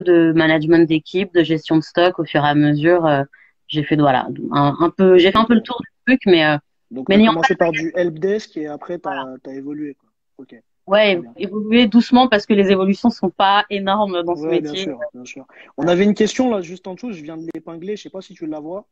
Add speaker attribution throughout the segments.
Speaker 1: de management d'équipe, de gestion de stock au fur et à mesure. Euh, j'ai fait voilà un, peu, j'ai fait un peu le tour du truc, mais euh,
Speaker 2: donc mais commencé par du helpdesk et après tu as, évolué quoi. Ok.
Speaker 1: Ouais, évoluer doucement parce que les évolutions sont pas énormes dans ce métier. Bien
Speaker 2: sûr, bien sûr. On avait une question là juste en dessous, je viens de l'épingler, je sais pas si tu la vois.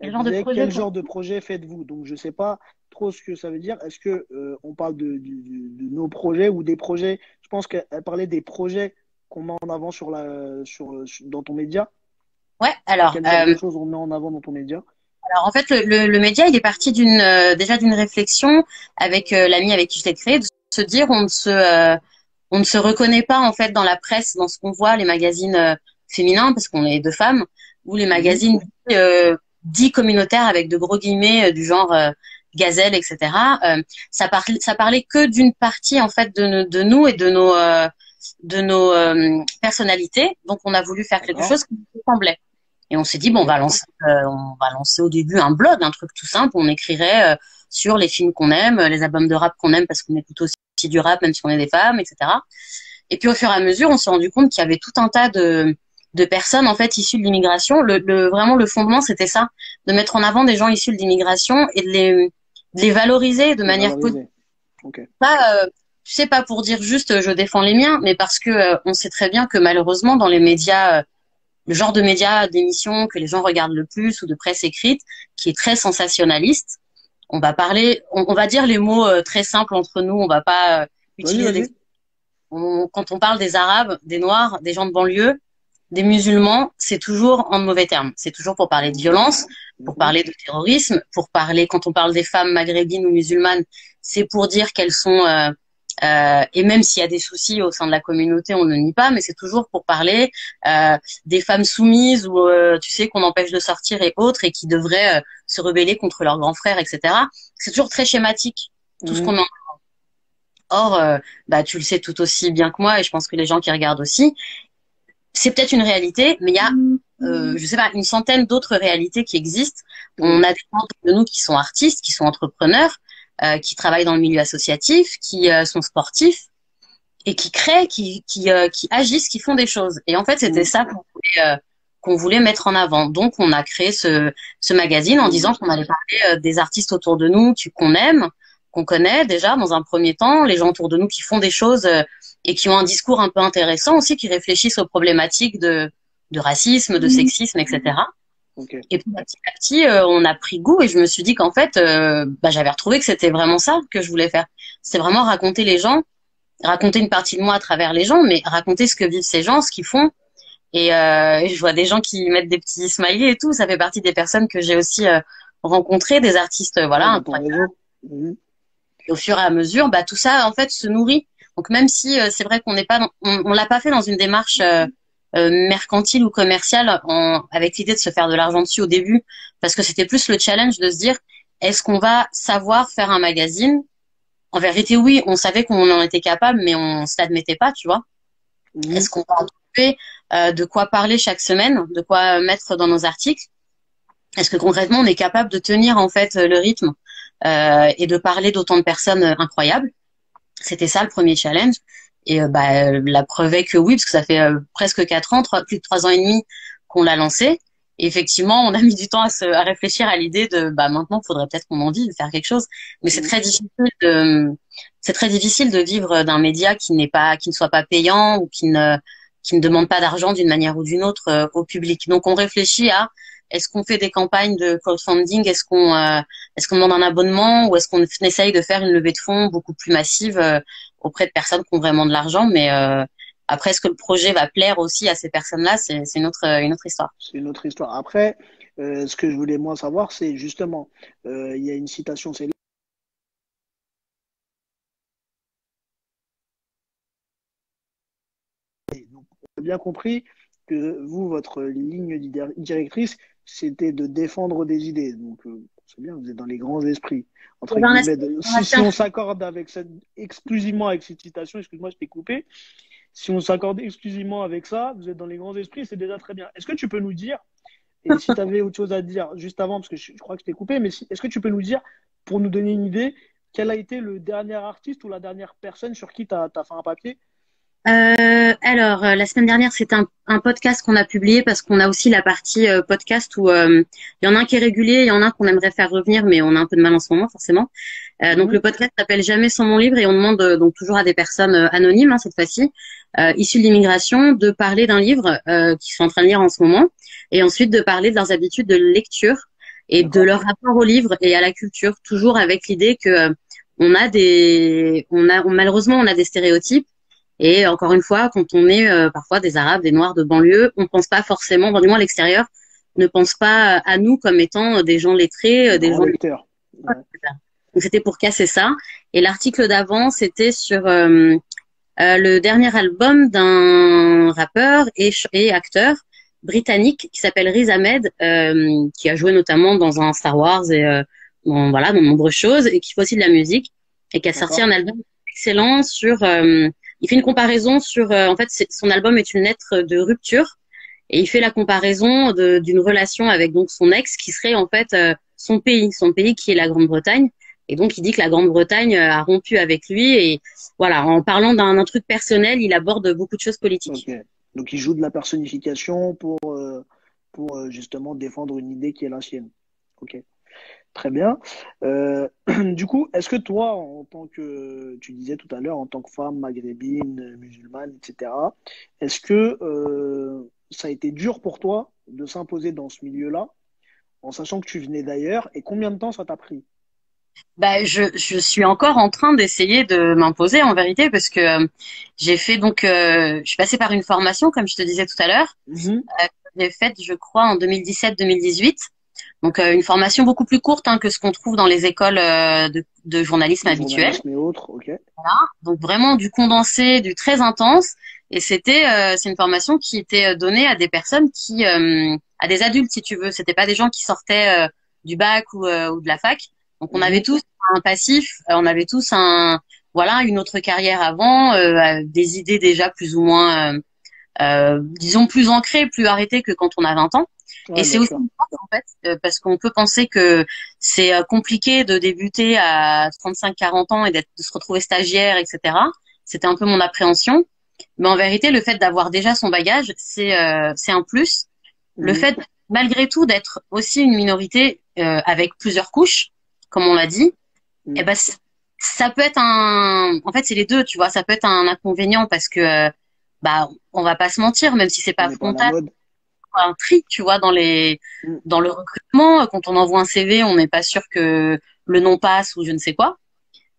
Speaker 2: Quel genre, de projet, quel genre de projet faites-vous? Donc je sais pas trop ce que ça veut dire. Est-ce que euh, on parle de, de, nos projets ou des projets? Je pense qu'elle parlait des projets qu'on met en avant sur la sur, dans ton média.
Speaker 1: Ouais, alors.
Speaker 2: Quelles euh, choses on met en avant dans ton média?
Speaker 1: alors en fait, le, le, média, il est parti d'une euh, déjà d'une réflexion avec euh, l'ami avec qui je l'ai créé, de se dire on ne se euh, on ne se reconnaît pas en fait dans la presse, dans ce qu'on voit, les magazines féminins, parce qu'on est deux femmes, ou les magazines dits communautaires avec de gros guillemets du genre Gazelle, etc. ça parlait ça parlait que d'une partie en fait de, de nous et de nos de nos personnalités. Donc on a voulu faire quelque chose qui nous ressemblait. Et on s'est dit bon, on va lancer, euh, on va lancer au début un blog, un truc tout simple. On écrirait euh, sur les films qu'on aime, les albums de rap qu'on aime parce qu'on écoute aussi du rap même si on est des femmes, etc. Et puis au fur et à mesure, on s'est rendu compte qu'il y avait tout un tas de de personnes en fait issues de l'immigration. Le, le, vraiment le fondement c'était ça, de mettre en avant des gens issus de l'immigration et de les de les valoriser de manière
Speaker 2: positive.
Speaker 1: Pas, euh, tu sais pas pour dire juste je défends les miens, mais parce que on sait très bien que malheureusement dans les médias le genre de médias d'émissions que les gens regardent le plus ou de presse écrite, qui est très sensationnaliste. On va parler, on, va dire les mots euh, très simples entre nous. On va pas euh, utiliser. quand on parle des Arabes, des Noirs, des gens de banlieue, des musulmans, c'est toujours en mauvais termes. C'est toujours pour parler de violence, pour parler de terrorisme, pour parler quand on parle des femmes maghrébines ou musulmanes, c'est pour dire qu'elles sont euh, euh, et même s'il y a des soucis au sein de la communauté, on ne nie pas, mais c'est toujours pour parler euh, des femmes soumises ou euh, tu sais qu'on empêche de sortir et autres et qui devraient euh, se rebeller contre leurs grands frères, etc. C'est toujours très schématique tout ce mhm. qu'on en. Or, bah tu le sais tout aussi bien que moi et je pense que les gens qui regardent aussi. C'est peut-être une réalité, mais il y a, euh, je sais pas, une centaine d'autres réalités qui existent. On a des gens de nous qui sont artistes, qui sont entrepreneurs, euh, qui travaillent dans le milieu associatif, qui euh, sont sportifs et qui créent, qui, qui, euh, qui agissent, qui font des choses. Et en fait, c'était ça qu'on voulait, qu'on voulait mettre en avant. Donc, on a créé ce, ce magazine en disant qu'on allait parler des artistes autour de nous qu'on aime, qu'on connaît déjà dans un premier temps, les gens autour de nous qui font des choses et qui ont un discours un peu intéressant aussi, qui réfléchissent aux problématiques de, de racisme, de sexisme, etc. Et petit à petit, euh, on a pris goût et je me suis dit qu'en fait, euh, bah, j'avais retrouvé que c'était vraiment ça que je voulais faire. C'est vraiment raconter les gens, raconter une partie de moi à travers les gens, mais raconter ce que vivent ces gens, ce qu'ils font. Et, euh, je vois des gens qui mettent des petits smileys et tout. Ça fait partie des personnes que j'ai aussi rencontrées, des artistes, voilà. Mhm. Et au fur et à mesure, bah, tout ça, en fait, se nourrit. Donc même si c'est vrai qu'on n'est pas, on, on l'a pas fait dans une démarche euh, mercantile ou commercial en, avec l'idée de se faire de l'argent dessus au début, parce que c'était plus le challenge de se dire est-ce qu'on va savoir faire un magazine? En vérité, oui, on savait qu'on en était capable, mais on ne s'admettait pas, tu vois. Est-ce qu'on va trouver euh, de quoi parler chaque semaine, de quoi mettre dans nos articles? Est-ce que concrètement, on est capable de tenir en fait le rythme euh, et de parler d'autant de personnes incroyables? C'était ça le premier challenge. Et euh, bah, la preuve est que oui, parce que ça fait euh, presque quatre ans, plus de trois ans et demi qu'on l'a lancé. Et effectivement, on a mis du temps à, se, à réfléchir à l'idée de bah maintenant, il faudrait peut-être qu'on en vive, faire quelque chose. Mais c'est très difficile de c'est très difficile de vivre d'un média qui n'est pas qui ne soit pas payant ou qui ne qui ne demande pas d'argent d'une manière ou d'une autre euh, au public. Donc on réfléchit à est-ce qu'on fait des campagnes de crowdfunding? Est-ce qu'on euh, est-ce qu'on demande un abonnement? Ou est-ce qu'on essaye de faire une levée de fonds beaucoup plus massive euh, auprès de personnes qui ont vraiment de l'argent Mais euh, après, est-ce que le projet va plaire aussi à ces personnes-là? C'est une autre une autre histoire.
Speaker 2: C'est une autre histoire. Après, ce que je voulais moi savoir, c'est justement, il y a une citation c'est on a bien compris que vous, votre ligne directrice, c'était de défendre des idées. Euh, c'est bien, vous êtes dans les grands esprits. Entre si, on s'accorde avec cette, exclusivement avec cette citation, excuse-moi, je t'ai coupé. Si on s'accorde exclusivement avec ça, vous êtes dans les grands esprits, c'est déjà très bien. Est-ce que tu peux nous dire, et si tu avais autre chose à dire juste avant, parce que je, crois que je t'ai coupé, mais est-ce que tu peux nous dire, pour nous donner une idée, quel a été le dernier artiste ou la dernière personne sur qui tu as, fait un papier
Speaker 1: euh, alors, euh, la semaine dernière, c'était un, un, podcast qu'on a publié parce qu'on a aussi la partie euh, podcast où il y en a un qui est régulier, il y en a un qu'on aimerait faire revenir, mais on a un peu de mal en ce moment, forcément. Donc, mhm. le podcast s'appelle Jamais sans mon livre et on demande donc toujours à des personnes anonymes, hein, cette fois-ci, issues de l'immigration, de parler d'un livre qu'ils sont en train de lire en ce moment et ensuite de parler de leurs habitudes de lecture et de leur rapport au livre et à la culture, toujours avec l'idée que on a des, on a malheureusement on a des stéréotypes et encore une fois, quand on est euh, parfois des Arabes, des Noirs de banlieue, on pense pas forcément, du moins l'extérieur, ne pense pas à nous comme étant des gens lettrés, euh, des gens. Lecteurs. Donc c'était pour casser ça. Et l'article d'avant, c'était sur euh, le dernier album d'un rappeur et, et, acteur britannique qui s'appelle Riz Ahmed, qui a joué notamment dans un Star Wars et dans, voilà dans de nombreuses choses et qui fait aussi de la musique et qui a sorti un album excellent sur il fait une comparaison sur, euh, en fait, son album est une lettre de rupture et il fait la comparaison d'une relation avec donc son ex qui serait en fait euh, son pays, son pays qui est la Grande-Bretagne. Et donc il dit que la Grande-Bretagne euh, a rompu avec lui et voilà, en parlant d'un truc personnel, il aborde beaucoup de choses politiques.
Speaker 2: Donc il joue de la personnification pour pour justement défendre une idée qui est la sienne. Ok. Très bien. Euh, du coup, est-ce que toi, en tant que, tu disais tout à l'heure, en tant que femme maghrébine, musulmane, etc., est-ce que euh, ça a été dur pour toi de s'imposer dans ce milieu-là, en sachant que tu venais d'ailleurs, et combien de temps ça t'a pris?
Speaker 1: Bah, je, je, suis encore en train d'essayer de m'imposer en vérité parce que euh, j'ai fait donc je suis passée par une formation comme je te disais tout à l'heure. Mm-hmm. j'ai faite je crois en 2017-2018 donc euh, une formation beaucoup plus courte hein, que ce qu'on trouve dans les écoles euh, de, de, journalisme habituel.
Speaker 2: autres, ok.
Speaker 1: Voilà. Donc vraiment du condensé, du très intense. Et c'était euh, c'est une formation qui était donnée à des personnes qui à des adultes si tu veux. C'était pas des gens qui sortaient du bac ou, ou de la fac. Donc on mhm. avait tous un passif, on avait tous un voilà une autre carrière avant, des idées déjà plus ou moins disons plus ancrées, plus arrêtées que quand on a 20 ans et c'est aussi en fait euh, parce qu'on peut penser que c'est euh, compliqué de débuter à 35-40 ans et de se retrouver stagiaire, etc. C'était un peu mon appréhension, mais en vérité, le fait d'avoir déjà son bagage, c'est euh, c'est un plus. Le fait, malgré tout, d'être aussi une minorité avec plusieurs couches, comme on l'a dit, et eh ben ça peut être un, en fait, c'est les deux, tu vois, ça peut être un inconvénient parce que bah on va pas se mentir, même si c'est pas frontal un tri, tu vois, dans les mm. dans le recrutement. Quand on envoie un CV, on n'est pas sûr que le nom passe ou je ne sais quoi.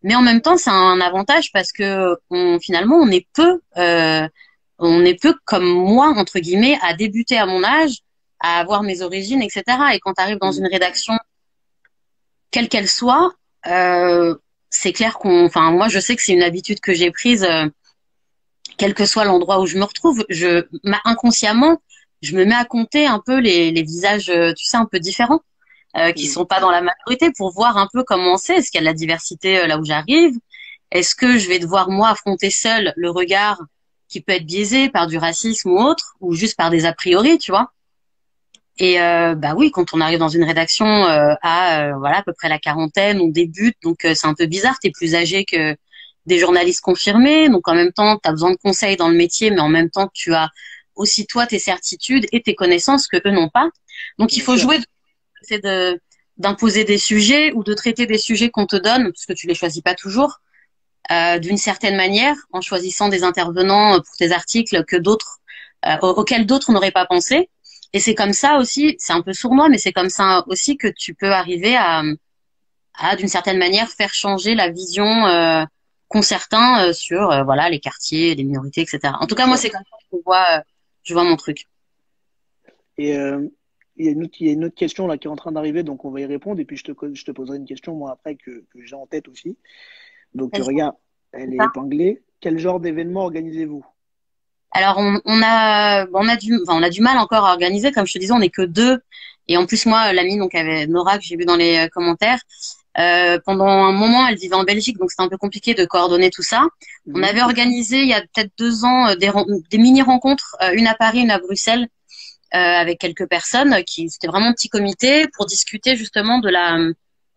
Speaker 1: Mais en même temps, c'est un avantage parce que on, finalement, on est peu, euh, on est peu comme moi entre guillemets à débuter à mon âge, à avoir mes origines, etc. Et quand tu arrives dans mm. une rédaction, quelle qu'elle soit, euh, c'est clair qu'on, enfin moi, je sais que c'est une habitude que j'ai prise. Euh, quel que soit l'endroit où je me retrouve, je inconsciemment, je me mets à compter un peu les, les visages, euh, tu sais, un peu différents, euh, qui sont pas dans la majorité, pour voir un peu comment c'est. Est-ce qu'il y a de la diversité euh, là où j'arrive? Est-ce que je vais devoir moi affronter seul le regard qui peut être biaisé par du racisme ou autre, ou juste par des a priori, tu vois? Et euh, bah oui, quand on arrive dans une rédaction euh, à voilà à peu près la quarantaine, on débute, donc c'est un peu bizarre. T'es plus âgé que des journalistes confirmés, donc en même temps, tu as besoin de conseils dans le métier, mais en même temps, tu as aussi toi tes certitudes et tes connaissances que eux n'ont pas. Donc il faut jouer, c'est de d'imposer des sujets ou de traiter des sujets qu'on te donne, parce que tu les choisis pas toujours, euh, d'une certaine manière, en choisissant des intervenants pour tes articles que d'autres, euh, auxquels d'autres n'auraient pas pensé. Et c'est comme ça aussi, c'est un peu sournois, mais c'est comme ça aussi que tu peux arriver à, à d'une certaine manière, faire changer la vision euh, qu'ont certains euh, sur euh, voilà les quartiers, les minorités, etc. En tout cas, moi, c'est comme ça que je vois je vois mon truc.
Speaker 2: Et euh, il, y a une autre, question là qui est en train d'arriver, donc on va y répondre. Et puis je te, je te poserai une question moi après que, j'ai en tête aussi. Donc regarde, elle est épinglée. Quel genre d'événement organisez-vous?
Speaker 1: Alors on, a on a du on a du mal encore à organiser comme je te disais on n'est que deux et en plus moi l'amie donc avait Nora que j'ai vu dans les euh, commentaires euh, pendant un moment, elle vivait en Belgique, donc c'était un peu compliqué de coordonner tout ça. On mhm. avait organisé il y a peut-être deux ans euh, des, des mini-rencontres, euh, une à Paris, une à Bruxelles, avec quelques personnes. qui C'était vraiment un petit comité pour discuter justement de la,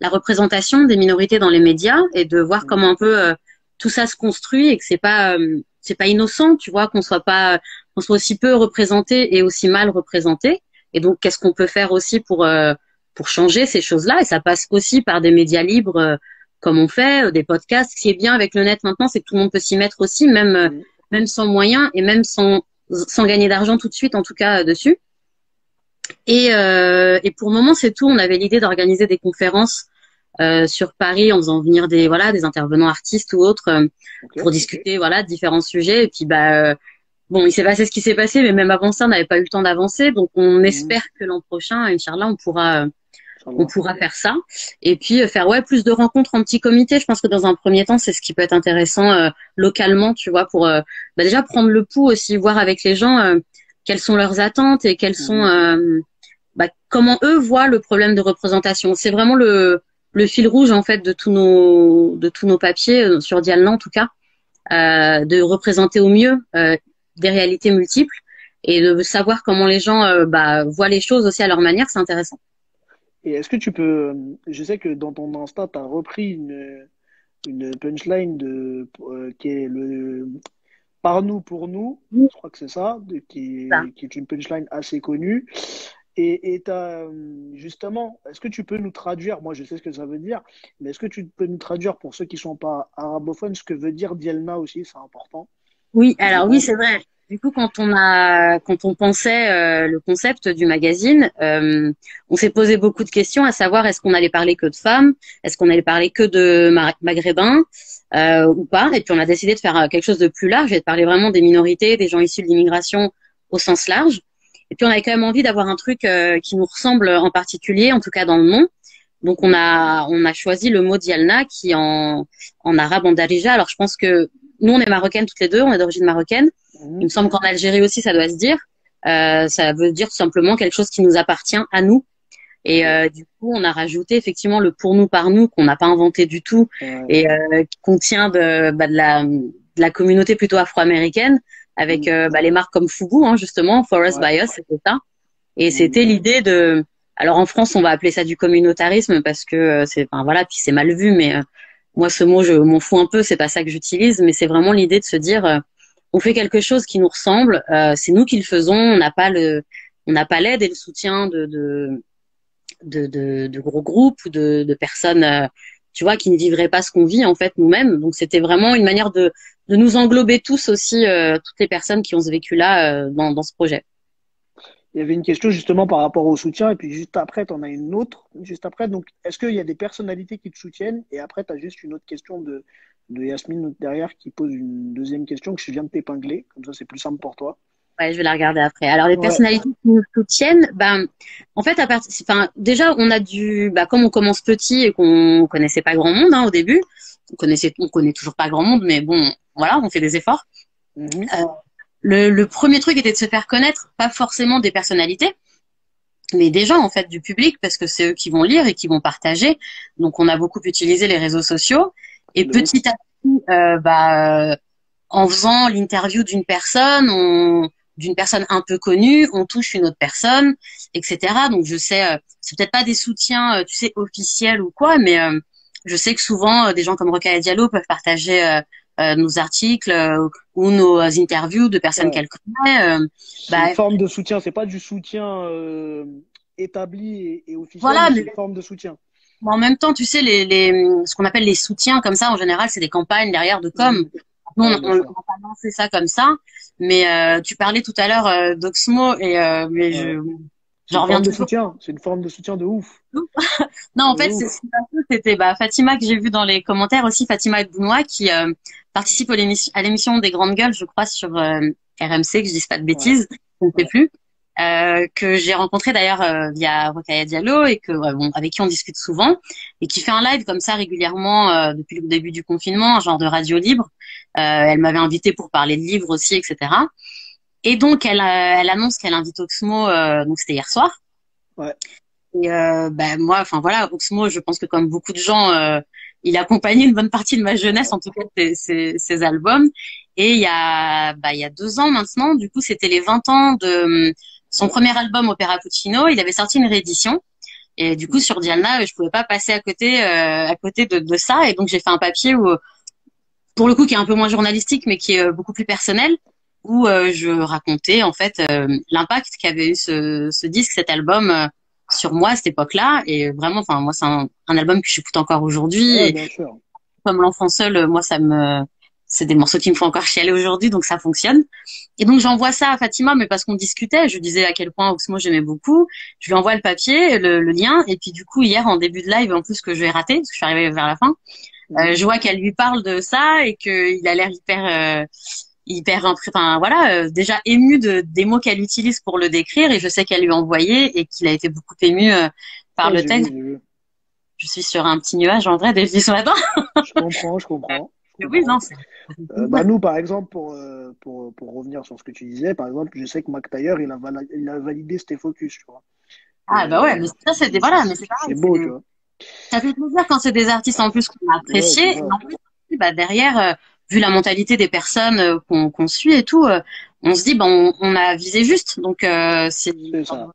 Speaker 1: la représentation des minorités dans les médias et de voir mhm. comment un peu tout ça se construit et que c'est pas c'est pas innocent, tu vois, qu'on soit pas, qu'on soit aussi peu représenté et aussi mal représenté. Et donc, qu'est-ce qu'on peut faire aussi pour euh, pour changer ces choses-là Et ça passe aussi par des médias libres, euh, comme on fait, euh, des podcasts. Ce qui est bien avec le net maintenant, c'est que tout le monde peut s'y mettre aussi, même même sans moyens et même sans sans gagner d'argent tout de suite, en tout cas dessus. Et, et pour le moment, c'est tout. On avait l'idée d'organiser des conférences euh, sur Paris en faisant venir des voilà des intervenants artistes ou autres euh, pour discuter voilà de différents sujets et puis bah euh, bon il s'est passé ce qui s'est passé mais même avant ça on n'avait pas eu le temps d'avancer donc on mmh. espère que l'an prochain Inch'Allah on pourra on pourra faire ça. Et puis faire ouais plus de rencontres en petit comité. Je pense que dans un premier temps c'est ce qui peut être intéressant localement tu vois pour bah, déjà prendre le pouls aussi voir avec les gens quelles sont leurs attentes et quelles sont bah, comment eux voient le problème de représentation. C'est vraiment le le fil rouge en fait de tous nos de tous nos papiers euh, sur Dialna en tout cas, euh, de représenter au mieux euh, des réalités multiples et de savoir comment les gens bah, voient les choses aussi à leur manière, c'est intéressant.
Speaker 2: Et est-ce que tu peux, je sais que dans ton Insta, tu as repris une, une punchline de, qui est le par nous pour nous, je crois que c'est ça, qui, qui, est une punchline assez connue. Et, et justement, est-ce que tu peux nous traduire, moi je sais ce que ça veut dire, mais est-ce que tu peux nous traduire pour ceux qui ne sont pas arabophones ce que veut dire Dielna aussi, c'est important
Speaker 1: Oui, alors oui, c'est vrai. Du coup, quand on a, quand on pensait euh, le concept du magazine, euh, on s'est posé beaucoup de questions, à savoir est-ce qu'on allait parler que de femmes, est-ce qu'on allait parler que de maghrébins euh, ou pas. Et puis on a décidé de faire quelque chose de plus large et de parler vraiment des minorités, des gens issus de l'immigration au sens large. Et puis on avait quand même envie d'avoir un truc euh, qui nous ressemble en particulier, en tout cas dans le nom. Donc on a on a choisi le mot Dialna qui en en arabe en darija. Alors je pense que nous on est marocaines toutes les deux, on est d'origine marocaine. Mhm. Il me semble qu'en Algérie aussi ça doit se dire. Euh, ça veut dire tout simplement quelque chose qui nous appartient à nous. Et euh, du coup, on a rajouté effectivement le pour nous par nous qu'on n'a pas inventé du tout et euh, qui contient de, bah, de, la, de la communauté plutôt afro-américaine avec mm. euh, bah, les marques comme Fugu, hein, justement, Forest ouais. c'était ça. Et mm. c'était l'idée de, alors en France, on va appeler ça du communautarisme parce que euh, c'est, enfin voilà, puis c'est mal vu, mais euh, moi ce mot, je m'en fous un peu, c'est pas ça que j'utilise, mais c'est vraiment l'idée de se dire, on fait quelque chose qui nous ressemble, c'est nous qui le faisons, on n'a pas le, on n'a pas l'aide et le soutien de de, gros groupes ou de, personnes tu vois, qui ne vivraient pas ce qu'on vit en fait nous-mêmes. Donc c'était vraiment une manière de, de nous englober tous aussi, euh, toutes les personnes qui ont ce vécu-là euh, dans, dans ce projet.
Speaker 2: Il y avait une question justement par rapport au soutien, et puis juste après, tu en as une autre, juste après. Donc, est-ce qu'il y a des personnalités qui te soutiennent? Et après, tu as juste une autre question de, de Yasmine derrière qui pose une deuxième question que je viens de t'épingler. Comme ça, c'est plus simple pour toi.
Speaker 1: Ouais, je vais la regarder après. Alors les personnalités qui nous soutiennent, ben en fait à partir, enfin déjà on a dû, bah, comme on commence petit et qu'on connaissait pas grand monde hein, au début, on connaissait, on connaît toujours pas grand monde, mais bon voilà, on fait des efforts. Mhm. Euh, le, le, premier truc était de se faire connaître, pas forcément des personnalités, mais des gens en fait du public parce que c'est eux qui vont lire et qui vont partager. Donc on a beaucoup utilisé les réseaux sociaux et petit à petit, euh, bah en faisant l'interview d'une personne, on d'une personne un peu connue, on touche une autre personne, etc. Donc je sais, euh, c'est peut-être pas des soutiens, euh, tu sais, officiels ou quoi, mais euh, je sais que souvent des gens comme Rokhaya Diallo peuvent partager nos articles ou nos interviews de personnes qu'elle connaît.
Speaker 2: c'est bah, une forme de soutien, c'est pas du soutien établi et, officiel, voilà, c'est une forme de soutien.
Speaker 1: en même temps, tu sais, les, les ce qu'on appelle les soutiens comme ça, en général, c'est des campagnes derrière de com. Nous, on, on, va pas lancer ça comme ça. Mais euh, tu parlais tout à l'heure euh, d'Oxmo et euh, mais je
Speaker 2: j'en reviens de soutien. C'est une forme de soutien de ouf.
Speaker 1: non, en fait, c'était bah, Fatima que j'ai vu dans les commentaires aussi, Fatima Bounois qui euh, participe à l'émission des Grandes Gueules, je crois, sur euh, RMC, que je dise pas de bêtises, je ne sais plus. Euh, que j'ai rencontré d'ailleurs euh, via Rokaya Diallo et que bon, avec qui on discute souvent et qui fait un live comme ça régulièrement euh, depuis le début du confinement, un genre de radio libre. elle m'avait invité pour parler de livres aussi, etc. Et donc elle, elle annonce qu'elle invite Oxmo, donc c'était hier soir.
Speaker 2: Ouais.
Speaker 1: Et ben moi, enfin voilà, Oxmo, je pense que comme beaucoup de gens, il a accompagné une bonne partie de ma jeunesse, en tout cas ses, ses, albums. Et il y a, bah, il y a deux ans maintenant, du coup, c'était les 20 ans de son premier album Opéra Puccino, il avait sorti une réédition. Et du coup, sur Diana, je pouvais pas passer à côté, euh, à côté de, de, ça. Et donc, j'ai fait un papier où, pour le coup qui est un peu moins journalistique, mais qui est beaucoup plus personnel, où je racontais en fait l'impact qu'avait eu ce, ce, disque, cet album sur moi à cette époque-là. Et vraiment, enfin moi c'est un, un, album que j'écoute encore aujourd'hui. comme l'enfant seul, moi ça me c'est des morceaux qui me font encore chialer aujourd'hui, donc ça fonctionne. Et donc j'envoie ça à Fatima, mais parce qu'on discutait, je disais à quel point Oxmo j'aimais beaucoup. Je lui envoie le papier, le, lien, et puis du coup hier en début de live, en plus que je vais rater, parce que je suis arrivée vers la fin, euh, je vois qu'elle lui parle de ça et qu'il a l'air hyper, euh, hyper, enfin voilà, euh, déjà ému de des mots qu'elle utilise pour le décrire, et je sais qu'elle lui a envoyé et qu'il a été beaucoup ému par le texte. Je suis sur un petit nuage en vrai depuis ce matin.
Speaker 2: je comprends, je comprends. Oui, non, euh, bah, nous, par exemple, pour, euh, pour, pour, revenir sur ce que tu disais, par exemple, je sais que Mac Taylor, il a, il a validé c'était focus, tu vois.
Speaker 1: Ah, bah ouais, mais ça, c'est des, voilà, mais c'est
Speaker 2: C'est beau, tu vois.
Speaker 1: Ça fait plaisir quand c'est des artistes en plus qu'on a appréciés. et en plus, bah, derrière, euh, vu la mentalité des personnes qu'on suit et tout, on se dit, bah, on, on, a visé juste. Donc, c'est. ça.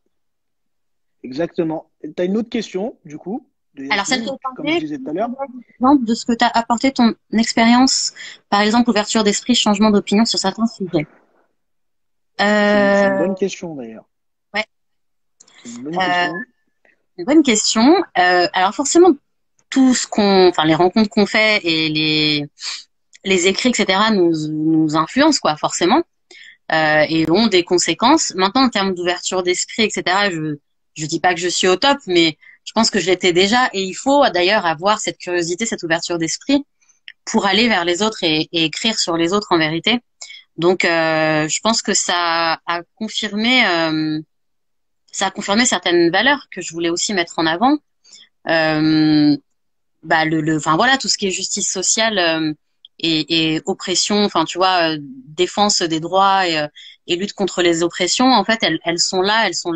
Speaker 2: Exactement. Tu as une autre question, du coup
Speaker 1: alors, cette comme je disais tout à l'heure? de ce que tu as apporté ton expérience, par exemple, ouverture d'esprit, changement d'opinion sur certains sujets.
Speaker 2: C'est une euh, bonne question d'ailleurs.
Speaker 1: Ouais. Une bonne euh, question. Une bonne question. Euh, alors forcément, tout ce qu'on, enfin les rencontres qu'on fait et les les écrits, etc., nous nous influencent quoi, forcément, et ont des conséquences. Maintenant, en termes d'ouverture d'esprit, etc., je je dis pas que je suis au top, mais je pense que je l'étais déjà. Et il faut d'ailleurs avoir cette curiosité, cette ouverture d'esprit pour aller vers les autres et, écrire sur les autres en vérité. Donc, euh, je pense que ça a confirmé, euh, ça a confirmé certaines valeurs que je voulais aussi mettre en avant. Euh, bah le, le, enfin voilà, tout ce qui est justice sociale euh, et, et, oppression, enfin tu vois, euh, défense des droits et, et, lutte contre les oppressions. En fait, elles, elles sont là, elles sont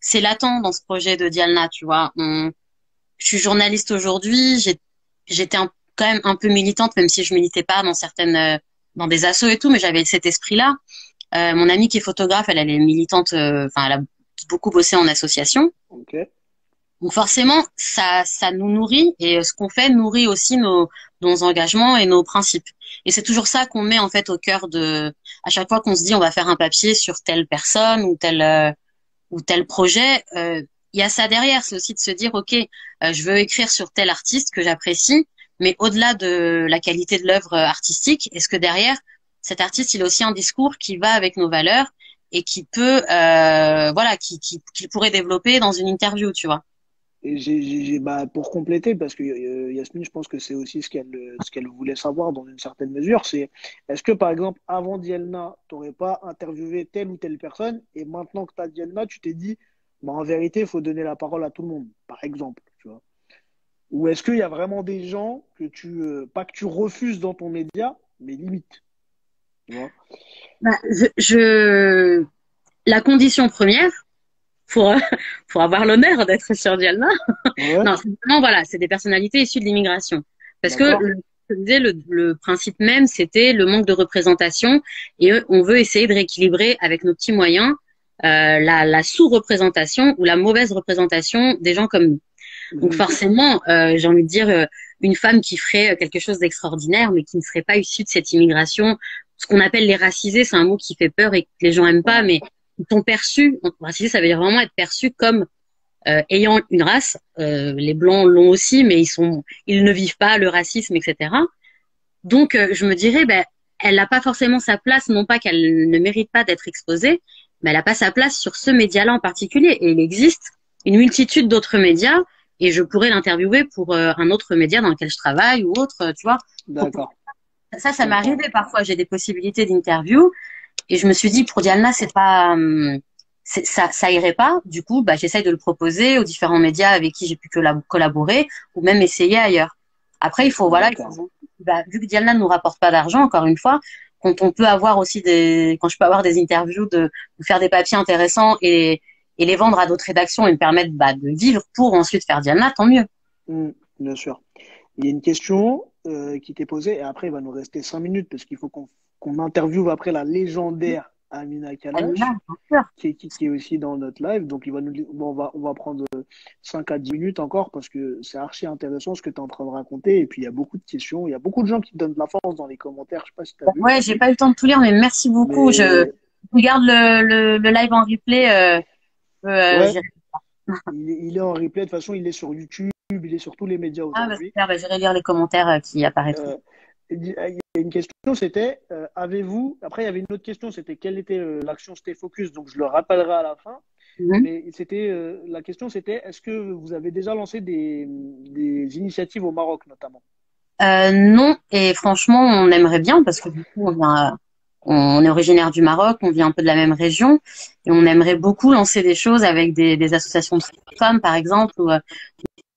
Speaker 1: c'est latent dans ce projet de Dialna, tu vois. je suis journaliste aujourd'hui, j'étais quand même un peu militante, même si je militais pas dans certaines, euh, dans des assos et tout, mais j'avais cet esprit-là. Euh, mon amie qui est photographe, elle, elle est militante, euh, enfin, elle a beaucoup bossé en association. Donc forcément, ça, ça nous nourrit et ce qu'on fait nourrit aussi nos, nos engagements et nos principes. Et c'est toujours ça qu'on met en fait au cœur de, à chaque fois qu'on se dit on va faire un papier sur telle personne ou telle ou tel projet, euh, il y a ça derrière. C'est aussi de se dire, ok, euh, je veux écrire sur tel artiste que j'apprécie, mais au-delà de la qualité de l'œuvre artistique, est-ce que derrière cet artiste, il a aussi un discours qui va avec nos valeurs et qui peut, euh, voilà, qui, qui, qui pourrait développer dans une interview, tu vois?
Speaker 2: Et j'ai, bah, pour compléter, parce que Yasmine, je pense que c'est aussi ce qu'elle, ce qu'elle voulait savoir dans une certaine mesure, c'est est-ce que par exemple, avant Dielna, tu n'aurais pas interviewé telle ou telle personne, et maintenant que tu as Dielna, tu t'es dit, bah, en vérité, il faut donner la parole à tout le monde, par exemple, tu vois. Ou est-ce qu'il y a vraiment des gens que tu, euh, pas que tu refuses dans ton média, mais limite, tu vois
Speaker 1: bah, je, la condition première, pour, pour avoir l'honneur d'être sur Dialna. non, vraiment, voilà, c'est des personnalités issues de l'immigration. Parce que le, le, le, principe même, c'était le manque de représentation et on veut essayer de rééquilibrer avec nos petits moyens euh, la, la sous-représentation ou la mauvaise représentation des gens comme nous. Donc forcément, euh, j'ai envie de dire, euh, une femme qui ferait quelque chose d'extraordinaire, mais qui ne serait pas issue de cette immigration, ce qu'on appelle les racisés, c'est un mot qui fait peur et que les gens aiment pas, mais sont perçus, racisé, ça veut dire vraiment être perçu comme euh, ayant une race. Euh, les blancs l'ont aussi, mais ils sont, ils ne vivent pas le racisme, etc. Donc, euh, je me dirais, ben, elle n'a pas forcément sa place, non pas qu'elle ne mérite pas d'être exposée, mais elle n'a pas sa place sur ce média-là en particulier. Et il existe une multitude d'autres médias, et je pourrais l'interviewer pour un autre média dans lequel je travaille ou autre, tu vois.
Speaker 2: D'accord.
Speaker 1: Ça, ça m'est arrivé parfois. J'ai des possibilités d'interview et je me suis dit, pour Diana, c'est pas, hum, ça, ça irait pas. Du coup, bah, j'essaye de le proposer aux différents médias avec qui j'ai pu collaborer ou même essayer ailleurs. Après, il faut, voilà, bah, vu que Diana ne nous rapporte pas d'argent, encore une fois, quand on peut avoir aussi des, quand je peux avoir des interviews, de, de faire des papiers intéressants et, et les vendre à d'autres rédactions et me permettre bah, de vivre pour ensuite faire Diana, tant mieux.
Speaker 2: Mmh, bien sûr. Il y a une question euh, qui t'est posée et après il va nous rester cinq minutes parce qu'il faut qu'on qu'on interviewe après la légendaire Amina Kalash, qui, qui, est aussi dans notre live. Donc, il va nous, bon, on, va, on va prendre 5 à 10 minutes encore parce que c'est archi intéressant ce que tu es en train de raconter. Et puis, il y a beaucoup de questions. Il y a beaucoup de gens qui te donnent de la force dans les commentaires. Je sais pas si tu as vu.
Speaker 1: Ouais, j'ai pas eu le temps de tout lire, mais merci beaucoup. Je regarde le, le, live en replay. Euh,
Speaker 2: euh, il, est, en replay. De toute façon, il est sur YouTube. Il est sur tous les médias
Speaker 1: ah, bah, aujourd'hui. Ah, bah, j'irai lire les commentaires euh, qui apparaissent
Speaker 2: une question, c'était euh, avez-vous. Après, il y avait une autre question, c'était quelle était euh, l'action Stay Focus Donc, je le rappellerai à la fin. Mhm. Mais c'était euh, la question, c'était est-ce que vous avez déjà lancé des, des initiatives au Maroc, notamment?
Speaker 1: Non, et franchement, on aimerait bien parce que du coup, on, on est originaire du Maroc, on vient un peu de la même région, et on aimerait beaucoup lancer des choses avec des, des associations de femmes, par exemple, ou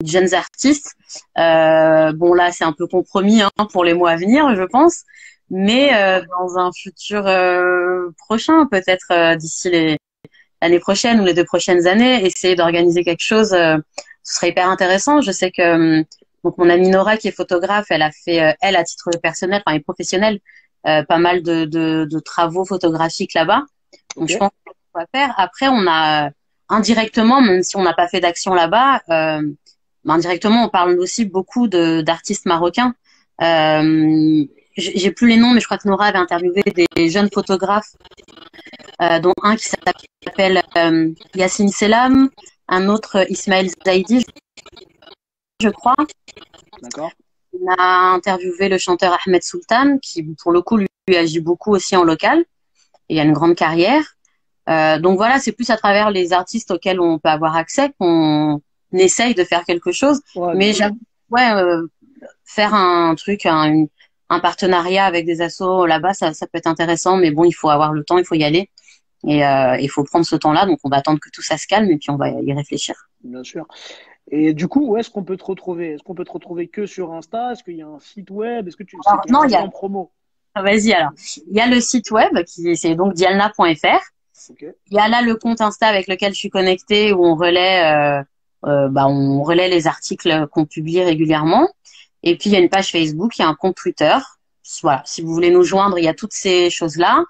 Speaker 1: jeunes artistes. Euh, bon là, c'est un peu compromis hein, pour les mois à venir, je pense, mais euh, dans un futur euh, prochain, peut-être euh, d'ici les l'année prochaine ou les deux prochaines années, essayer d'organiser quelque chose, ce serait hyper intéressant. Je sais que donc mon amie Nora qui est photographe, elle a fait elle à titre personnel, enfin et professionnel, pas mal de, de, de travaux photographiques là-bas. Donc je pense qu'on va faire. Après, on a indirectement, même si on n'a pas fait d'action là-bas, euh, indirectement, on parle aussi beaucoup d'artistes marocains. Euh, j'ai plus les noms, mais je crois que Nora avait interviewé des jeunes photographes, euh, dont un qui s'appelle euh, Yassine Selam, un autre Ismaël Zaidi, je crois.
Speaker 2: D'accord.
Speaker 1: On a interviewé le chanteur Ahmed Sultan, qui pour le coup lui, agit beaucoup aussi en local et a une grande carrière. Euh, donc voilà, c'est plus à travers les artistes auxquels on peut avoir accès qu'on essaye de faire quelque chose. mais j'avoue, ouais, euh, faire un truc, un, un partenariat avec des assos là-bas, ça, ça peut être intéressant. Mais bon, il faut avoir le temps, il faut y aller. Et euh, il faut prendre ce temps-là. Donc, on va attendre que tout ça se calme et puis on va y réfléchir.
Speaker 2: Bien sûr. Et du coup, où est-ce qu'on peut te retrouver? Est-ce qu'on peut te retrouver que sur Insta? Est-ce qu'il y a un site web? Est-ce que tu
Speaker 1: alors, non, il y a en promo? Ah, Vas-y alors. Il y a le site web qui c'est donc dialna.fr. Il y a là le compte Insta avec lequel je suis connectée où on relaie euh, bah, on relaie les articles qu'on publie régulièrement. Et puis il y a une page Facebook, il y a un compte Twitter. Voilà, si vous voulez nous joindre, il y a toutes ces choses-là.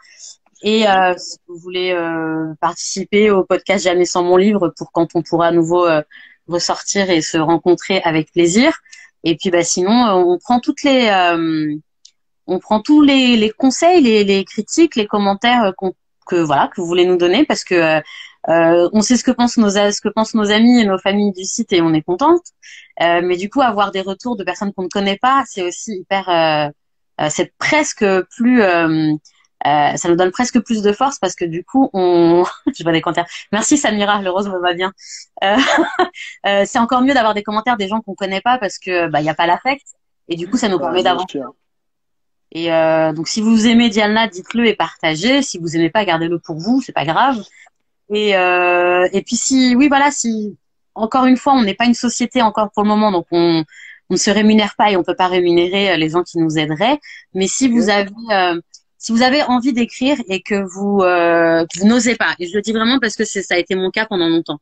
Speaker 1: Et euh, si vous voulez euh, participer au podcast Jamais sans mon livre pour quand on pourra à nouveau ressortir et se rencontrer avec plaisir. Et puis bah sinon, on prend toutes les on prend tous les, les conseils, les, les critiques, les commentaires que voilà que vous voulez nous donner parce que euh, on sait ce que pensent nos ce que pensent nos amis et nos familles du site et on est contente. Euh, mais du coup, avoir des retours de personnes qu'on ne connaît pas, c'est aussi hyper. Euh, euh c'est presque plus. Euh, euh, ça nous donne presque plus de force parce que du coup, on. Je vois des commentaires. Merci Samira, le rose me va bien. c'est encore mieux d'avoir des commentaires des gens qu'on connaît pas parce que bah il y a pas l'affect et du coup, ça nous permet d'avancer. Et donc, si vous aimez Diana, dites-le et partagez. Si vous aimez pas, gardez-le pour vous, c'est pas grave. Et, euh, et puis si, oui, voilà, si encore une fois, on n'est pas une société encore pour le moment, donc on, on ne se rémunère pas et on peut pas rémunérer euh, les gens qui nous aideraient. Mais si vous avez, euh, si vous avez envie d'écrire et que vous, euh, vous n'osez pas, et je le dis vraiment parce que ça a été mon cas pendant longtemps.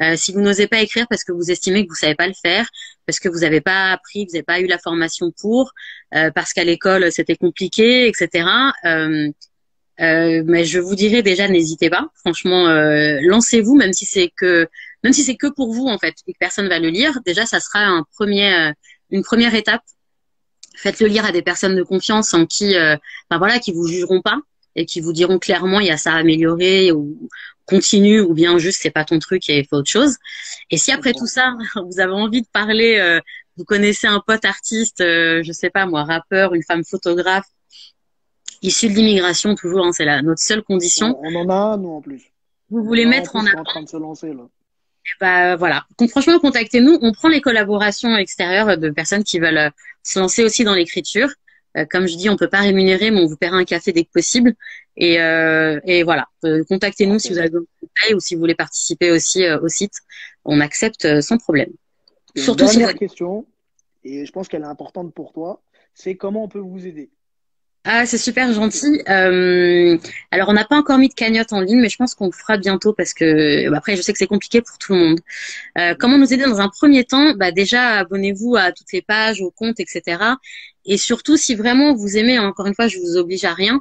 Speaker 1: Euh, si vous n'osez pas écrire parce que vous estimez que vous savez pas le faire, parce que vous n'avez pas appris, vous n'avez pas eu la formation pour, euh, parce qu'à l'école c'était compliqué, etc. Euh, euh, mais je vous dirais déjà, n'hésitez pas. Franchement, euh, lancez-vous, même si c'est que, même si c'est que pour vous en fait, et que personne va le lire. Déjà, ça sera un premier, euh, une première étape. Faites-le lire à des personnes de confiance en qui, euh, ben voilà, qui vous jugeront pas et qui vous diront clairement il y a ça à améliorer ou continue ou bien juste c'est pas ton truc et faut autre chose. Et si après tout ça, vous avez envie de parler, vous connaissez un pote artiste, je sais pas moi, rappeur, une femme photographe issus de l'immigration toujours, hein, c'est la notre seule condition.
Speaker 2: On, en a nous en plus.
Speaker 1: Vous voulez mettre en,
Speaker 2: avant. en train de se lancer là.
Speaker 1: bah voilà. Donc franchement, contactez-nous. On prend les collaborations extérieures de personnes qui veulent euh, se lancer aussi dans l'écriture. Euh, comme je dis, on peut pas rémunérer, mais on vous paiera un café dès que possible. Et, euh, et voilà, euh, contactez-nous si vous avez besoin de ou si vous voulez participer aussi au site. On accepte sans problème.
Speaker 2: Surtout dernière question, et je pense qu'elle est importante pour toi, c'est comment on peut vous aider?
Speaker 1: Ah, c'est super gentil. Euh, alors, on n'a pas encore mis de cagnotte en ligne, mais je pense qu'on le fera bientôt parce que bah, après, je sais que c'est compliqué pour tout le monde. Euh, comment nous aider dans un premier temps? Bah, Déjà, abonnez-vous à toutes les pages, aux comptes, etc. Et surtout, si vraiment vous aimez, encore une fois, je vous oblige à rien,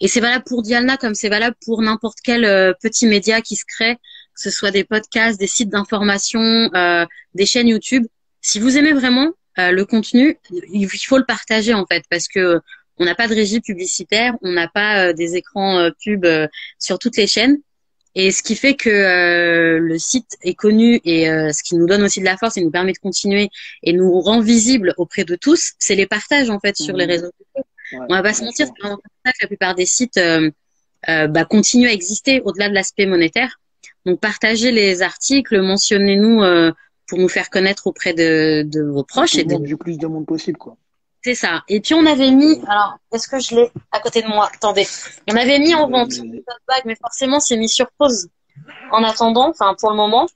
Speaker 1: Et c'est valable pour Dialna comme c'est valable pour n'importe quel euh, petit média qui se crée, que ce soit des podcasts, des sites d'information, euh, des chaînes YouTube. Si vous aimez vraiment le contenu, il faut le partager en fait, parce que on n'a pas de régie publicitaire, on n'a pas des écrans pub sur toutes les chaînes. Et ce qui fait que le site est connu et ce qui nous donne aussi de la force et nous permet de continuer et nous rend visible auprès de tous, c'est les partages en fait sur les mmh. réseaux sociaux on va pas se mentir, que la plupart des sites euh, euh, bah, continuent à exister au-delà de l'aspect monétaire. Donc partagez les articles, mentionnez-nous euh, pour nous faire connaître auprès de, de vos proches et
Speaker 2: de... du plus de monde possible quoi.
Speaker 1: C'est ça. Et puis on avait mis, alors est-ce que je l'ai à côté de moi? Attendez, on avait mis en vente une tote bag, mais forcément c'est mis sur pause en attendant, enfin pour le moment.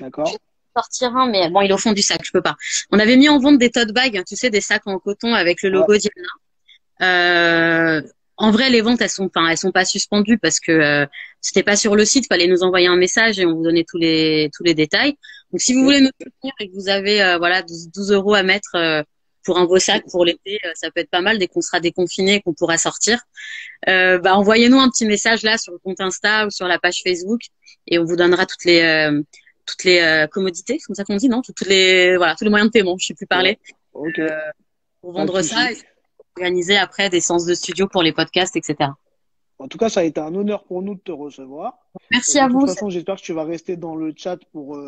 Speaker 2: D'accord.
Speaker 1: Sortir un, mais bon il est au fond du sac, je peux pas. On avait mis en vente des tote bags, tu sais, des sacs en coton avec le logo Diana. Euh, en vrai, les ventes, elles sont, enfin, elles sont pas suspendues parce que euh, c'était pas sur le site. Fallait nous envoyer un message et on vous donnait tous les tous les détails. Donc, si vous voulez nous soutenir et que vous avez euh, voilà 12, euros à mettre euh, pour un beau sac pour l'été, ça peut être pas mal dès qu'on sera déconfiné, qu'on pourra sortir. bah, envoyez-nous un petit message là sur le compte Insta ou sur la page Facebook et on vous donnera toutes les toutes les commodités, c'est comme ça qu'on dit, non? Toutes les voilà tous les moyens de paiement. Je sais plus parler. pour vendre ça organiser après des séances de studio pour les podcasts, etc.
Speaker 2: En tout cas, ça a été un honneur pour nous de te recevoir.
Speaker 1: Merci à vous.
Speaker 2: De toute façon, j'espère que tu vas rester dans le chat pour.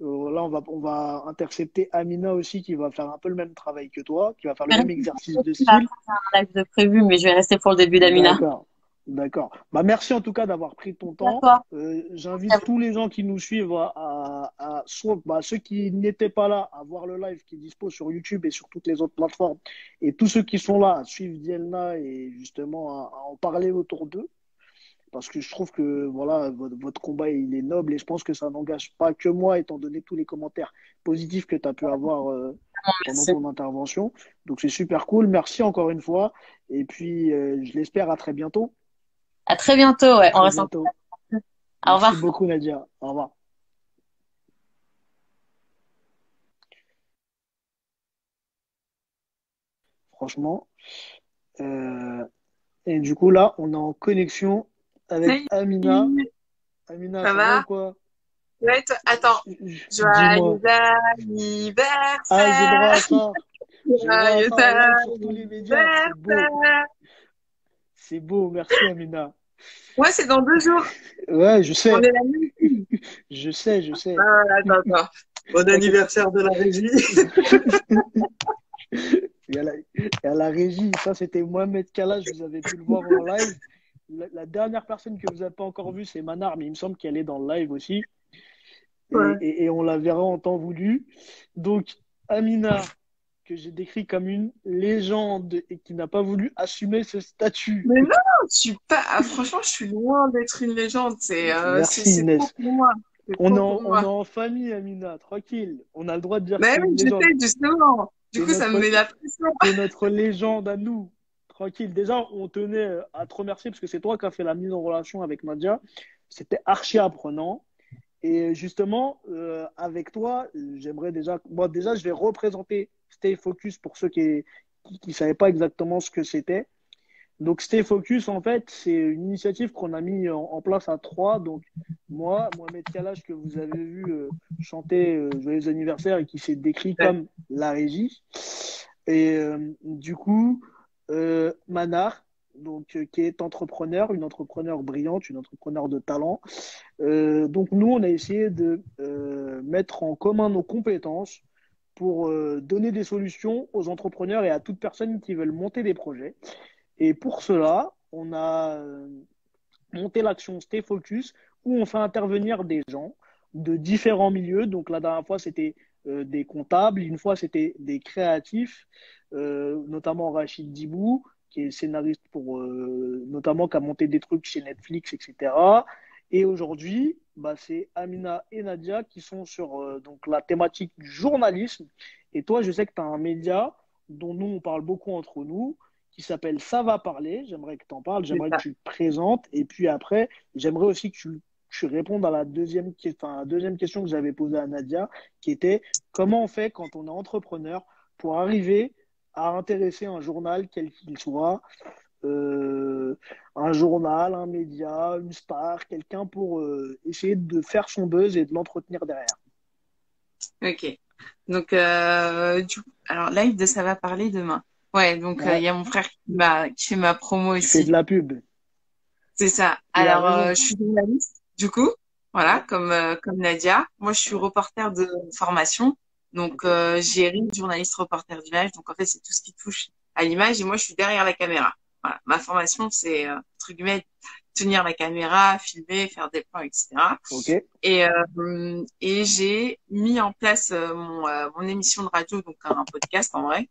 Speaker 2: Euh, là, on va, on va intercepter Amina aussi, qui va faire un peu le même travail que toi, qui va faire le même exercice de style.
Speaker 1: un live de prévu, mais je vais rester pour le début d'Amina.
Speaker 2: D'accord. D'accord. Bah, merci en tout cas d'avoir pris ton temps. Euh, J'invite tous les gens qui nous suivent à, à, soit, bah, ceux qui n'étaient pas là à voir le live qui est dispo sur YouTube et sur toutes les autres plateformes, et tous ceux qui sont là à suivre Dielna et justement à, en parler autour d'eux. Parce que je trouve que voilà votre, votre, combat il est noble et je pense que ça n'engage pas que moi étant donné tous les commentaires positifs que tu as pu avoir euh, pendant ton intervention. Donc c'est super cool. Merci encore une fois et puis euh, je l'espère à très bientôt.
Speaker 1: À très bientôt, ouais. on reste
Speaker 2: bientôt. Au revoir. Merci beaucoup, Nadia. Au revoir. Franchement. Euh, et du coup, là, on est en connexion avec Amina. Amina, ça, va, quoi?
Speaker 3: Ouais, attends. Joyeux anniversaire. Ah,
Speaker 2: j'ai droit à ça. Joyeux anniversaire. C'est beau, merci Amina.
Speaker 3: Ouais, c'est dans deux jours.
Speaker 2: Ouais, je sais. On est la je sais, je sais.
Speaker 3: Ah, attends, attends. Bon anniversaire de la régie.
Speaker 2: il, y a la, il y a la régie, ça c'était Mohamed Kalash, vous avez pu le voir en live. La, dernière personne que vous n'avez pas encore vue, c'est Manar, mais il me semble qu'elle est dans le live aussi. et, et, on la verra en temps voulu. Donc, Amina, que j'ai décrit comme une légende et qui n'a pas voulu assumer ce statut.
Speaker 3: Mais non, je suis pas. Ah, franchement, je suis loin d'être une légende. C'est euh,
Speaker 2: Merci Inès. moi. On est, en, on est, en, famille, Amina, tranquille. On a le droit de dire.
Speaker 3: Mais oui, je sais, justement. Du coup, ça me met la pression.
Speaker 2: C'est notre légende à nous. Tranquille. Déjà, on tenait à te remercier parce que c'est toi qui as fait la mise en relation avec Nadia. C'était archi apprenant. Et justement, euh, avec toi, j'aimerais déjà, moi déjà, je vais représenter Stay Focus pour ceux qui ne savaient pas exactement ce que c'était. Donc Stay Focus, en fait, c'est une initiative qu'on a mis en, place à trois. Donc moi, Mohamed Kalash, que vous avez vu euh, chanter euh, Joyeux anniversaire et qui s'est décrit comme la régie. Et euh, du coup, Manar, donc qui est entrepreneur, une entrepreneur brillante, une entrepreneur de talent. donc nous, on a essayé de mettre en commun nos compétences pour euh, donner des solutions aux entrepreneurs et à toute personne qui veulent monter des projets. Et pour cela, on a euh, monté l'action Stay Focus où on fait intervenir des gens de différents milieux. Donc la dernière fois, c'était euh, des comptables, une fois, c'était des créatifs, notamment Rachid Dibou, qui est scénariste pour, notamment, qui a monté des trucs chez Netflix, etc. Et aujourd'hui, bah, c'est Amina et Nadia qui sont sur euh, donc, la thématique du journalisme. Et toi, je sais que tu as un média dont nous, on parle beaucoup entre nous, qui s'appelle Ça va parler. J'aimerais que tu en parles, j'aimerais que tu le présentes. Et puis après, j'aimerais aussi que tu, tu répondes à la deuxième, enfin, la deuxième question que j'avais posée à Nadia, qui était comment on fait quand on est entrepreneur pour arriver à intéresser un journal, quel qu'il soit, euh, un journal, un média, une star, quelqu'un pour euh, essayer de faire son buzz et de l'entretenir derrière?
Speaker 3: Ok. Donc, euh, du alors live de ça va parler demain. Ouais, donc il y a mon frère qui fait ma promo ici.
Speaker 2: C'est de la pub.
Speaker 3: C'est ça. alors, je suis journaliste, du coup, voilà, comme comme Nadia. Moi, je suis reporter de formation. Donc, euh, j'ai journaliste reporter d'image. Donc, en fait, c'est tout ce qui touche à l'image. Et moi, je suis derrière la caméra. Voilà. Ma formation, c'est, euh, entre guillemets, tenir la caméra, filmer, faire des plans, etc.
Speaker 2: Okay.
Speaker 3: Et, euh, et j'ai mis en place euh, mon, euh, mon émission de radio, donc un, podcast en vrai,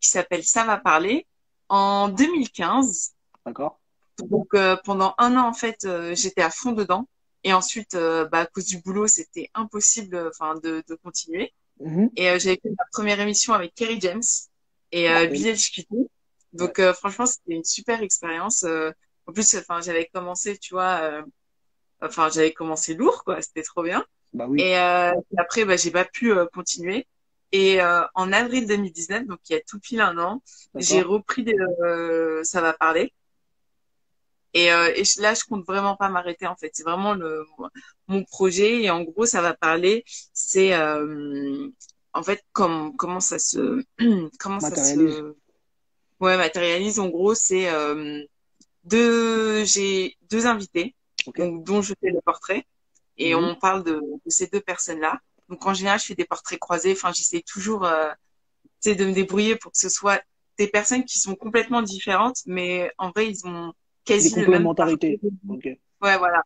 Speaker 3: qui s'appelle Ça va parler, en 2015.
Speaker 2: D'accord.
Speaker 3: Donc, pendant un an, en fait, j'étais à fond dedans. Et ensuite, euh, bah, à cause du boulot, c'était impossible enfin, de, de continuer.
Speaker 2: Mhm.
Speaker 3: Et euh, j'avais fait ma première émission avec Kerry James et euh, Billy Donc euh, franchement, c'était une super expérience. en plus, enfin, j'avais commencé, tu vois, enfin, j'avais commencé lourd, quoi. C'était trop bien.
Speaker 2: Bah oui.
Speaker 3: Et, après, bah, j'ai pas pu continuer. Et en avril 2019, donc il y a tout pile un an, j'ai repris des, ça va parler. Et, euh, et là, je compte vraiment pas m'arrêter en fait. C'est vraiment le mon projet et en gros, ça va parler. C'est euh, en fait comme comment ça se comment ça se ouais matérialise. En gros, c'est euh, deux j'ai deux invités donc, dont je fais le portrait et mhm. on parle de, de ces deux personnes là. Donc en général, je fais des portraits croisés. Enfin, j'essaie toujours euh, de me débrouiller pour que ce soit des personnes qui sont complètement différentes, mais en vrai, ils ont quasi
Speaker 2: des complémentarités.
Speaker 3: Ouais, voilà.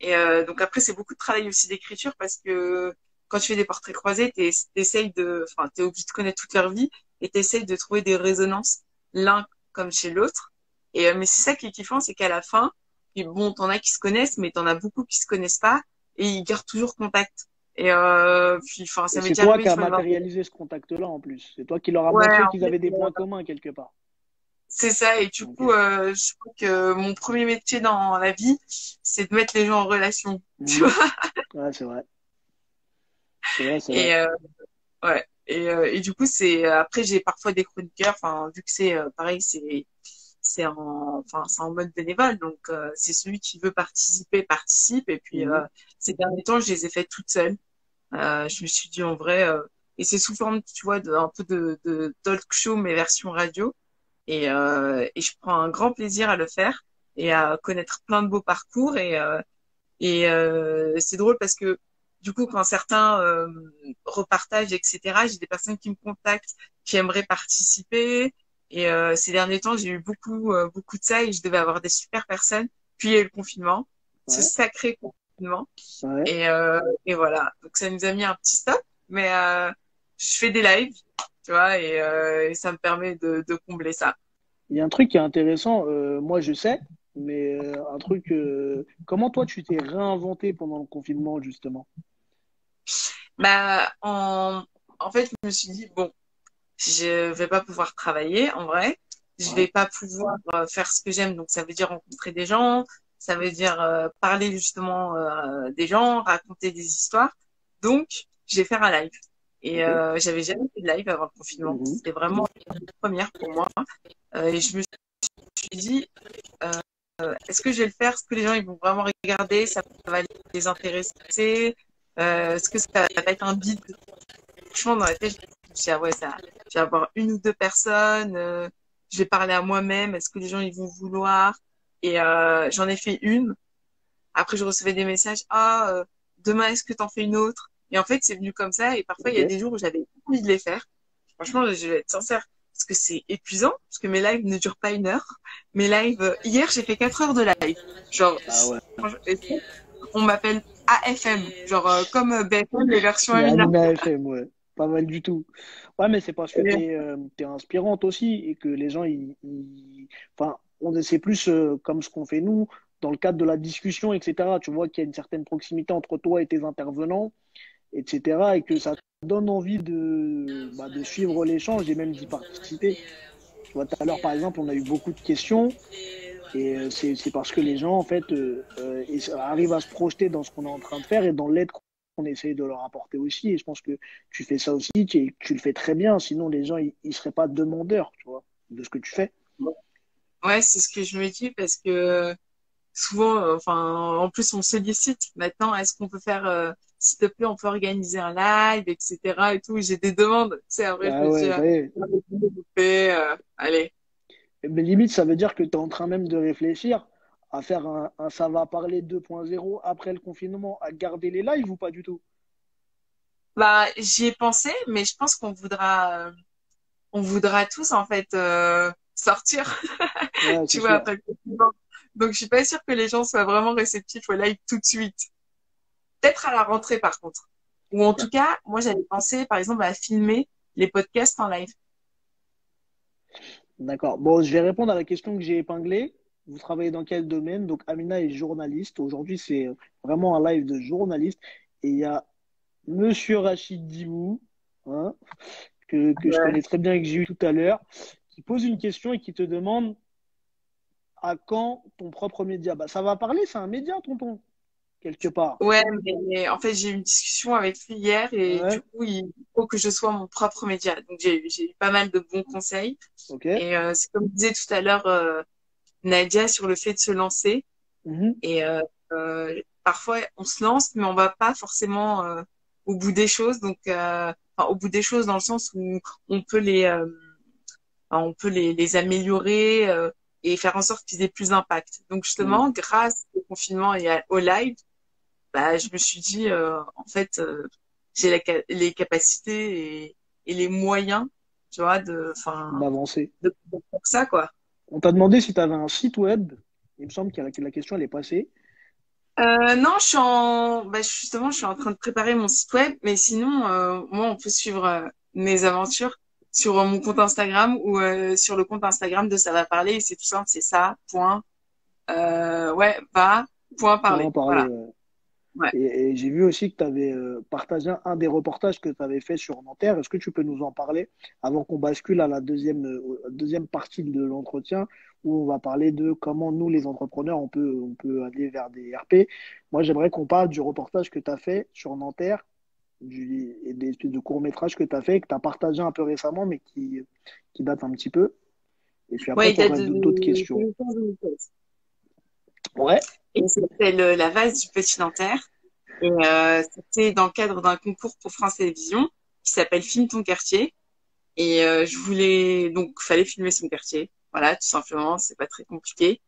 Speaker 3: Et euh, donc après, c'est beaucoup de travail aussi d'écriture parce que quand tu fais des portraits croisés, tu essayes de, enfin, t'es obligé de connaître toute leur vie et t'essayes de trouver des résonances l'un comme chez l'autre. Et euh, mais c'est ça qui est kiffant, c'est qu'à la fin, puis bon, t'en as qui se connaissent, mais t'en as beaucoup qui se connaissent pas et ils gardent toujours contact. Et euh, puis, enfin, ça
Speaker 2: C'est toi qui as matérialisé ce contact-là en plus. C'est toi qui leur as montré qu'ils avaient des points communs quelque part.
Speaker 3: C'est ça, et du coup, euh, je crois que mon premier métier dans la vie, c'est de mettre les gens en relation. Tu vois
Speaker 2: ouais, c'est vrai. C'est vrai, c'est
Speaker 3: vrai. Et, euh, ouais. Et, euh, et du coup, c'est après j'ai parfois des chroniqueurs. Enfin, vu que c'est euh, pareil, c'est c'est en enfin c'est en mode bénévole, donc euh, c'est celui qui veut participer participe. Et puis mhm. ces derniers temps, je les ai fait toutes seules. je me suis dit en vrai, et c'est sous forme, tu vois, de, un peu de, de talk show mais version radio. Et, euh, et je prends un grand plaisir à le faire et à connaître plein de beaux parcours. Et, euh, et euh, c'est drôle parce que du coup, quand certains euh, repartagent, etc., j'ai des personnes qui me contactent, qui aimeraient participer. Et euh, ces derniers temps, j'ai eu beaucoup, euh, beaucoup de ça et je devais avoir des super personnes. Puis il y a eu le confinement, ce sacré confinement.
Speaker 2: Ouais.
Speaker 3: Et, euh, et voilà, donc ça nous a mis un petit stop. Mais je fais des lives, tu vois, et, euh, et ça me permet de, de, combler ça.
Speaker 2: Il y a un truc qui est intéressant, euh, moi je sais, mais euh, un truc, comment toi tu t'es réinventé pendant le confinement justement?
Speaker 3: Bah, en, en fait, je me suis dit, bon, je vais pas pouvoir travailler en vrai, je vais pas pouvoir faire ce que j'aime, donc ça veut dire rencontrer des gens, ça veut dire euh, parler justement des gens, raconter des histoires, donc je vais faire un live. Et euh, j'avais jamais fait de live avant le confinement. Mhm. C'était vraiment une première pour moi. Euh, et je me suis dit, euh, est-ce que je vais le faire? Est-ce que les gens ils vont vraiment regarder? Ça va les intéresser? Euh, Est-ce que ça va être un bide? Franchement, dans la tête, je me suis dit, ah ouais, ça, je vais avoir une ou deux personnes. Euh, je vais parler à moi-même. Est-ce que les gens ils vont vouloir? Et euh, j'en ai fait une. Après, je recevais des messages. Ah, demain, est-ce que tu en fais une autre? Et en fait, c'est venu comme ça. Et parfois, il y a des jours où j'avais envie de les faire. Franchement, je vais être sincère parce que c'est épuisant, parce que mes lives ne durent pas une heure. Mes lives, euh, hier, j'ai fait quatre heures de live. Genre,
Speaker 2: ah ouais.
Speaker 3: on m'appelle AFM, genre euh, comme euh, BFM, les versions
Speaker 2: AFM, ouais. Pas mal du tout. Ouais, mais c'est parce que t'es euh, es inspirante aussi et que les gens, ils, ils... enfin, on c'est plus comme ce qu'on fait nous dans le cadre de la discussion, etc. Tu vois qu'il y a une certaine proximité entre toi et tes intervenants etc. Et que ça donne envie de, bah, de suivre l'échange et même d'y participer. Tu vois, tout à l'heure, par exemple, on a eu beaucoup de questions. Et euh, c'est parce que les gens, en fait, euh, euh, arrivent à se projeter dans ce qu'on est en train de faire et dans l'aide qu'on essaye de leur apporter aussi. Et je pense que tu fais ça aussi, tu, tu le fais très bien. Sinon, les gens, ils ne seraient pas demandeurs, tu vois, de ce que tu fais.
Speaker 3: Ouais, c'est ce que je me dis parce que souvent, enfin, en plus, on sollicite maintenant. Est-ce qu'on peut faire, s'il te plaît, on peut organiser un live, etc. et tout. J'ai des demandes. Tu sais, après,
Speaker 2: Ah
Speaker 3: je me
Speaker 2: ouais,
Speaker 3: dis,
Speaker 2: ouais.
Speaker 3: euh, euh, allez.
Speaker 2: Mais limite, ça veut dire que tu es en train même de réfléchir à faire un, un ça va parler 2.0 après le confinement, à garder les lives ou pas du tout?
Speaker 3: Bah, j'y ai pensé, mais je pense qu'on voudra, euh, on voudra tous en fait euh, sortir,
Speaker 2: Ouais,
Speaker 3: tu
Speaker 2: c'est
Speaker 3: vois,
Speaker 2: sûr.
Speaker 3: après le confinement. Donc, je suis pas sûre que les gens soient vraiment réceptifs au live tout de suite. Peut-être à la rentrée, par contre. Ou en tout cas, moi, j'avais pensé, par exemple, à filmer les podcasts en live.
Speaker 2: D'accord. Bon, je vais répondre à la question que j'ai épinglée. Vous travaillez dans quel domaine? Donc, Amina est journaliste. Aujourd'hui, c'est vraiment un live de journaliste. Et il y a Monsieur Rachid Dibou, hein, que, que je connais très bien et que j'ai eu tout à l'heure, qui pose une question et qui te demande à quand ton propre média? Bah, ça va parler, c'est un média, tonton, quelque part.
Speaker 3: Ouais, mais, mais en fait, j'ai eu une discussion avec lui hier et
Speaker 2: Ouais,
Speaker 3: du coup, il faut que je sois mon propre média. Donc, j'ai eu, pas mal de bons conseils. Et euh, c'est comme disait tout à l'heure euh, Nadia sur le fait de se lancer.
Speaker 2: Mhm.
Speaker 3: Et euh, parfois, on se lance, mais on va pas forcément au bout des choses. Donc, enfin, au bout des choses dans le sens où on peut les, on peut les, les améliorer et faire en sorte qu'ils aient plus d'impact. Donc, justement, grâce au confinement et à- au live, bah, je me suis dit, euh, en fait, euh, j'ai les capacités et, et les moyens, tu vois, de, enfin,
Speaker 2: D'avancer.
Speaker 3: de, de faire ça, quoi.
Speaker 2: On t'a demandé si tu avais un site web. Il me semble que la, que la question, elle est passée.
Speaker 3: Euh, non, je suis en, bah, justement, je suis en train de préparer mon site web, mais sinon, euh, moi, on peut suivre euh, mes aventures sur euh, mon compte Instagram ou euh, sur le compte Instagram de Ça va parler. C'est tout simple, c'est ça, point, euh, ouais, va, point parler.
Speaker 2: parler.
Speaker 3: Voilà.
Speaker 2: Ouais. Et, et j'ai vu aussi que tu avais partagé un, des reportages que tu avais fait sur Nanterre. Est-ce que tu peux nous en parler avant qu'on bascule à la deuxième, euh, deuxième partie de l'entretien où on va parler de comment nous, les entrepreneurs, on peut, on peut aller vers des RP. Moi, j'aimerais qu'on parle du reportage que tu as fait sur Nanterre du, et des espèces de courts-métrages que tu as fait, que tu as partagé un peu récemment, mais qui, qui date un petit peu. Et puis après,
Speaker 3: Ouais,
Speaker 2: auras
Speaker 3: de
Speaker 2: d'autres questions.
Speaker 3: 2015-2016.
Speaker 2: Ouais,
Speaker 3: Et c'était la vase du Petit Nanterre. Et euh, c'était dans le cadre d'un concours pour France Télévisions qui s'appelle Filme ton quartier. Et euh, je voulais donc fallait filmer son quartier. Voilà, tout simplement, c'est pas très compliqué.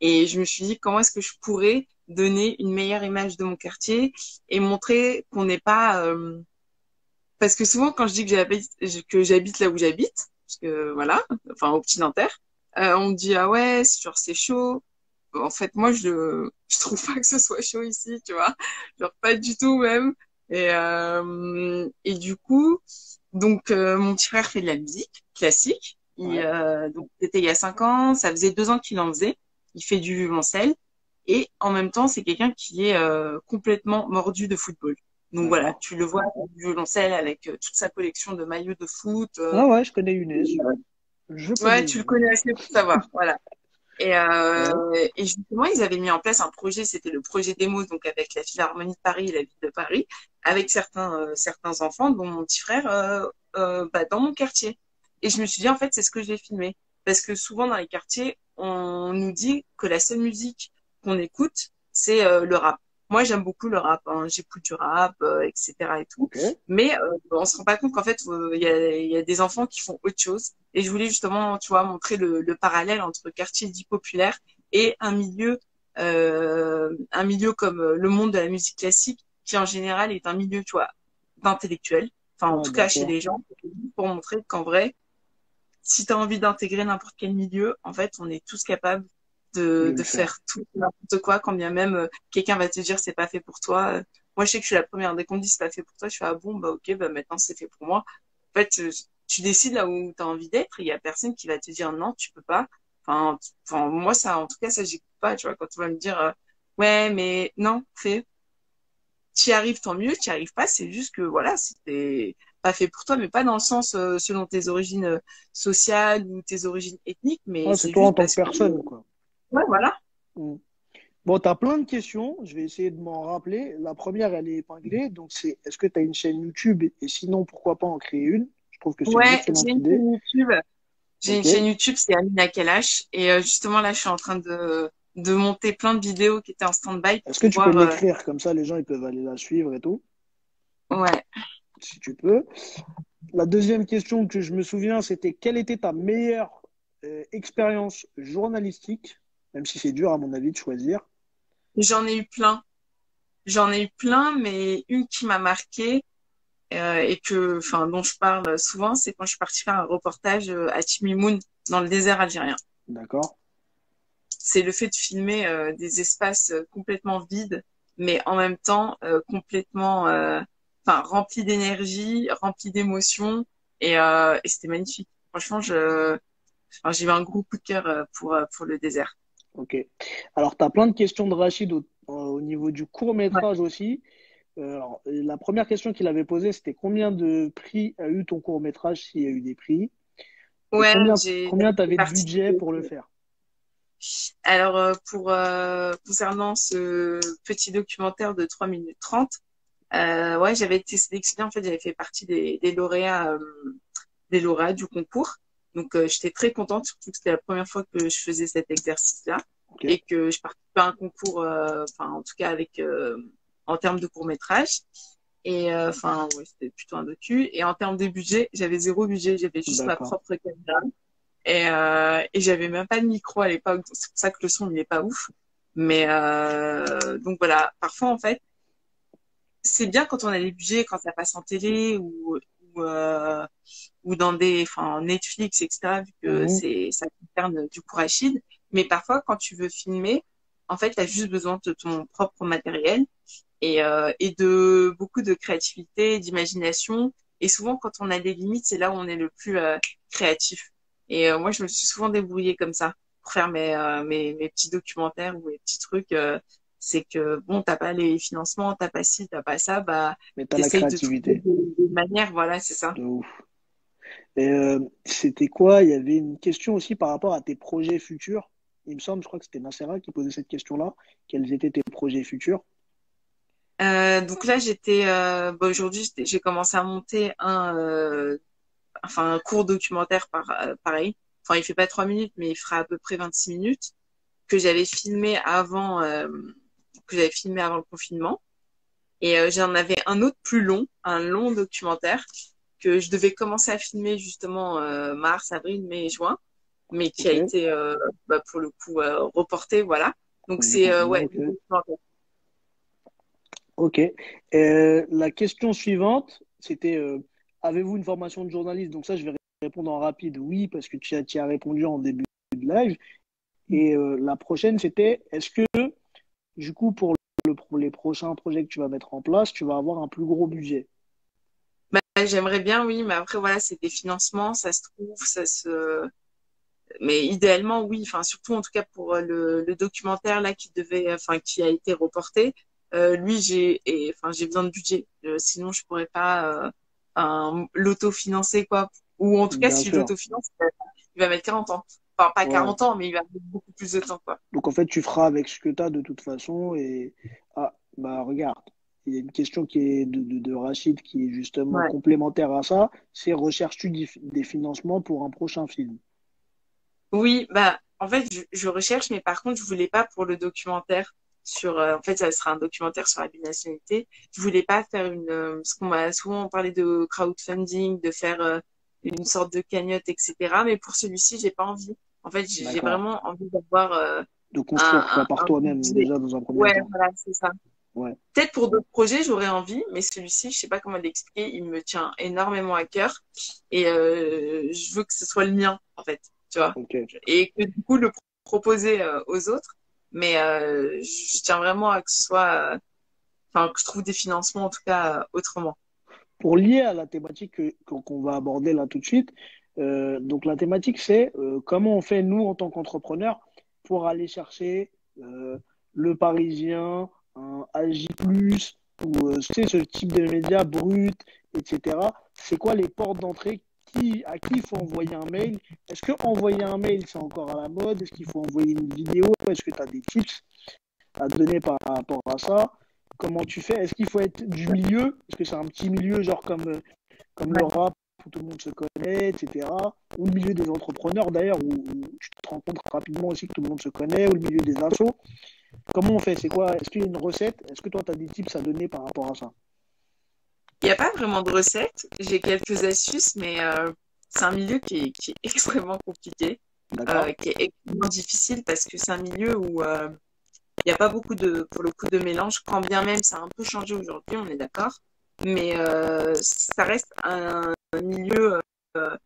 Speaker 3: Et je me suis dit comment est-ce que je pourrais donner une meilleure image de mon quartier et montrer qu'on n'est pas euh, parce que souvent quand je dis que j'habite que j'habite là où j'habite parce que voilà, enfin au Petit Nanterre, euh, on me dit ah ouais, genre c'est chaud. En fait, moi je je trouve pas que ce soit chaud ici, tu vois. Genre pas du tout même. Et euh, et du coup, donc euh, mon petit frère fait de la musique classique. Il,
Speaker 2: ouais,
Speaker 3: euh, donc c'était il y a cinq ans, ça faisait deux ans qu'il en faisait. Il fait du violoncelle et en même temps c'est quelqu'un qui est euh, complètement mordu de football. Donc voilà, tu le vois du violoncelle avec euh, toute sa collection de maillots de foot. euh,
Speaker 2: Ah ouais, je connais Younes. Je connais
Speaker 3: ouais, tu le connais assez pour savoir. Voilà. Et,
Speaker 2: Ouais,
Speaker 3: euh, et justement, ils avaient mis en place un projet, c'était le projet Demos, donc avec la Philharmonie de Paris et la ville de Paris, avec certains, euh, certains enfants, dont mon petit frère, euh, euh, bah, dans mon quartier. Et je me suis dit, en fait, c'est ce que j'ai filmé. Parce que souvent, dans les quartiers, on nous dit que la seule musique qu'on écoute, c'est euh, le rap. Moi, j'aime beaucoup le rap, hein. J'écoute du rap, euh, etc. et tout. Mais euh, on se rend pas compte qu'en fait, euh, il y a, y a des enfants qui font autre chose. Et je voulais justement, tu vois, montrer le, le parallèle entre quartier dit populaire et un milieu, euh, un milieu comme euh, le monde de la musique classique, qui en général est un milieu, tu vois, d'intellectuels. Enfin, en tout cas chez les gens, pour montrer qu'en vrai, si tu as envie d'intégrer n'importe quel milieu, en fait, on est tous capables
Speaker 2: De
Speaker 3: de,
Speaker 2: faire.
Speaker 3: tout n'importe quoi, quand bien même euh, quelqu'un va te dire c'est pas fait pour toi. Euh, Moi, je sais que je suis la première. Dès qu'on me dit c'est pas fait pour toi, je fais ah bon, bah ok, bah maintenant c'est fait pour moi. En fait, euh, tu décides là où tu as envie d'être. Il y a personne qui va te dire non, tu peux pas. Enfin, enfin moi, ça, en tout cas, ça, j'écoute pas. Tu vois, quand on va me dire euh, ouais, mais non, fais. Tu arrives, tant mieux. Tu arrives pas, c'est juste que voilà, c'était pas fait pour toi, mais pas dans le sens euh, selon tes origines sociales ou tes origines ethniques, mais
Speaker 2: c'est toi en tant que personne, quoi.
Speaker 3: Ouais, voilà.
Speaker 2: Mm. Bon, tu as plein de questions. Je vais essayer de m'en rappeler. La première, elle est épinglée. Donc, c'est est-ce que tu as une chaîne YouTube? Et sinon, pourquoi pas en créer une? Je trouve que c'est une
Speaker 3: Ouais, j'ai une
Speaker 2: idée.
Speaker 3: chaîne YouTube J'ai une chaîne YouTube, c'est Amina Kalash. Et justement, là, je suis en train de, de monter plein de vidéos qui étaient en stand-by.
Speaker 2: Est-ce que tu peux l'écrire comme ça, les gens ils peuvent aller la suivre et tout
Speaker 3: Ouais.
Speaker 2: Si tu peux. La deuxième question que je me souviens, c'était quelle était ta meilleure expérience journalistique, même si c'est dur à mon avis de choisir
Speaker 3: J'en ai eu plein. J'en ai eu plein, mais une qui m'a marqué euh, et que, enfin, dont je parle souvent, c'est quand je suis partie faire un reportage euh, à Timimoun dans le désert algérien.
Speaker 2: D'accord.
Speaker 3: C'est le fait de filmer euh, des espaces complètement vides, mais en même temps complètement, enfin, remplis d'énergie, remplis d'émotions, et, et c'était magnifique. Franchement, je, j'ai eu un gros coup de cœur pour pour le désert.
Speaker 2: Ok. Alors, tu as plein de questions de Rachid au, au niveau du court métrage aussi. Euh, alors, la première question qu'il avait posée, c'était combien de prix a eu ton court métrage s'il y a eu des prix?
Speaker 3: Ouais,
Speaker 2: combien tu avais de budget pour le faire?
Speaker 3: Alors, euh, pour euh, concernant ce petit documentaire de 3 minutes 30, euh, ouais, j'avais été sélectionnée, en fait, j'avais fait partie des, des lauréats, des lauréats du concours. Donc, j'étais très contente, surtout que c'était la première fois que je faisais cet exercice-là et que je participais à un concours, enfin, en tout cas avec en termes de court métrage. Et euh, enfin, ouais, c'était plutôt un docu. Et en termes de budget, j'avais zéro budget, j'avais juste ma propre caméra. Et, euh, et j'avais même pas de micro à l'époque, c'est pour ça que le son il est pas ouf. Mais euh, donc voilà, parfois en fait, c'est bien quand on a des budgets, quand ça passe en télé ou ou, euh, ou dans des, enfin Netflix, etc. Vu que mhm. c'est ça concerne du courachide. Mais parfois, quand tu veux filmer, en fait, tu as juste besoin de ton propre matériel et, euh, et de beaucoup de créativité, d'imagination. Et souvent, quand on a des limites, c'est là où on est le plus euh, créatif. Et euh, moi, je me suis souvent débrouillée comme ça pour faire mes, euh, mes, mes, petits documentaires ou mes petits trucs. C'est que bon, t'as pas les financements, t'as pas ci, t'as pas ça, bah.
Speaker 2: Mais t'as la créativité.
Speaker 3: De, de, manière, voilà, c'est ça.
Speaker 2: De ouf. Et c'était quoi? Il y avait une question aussi par rapport à tes projets futurs. Il me semble, je crois que c'était Nassera qui posait cette question-là. Quels étaient tes projets futurs?
Speaker 3: Euh, donc là, j'étais, euh, bah, aujourd'hui, j'ai commencé à monter un, euh, enfin, un court documentaire par, euh, pareil. Enfin, il fait pas trois minutes, mais il fera à peu près 26 minutes que j'avais filmé avant, euh, que j'avais filmé avant le confinement. Et j'en avais un autre plus long, un long documentaire que je devais commencer à filmer justement mars, avril, mai, juin, mais qui a été, bah, pour le coup, reporté, voilà. Donc c'est ouais,
Speaker 2: Ok. Euh, la question suivante, c'était euh, avez-vous une formation de journaliste? Donc ça, je vais répondre en rapide, oui, parce que tu as, tu as répondu en début de live. Et euh, la prochaine, c'était est-ce que, du coup, pour, le, les prochains projets que tu vas mettre en place, tu vas avoir un plus gros budget
Speaker 3: bah, J'aimerais bien, oui, mais après, voilà, c'est des financements, ça se trouve, ça se. Mais idéalement, oui, enfin, surtout en tout cas pour le, le documentaire là qui devait, enfin, qui a été reporté, euh, lui, j'ai, enfin, j'ai besoin de budget. Euh, sinon, je pourrais pas euh, l'autofinancer, quoi. Ou en tout cas, si je l'autofinance, il va mettre 40 ans. Enfin, pas 40 ans, mais il va mettre beaucoup plus de temps, quoi.
Speaker 2: Donc, en fait, tu feras avec ce que tu as de toute façon. Et, ah, bah, regarde. Il y a une question qui est de, de, de Rachid qui est justement complémentaire à ça. C'est recherches-tu des financements pour un prochain film?
Speaker 3: Oui, bah, en fait, je, je, recherche, mais par contre, je voulais pas pour le documentaire sur euh, en fait ça sera un documentaire sur la binationalité je voulais pas faire une euh, parce qu'on m'a souvent parlé de crowdfunding de faire euh, une sorte de cagnotte etc mais pour celui-ci j'ai pas envie en fait j'ai vraiment envie d'avoir
Speaker 2: de construire par toi-même déjà dans un premier
Speaker 3: ouais, voilà c'est ça. Ouais. peut-être pour d'autres projets j'aurais envie mais celui-ci je sais pas comment l'expliquer il me tient énormément à cœur et je veux que ce soit le mien en fait tu vois. Et que du coup le proposer aux autres mais euh, je tiens vraiment à que ce soit, euh, enfin que je trouve des financements en tout cas euh, autrement.
Speaker 2: Pour lier à la thématique qu'on va aborder là tout de suite, euh, donc la thématique c'est euh, comment on fait nous en tant qu'entrepreneurs pour aller chercher euh, le Parisien, un AJ+, ou c'est ce type de médias bruts, etc. C'est quoi les portes d'entrée? À qui il faut envoyer un mail? Est-ce que envoyer un mail, c'est encore à la mode? Est-ce qu'il faut envoyer une vidéo? Est-ce que tu as des tips à donner par rapport à ça? Comment tu fais? Est-ce qu'il faut être du milieu? Est-ce que c'est un petit milieu, genre comme, comme le rap où tout le monde se connaît, etc. Ou le milieu des entrepreneurs d'ailleurs, où, tu te rends compte rapidement aussi que tout le monde se connaît, ou le milieu des assos. Comment on fait? C'est quoi? Est-ce qu'il y a une recette? Est-ce que toi, tu as des tips à donner par rapport à ça?
Speaker 3: Il n'y a pas vraiment de recette. J'ai quelques astuces, mais euh, c'est un milieu qui est, extrêmement compliqué, euh, qui est extrêmement difficile parce que c'est un milieu où euh, il n'y a pas beaucoup de, pour le coup, de mélange, quand bien même ça a un peu changé aujourd'hui, on est d'accord. Mais euh, ça reste un, milieu euh,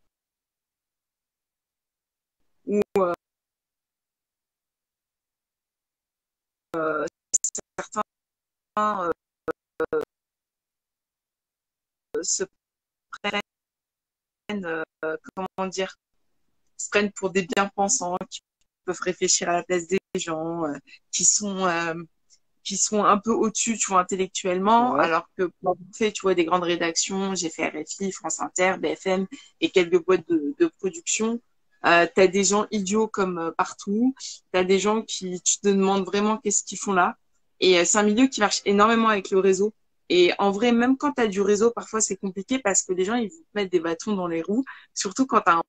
Speaker 3: où euh, certains se prennent, comment dire, se prennent pour des bien-pensants qui peuvent réfléchir à la place des gens, qui sont qui sont un peu au-dessus, tu vois, intellectuellement, alors que quand on fait, tu vois, des grandes rédactions, j'ai fait RFI, France Inter, BFM et quelques boîtes de, de production, euh, tu as des gens idiots comme euh, partout, tu as des gens qui, tu te demandes vraiment qu'est-ce qu'ils font là. Et euh, c'est un milieu qui marche énormément avec le réseau. Et en vrai, même quand tu as du réseau, parfois c'est compliqué parce que les gens, ils te mettre des bâtons dans les roues, surtout quand tu as un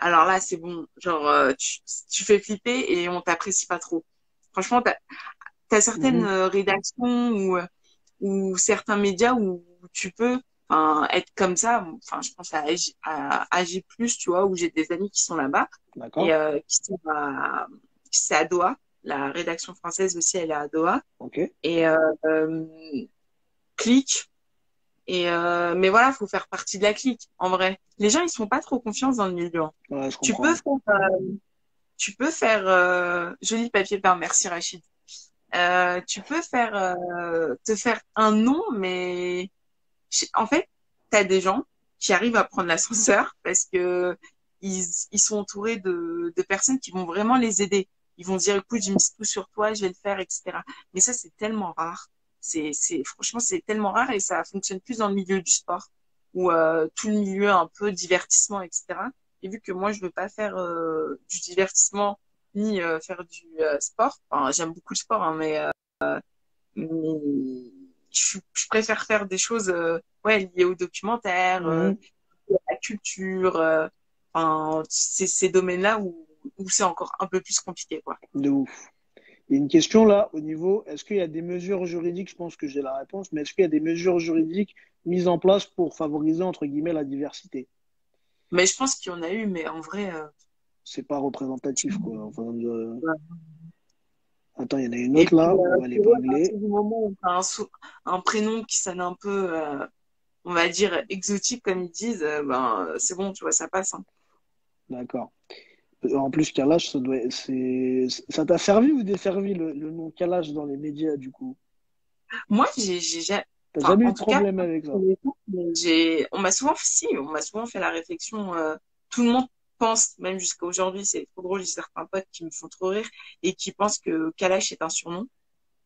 Speaker 3: alors là, c'est bon. Genre, euh, tu, fais flipper et on t'apprécie pas trop. Franchement, tu as, certaines mhm. euh, rédactions ou, euh, ou certains médias où tu peux être comme ça. Enfin, je pense à, à AG+, tu vois, où j'ai des amis qui sont là-bas. Et euh, qui sont à, c'est à Doha. La rédaction française aussi, elle est à Doha.
Speaker 2: Okay.
Speaker 3: Et euh, Click, et euh, mais voilà, faut faire partie de la clique. En vrai, les gens ils sont pas trop confiance dans le milieu.
Speaker 2: Ouais,
Speaker 3: tu peux faire, euh, tu peux faire euh, joli papier peint. Merci Rachid. Euh, tu peux faire euh, te faire un nom, mais en fait, tu as des gens qui arrivent à prendre l'ascenseur parce que ils, ils sont entourés de, de personnes qui vont vraiment les aider. Ils vont dire écoute, je mise tout sur toi, je vais le faire, etc. Mais ça c'est tellement rare c'est, c'est franchement c'est tellement rare et ça fonctionne plus dans le milieu du sport ou euh, tout le milieu un peu divertissement etc. Et vu que moi je veux pas faire euh, du divertissement ni euh, faire du sport, enfin, j'aime beaucoup le sport hein, mais, je, je, préfère faire des choses ouais liées au documentaire, mmh. à la culture, enfin c'est ces domaines-là où où c'est encore un peu plus compliqué quoi.
Speaker 2: De ouf. Il y a une question là au niveau, est-ce qu'il y a des mesures juridiques, je pense que j'ai la réponse, mais est-ce qu'il y a des mesures juridiques mises en place pour favoriser entre guillemets la diversité?
Speaker 3: Mais je pense qu'il y en a eu, mais en vrai. Euh...
Speaker 2: C'est pas représentatif quoi. Enfin, Attends, il y en a une autre là, on va l'épingler.
Speaker 3: Du moment où un, un, prénom qui sonne un peu, euh, on va dire, exotique comme ils disent, euh, ben, c'est bon, tu vois, ça passe. Hein.
Speaker 2: D'accord. En plus, Kalash, ça doit, c'est, ça t'a servi ou desservi le, le nom Kalash dans les médias du coup?
Speaker 3: Moi, j'ai, j'ai,
Speaker 2: T'as jamais eu de problème avec ça?
Speaker 3: j'ai, On m'a souvent, si, on m'a souvent fait la réflexion. Euh, tout le monde pense, même jusqu'à aujourd'hui, c'est trop drôle. J'ai certains potes qui me font trop rire et qui pensent que Kalash est un surnom.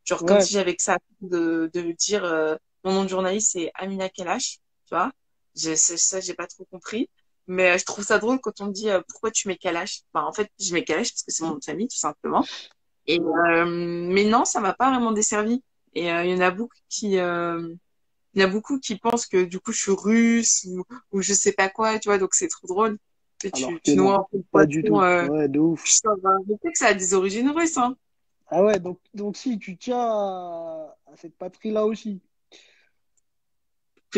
Speaker 3: Genre comme si j'avais que ça de, de dire euh, mon nom de journaliste c'est Amina Kalash, tu vois? Je, ça, j'ai pas trop compris. Mais euh, je trouve ça drôle quand on me dit euh, pourquoi tu mets Kalash? Bah, en fait, je mets Kalash parce que c'est mon nom de famille, tout simplement. Et euh, mais non, ça m'a pas vraiment desservi. Et il y en a beaucoup qui, il y en a beaucoup qui pensent que du coup je suis russe ou, ou je sais pas quoi, tu vois. Donc c'est trop drôle.
Speaker 2: tu, tu noies pas du tout. ouais, de ouf. Je
Speaker 3: sais que ça a des origines russes. Hein.
Speaker 2: Ah ouais, donc donc si tu tiens à, à cette patrie là aussi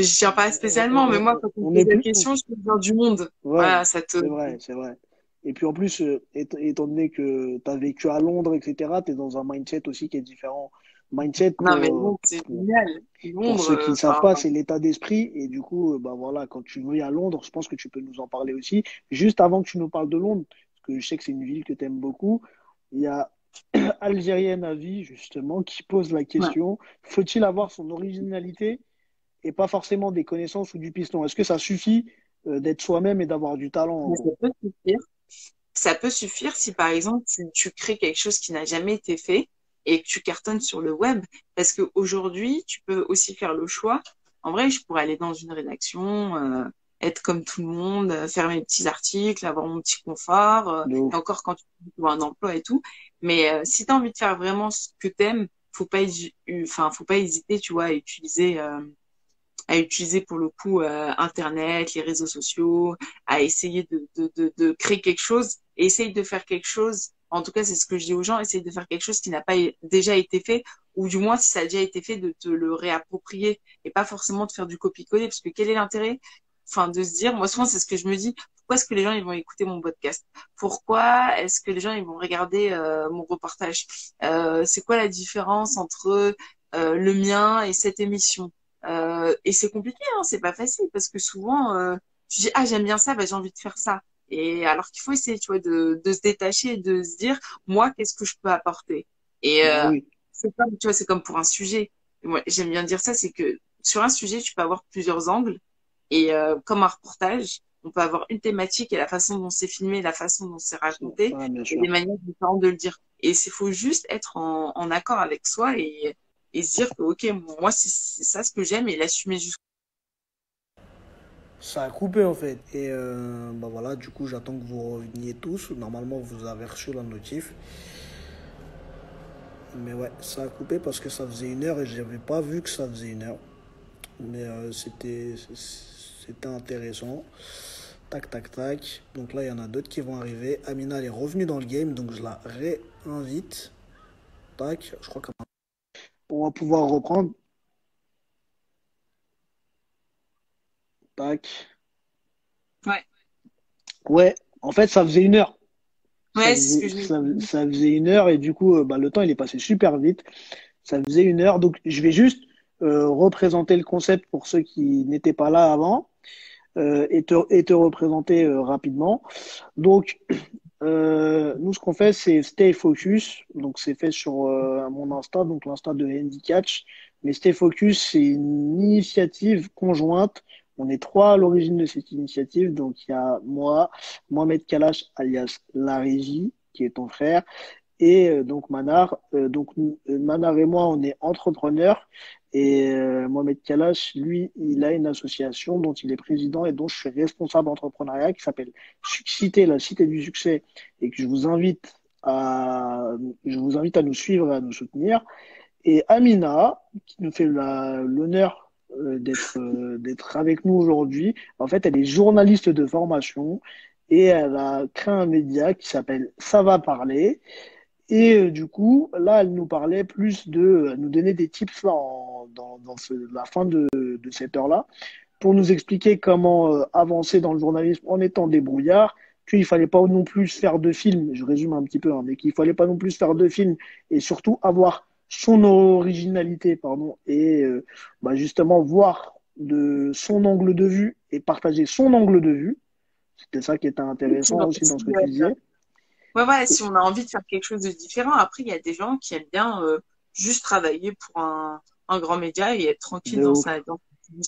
Speaker 3: je tiens pas spécialement, mais moi, quand on, me pose la question, je peux dire du monde. voilà, ça te...
Speaker 2: C'est vrai, c'est vrai. Et puis en plus, euh, étant donné que tu as vécu à Londres, etc., tu es dans un mindset aussi qui est différent. Mindset,
Speaker 3: non, mais c'est génial.
Speaker 2: pour ceux qui ne savent pas, c'est l'état d'esprit. Et du coup, bah voilà, quand tu vis à Londres, je pense que tu peux nous en parler aussi. Juste avant que tu nous parles de Londres, parce que je sais que c'est une ville que tu aimes beaucoup, il y a Algérienne à vie, justement, qui pose la question faut-il avoir son originalité? Et pas forcément des connaissances ou du piston. Est-ce que ça suffit euh, d'être soi-même et d'avoir du talent
Speaker 3: Ça peut suffire. Ça peut suffire si par exemple tu, tu crées quelque chose qui n'a jamais été fait et que tu cartonnes sur le web. Parce qu'aujourd'hui, tu peux aussi faire le choix. En vrai, je pourrais aller dans une rédaction, euh, être comme tout le monde, euh, faire mes petits articles, avoir mon petit confort, et encore quand tu as un emploi et tout. Mais si tu as envie de faire vraiment ce que tu aimes, faut pas, enfin, faut pas hésiter, tu vois, à utiliser, euh, à utiliser pour le coup euh, Internet, les réseaux sociaux, à essayer de, de, de, de, créer quelque chose, et essaye de faire quelque chose. En tout cas, c'est ce que je dis aux gens, essaye de faire quelque chose qui n'a pas déjà été fait, ou du moins si ça a déjà été fait, de te le réapproprier et pas forcément de faire du copier-coller, parce que quel est l'intérêt? Enfin, de se dire, moi souvent c'est ce que je me dis, pourquoi est-ce que les gens ils vont écouter mon podcast? Pourquoi est-ce que les gens ils vont regarder euh, mon reportage? Euh, C'est quoi la différence entre euh, le mien et cette émission? Et c'est compliqué, hein, c'est pas facile parce que souvent euh, tu dis ah j'aime bien ça, bah, j'ai envie de faire ça. Et alors qu'il faut essayer, tu vois, de, de se détacher et de se dire moi qu'est-ce que je peux apporter? Et oui. c'est comme tu vois, c'est comme pour un sujet. moi j'aime bien dire ça, c'est que sur un sujet tu peux avoir plusieurs angles et comme un reportage on peut avoir une thématique et la façon dont c'est filmé, la façon dont c'est raconté, des manières différentes de le dire. Et il faut juste être en, en, accord avec soi et, et se dire que, ok, moi, c'est ça ce que j'aime et l'assumer jusqu'au
Speaker 2: ça a coupé en fait. Et euh, bah voilà, du coup, j'attends que vous reveniez tous. Normalement, vous avez reçu la notif. Mais ouais, ça a coupé parce que ça faisait une heure et je n'avais pas vu que ça faisait une heure. Mais euh, c'était c'était intéressant. Tac, tac, tac. Donc là, il y en a d'autres qui vont arriver. Amina, elle est revenue dans le game, donc je la réinvite. Tac, je crois qu'on va pouvoir reprendre. Tac.
Speaker 3: Ouais.
Speaker 2: Ouais, en fait, ça faisait une heure. Ouais, ça faisait, ça, ça faisait une heure et du coup, euh, bah, le temps, il est passé super vite. Ça faisait une heure. Donc, je vais juste euh, représenter le concept pour ceux qui n'étaient pas là avant. Euh, et, te, et te représenter euh, rapidement. Donc, euh, nous, ce qu'on fait, c'est Stay Focus. Donc, c'est fait sur mon Insta, donc l'Insta de Handy Catch. Mais Stay Focus, c'est une initiative conjointe. On est trois à l'origine de cette initiative. Donc, il y a moi, Mohamed Kalash, alias La Régie, qui est ton frère, et donc Manar. donc Manar et moi, on est entrepreneurs et euh, Mohamed Kalash, lui, il a une association dont il est président et dont je suis responsable entrepreneuriat qui s'appelle Succité, la cité du succès, et que je vous invite à, je vous invite à nous suivre et à nous soutenir. Et Amina, qui nous fait l'honneur euh, d'être euh, d'être avec nous aujourd'hui. En fait, elle est journaliste de formation et elle a créé un média qui s'appelle Ça va parler. Et euh, du coup, là, elle nous parlait plus de nous donner des tips là, dans, dans ce, la fin de, de cette heure-là pour nous expliquer comment euh, avancer dans le journalisme en étant débrouillard, qu'il fallait pas non plus faire de films, je résume un petit peu, hein, mais qu'il fallait pas non plus faire de films et surtout avoir son originalité, pardon, et euh, bah justement voir de son angle de vue et partager son angle de vue. C'était ça qui était intéressant aussi dans ce que tu disais.
Speaker 3: Ouais, ouais, si on a envie de faire quelque chose de différent. Après, il y a des gens qui aiment bien euh, juste travailler pour un, un, grand média et être tranquille dans sa, dans,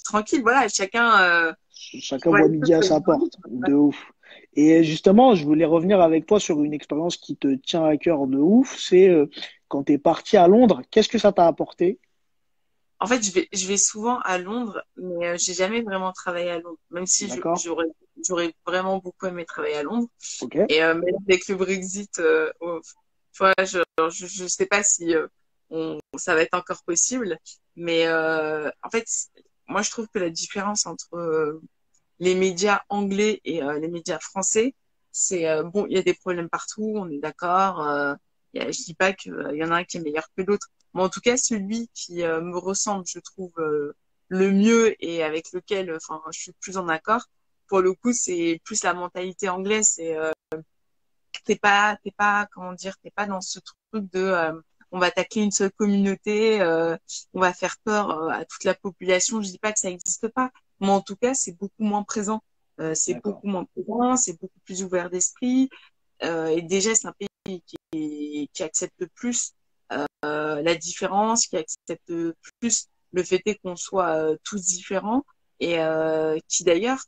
Speaker 3: tranquille. Voilà, chacun. Euh,
Speaker 2: chacun voit midi à sa porte. De ouf. Et justement, je voulais revenir avec toi sur une expérience qui te tient à cœur de ouf. C'est euh, quand tu es parti à Londres, qu'est-ce que ça t'a apporté?
Speaker 3: En fait, je vais, je vais souvent à Londres, mais euh, j'ai jamais vraiment travaillé à Londres. Même si j'aurais j'aurais vraiment beaucoup aimé travailler à Londres. Et euh, même avec le Brexit, euh, oh, je, je, je sais pas si euh, on, ça va être encore possible, mais euh, en fait, moi je trouve que la différence entre euh, les médias anglais et euh, les médias français, c'est bon, il y a des problèmes partout, on est d'accord. Y a, je dis pas qu'il y en a un qui est meilleur que l'autre, mais en tout cas celui qui me ressemble, je trouve le mieux et avec lequel, enfin, je suis plus en accord, pour le coup, c'est plus la mentalité anglaise. C'est euh, t'es pas, t'es pas, comment dire, t'es pas dans ce truc de euh, on va attaquer une seule communauté, euh, on va faire peur euh, à toute la population. Je dis pas que ça n'existe pas, mais en tout cas, c'est beaucoup moins présent. Euh, c'est beaucoup moins présent, c'est beaucoup plus ouvert d'esprit. et déjà, c'est un pays qui, qui accepte plus la différence, qui accepte plus le fait qu'on soit tous différents et qui d'ailleurs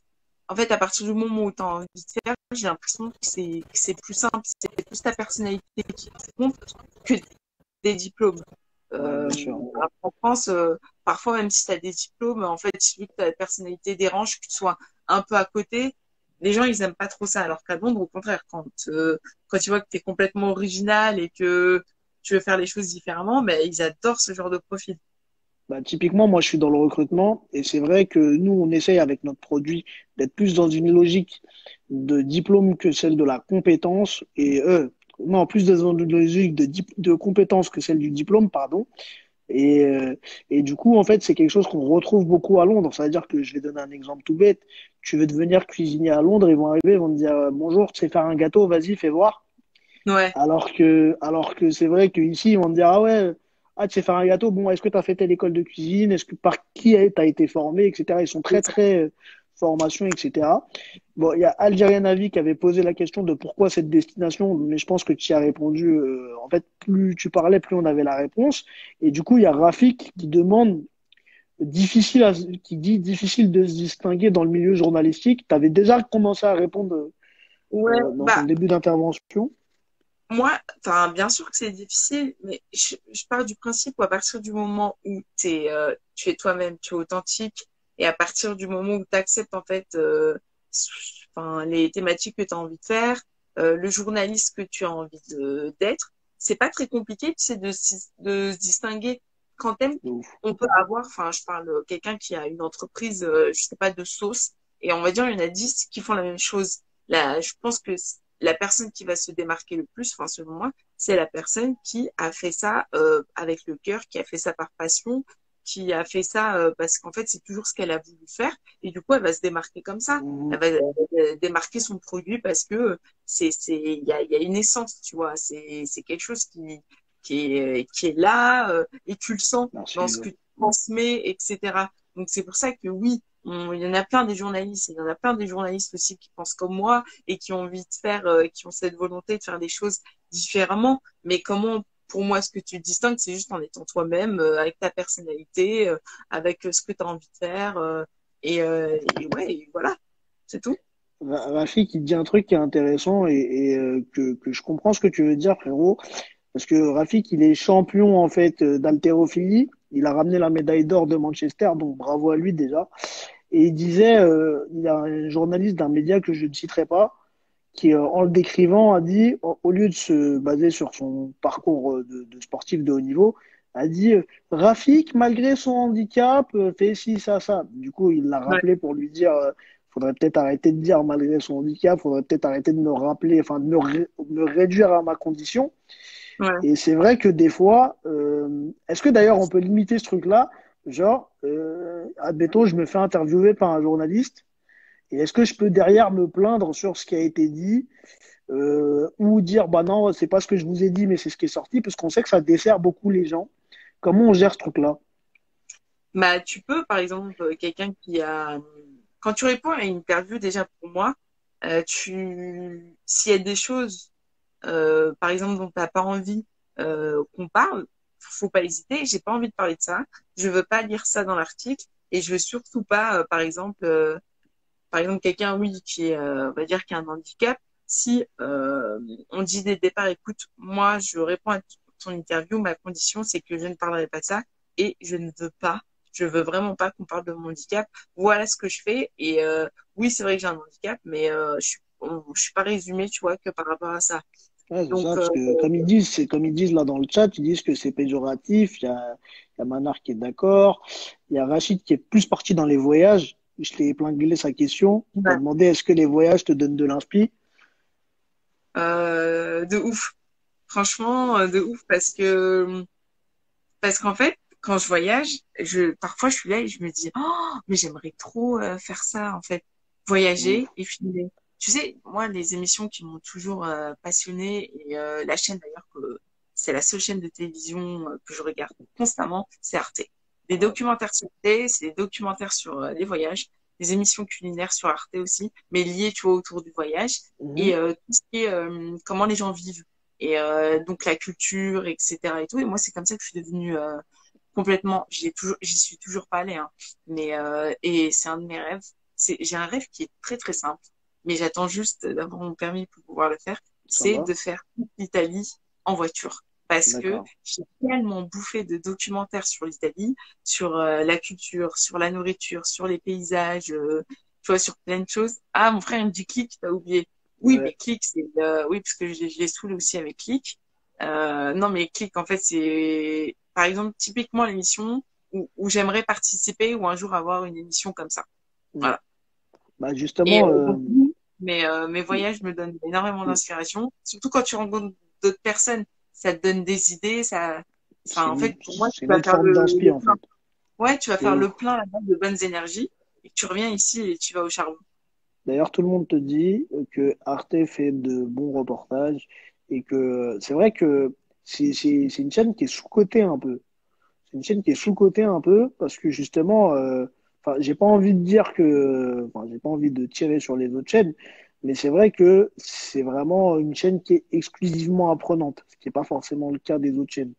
Speaker 3: en fait, à partir du moment où tu as envie de faire, j'ai l'impression que c'est, c'est plus simple, c'est plus ta personnalité qui compte que des diplômes. Euh, en France, euh, parfois, même si tu as des diplômes, en fait, que ta personnalité dérange, que tu sois un peu à côté, les gens, ils aiment pas trop ça. Alors qu'à Londres, au contraire, quand, euh, quand tu vois que tu es complètement original et que tu veux faire les choses différemment, mais ils adorent ce genre de profil.
Speaker 2: Bah, typiquement, moi, je suis dans le recrutement et c'est vrai que nous, on essaye avec notre produit d'être plus dans une logique de diplôme que celle de la compétence et eux, non, plus dans une logique de, compétence que celle du diplôme, pardon. Et, euh, et du coup, en fait, c'est quelque chose qu'on retrouve beaucoup à Londres. C'est-à-dire que je vais donner un exemple tout bête. Tu veux devenir cuisinier à Londres, ils vont arriver, ils vont te dire bonjour, tu sais faire un gâteau, vas-y, fais voir.
Speaker 3: Ouais.
Speaker 2: Alors que, alors que c'est vrai qu'ici, ils vont te dire ah ouais, ah tu sais faire un gâteau, bon, est-ce que tu as fait telle école de cuisine, est-ce que par qui tu as été formé, etc. Ils sont très très formation, etc. Bon, il y a Algérien Avi qui avait posé la question de pourquoi cette destination, mais je pense que tu y as répondu. Euh, en fait, plus tu parlais, plus on avait la réponse. Et du coup, il y a Rafik qui demande difficile, qui dit difficile de se distinguer dans le milieu journalistique. Tu avais déjà commencé à répondre euh,
Speaker 3: ouais,
Speaker 2: dans
Speaker 3: bah,
Speaker 2: ton début d'intervention.
Speaker 3: Moi, bien sûr que c'est difficile, mais je, pars du principe où à partir du moment où es, euh, tu es toi-même, tu es authentique, et à partir du moment où tu acceptes en fait euh, enfin, les thématiques que tu as envie de faire, euh, le journaliste que tu as envie d'être, c'est pas très compliqué, tu sais, de, de se distinguer. Quand même, on peut avoir, enfin, je parle quelqu'un qui a une entreprise, euh, je sais pas, de sauce, et on va dire il y en a dix qui font la même chose. Là, je pense que la personne qui va se démarquer le plus, enfin selon moi, c'est la personne qui a fait ça euh, avec le cœur, qui a fait ça par passion, qui a fait ça euh, parce qu'en fait c'est toujours ce qu'elle a voulu faire. Et du coup elle va se démarquer comme ça. Mmh. elle va démarquer son produit parce que c'est c'est il y a, y a une essence tu vois. C'est c'est quelque chose qui qui est qui est là euh, et tu le sens dans ce que tu transmets etc donc c'est pour ça que oui il y en a plein des journalistes il y en a plein des journalistes aussi qui pensent comme moi et qui ont envie de faire euh, qui ont cette volonté de faire des choses différemment mais comment pour moi, ce que tu distingues, c'est juste en étant toi-même, euh, avec ta personnalité, euh, avec euh, ce que tu as envie de faire. Et, ouais, voilà, c'est tout.
Speaker 2: Rafi qui dit un truc qui est intéressant et, que, que, je comprends ce que tu veux dire, frérot. Parce que Rafik, il est champion en fait d'haltérophilie. Il a ramené la médaille d'or de Manchester, donc bravo à lui déjà. Et il disait, il y a un journaliste d'un média que je ne citerai pas, qui, euh, en le décrivant, a dit, au lieu de se baser sur son parcours euh, de, de sportif de haut niveau, a dit euh, Rafik, malgré son handicap, fait ci, ça, ça. Du coup, il l'a rappelé pour lui dire faudrait peut-être arrêter de dire malgré son handicap, faudrait peut-être arrêter de me rappeler, enfin, de me, me réduire à ma condition. Ouais. Et c'est vrai que des fois, euh, est-ce que d'ailleurs on peut limiter ce truc-là? Genre, euh, admettons, je me fais interviewer par un journaliste et est-ce que je peux derrière me plaindre sur ce qui a été dit euh, ou dire bah non, c'est pas ce que je vous ai dit, mais c'est ce qui est sorti, parce qu'on sait que ça dessert beaucoup les gens. Comment on gère ce truc-là?
Speaker 3: Bah, tu peux, par exemple, quelqu'un qui a, quand tu réponds à une interview, déjà pour moi, euh, tu, s'il y a des choses, euh, par exemple, dont tu n'as pas envie euh, qu'on parle, faut pas hésiter. J'ai pas envie de parler de ça. Je veux pas lire ça dans l'article et je veux surtout pas, euh, par exemple euh, par exemple, quelqu'un, oui, qui euh, va dire, qui a un handicap, si euh, on dit dès le départ, écoute, moi, je réponds à ton interview, ma condition, c'est que je ne parlerai pas de ça et je ne veux pas, je veux vraiment pas qu'on parle de mon handicap. Voilà ce que je fais. Et euh, oui, c'est vrai que j'ai un handicap, mais je suis, je suis pas résumée, tu vois, que par rapport à ça.
Speaker 2: Donc, ça, parce que, comme ils disent, c'est comme ils disent là dans le chat, ils disent que c'est péjoratif. Il y a, y a Manar qui est d'accord, il y a Rachid qui est plus parti dans les voyages je t'ai épinglé sa question. Il m'a demandé est-ce que les voyages te donnent de l'inspi?
Speaker 3: Euh, De ouf. Franchement, euh, de ouf parce que parce qu'en fait, quand je voyage, je parfois je suis là et je me dis oh mais j'aimerais trop euh, faire ça en fait, voyager et filmer. Tu sais, moi les émissions qui m'ont toujours euh, passionné et la chaîne d'ailleurs que c'est la seule chaîne de télévision que je regarde constamment, c'est Arte des documentaires sur Arte, c'est des documentaires sur euh, les voyages, des émissions culinaires sur Arte aussi, mais liées, tu vois, autour du voyage mhm. et euh, tout ce qui est euh, comment les gens vivent et donc la culture, etc. et tout. Et moi, c'est comme ça que je suis devenue complètement. J'y toujours, j'y suis toujours pas allée, hein, mais et c'est un de mes rêves. C'est, j'ai un rêve qui est très très simple, mais j'attends juste d'avoir mon permis pour pouvoir le faire. C'est de faire l'Italie en voiture parce que j'ai tellement bouffé de documentaires sur l'Italie, sur euh, la culture, sur la nourriture, sur les paysages, euh, tu vois, sur plein de choses. Ah, mon frère il me dit Click, t'as oublié. Oui, mais Click, c'est euh, oui parce que je, je l'ai saoulé aussi avec Click. Euh, non, mais clic, en fait, c'est, par exemple, typiquement l'émission où, où j'aimerais participer ou un jour avoir une émission comme ça. Voilà.
Speaker 2: Bah, justement, euh,
Speaker 3: mais euh, mes voyages me donnent énormément d'inspiration. Surtout quand tu rencontres d'autres personnes, ça te donne des idées. Ça, enfin, en fait, pour moi, tu vas faire le, le,
Speaker 2: en fait.
Speaker 3: Ouais, tu vas faire le plein là de bonnes énergies et tu reviens ici et tu vas au charbon.
Speaker 2: D'ailleurs, tout le monde te dit que Arte fait de bons reportages et que c'est vrai que c'est une chaîne qui est sous-cotée un peu. C'est une chaîne qui est sous-cotée un peu parce que justement, euh, enfin, j'ai pas envie de dire que, enfin, j'ai pas envie de tirer sur les autres chaînes, mais c'est vrai que c'est vraiment une chaîne qui est exclusivement apprenante, ce qui n'est pas forcément le cas des autres chaînes.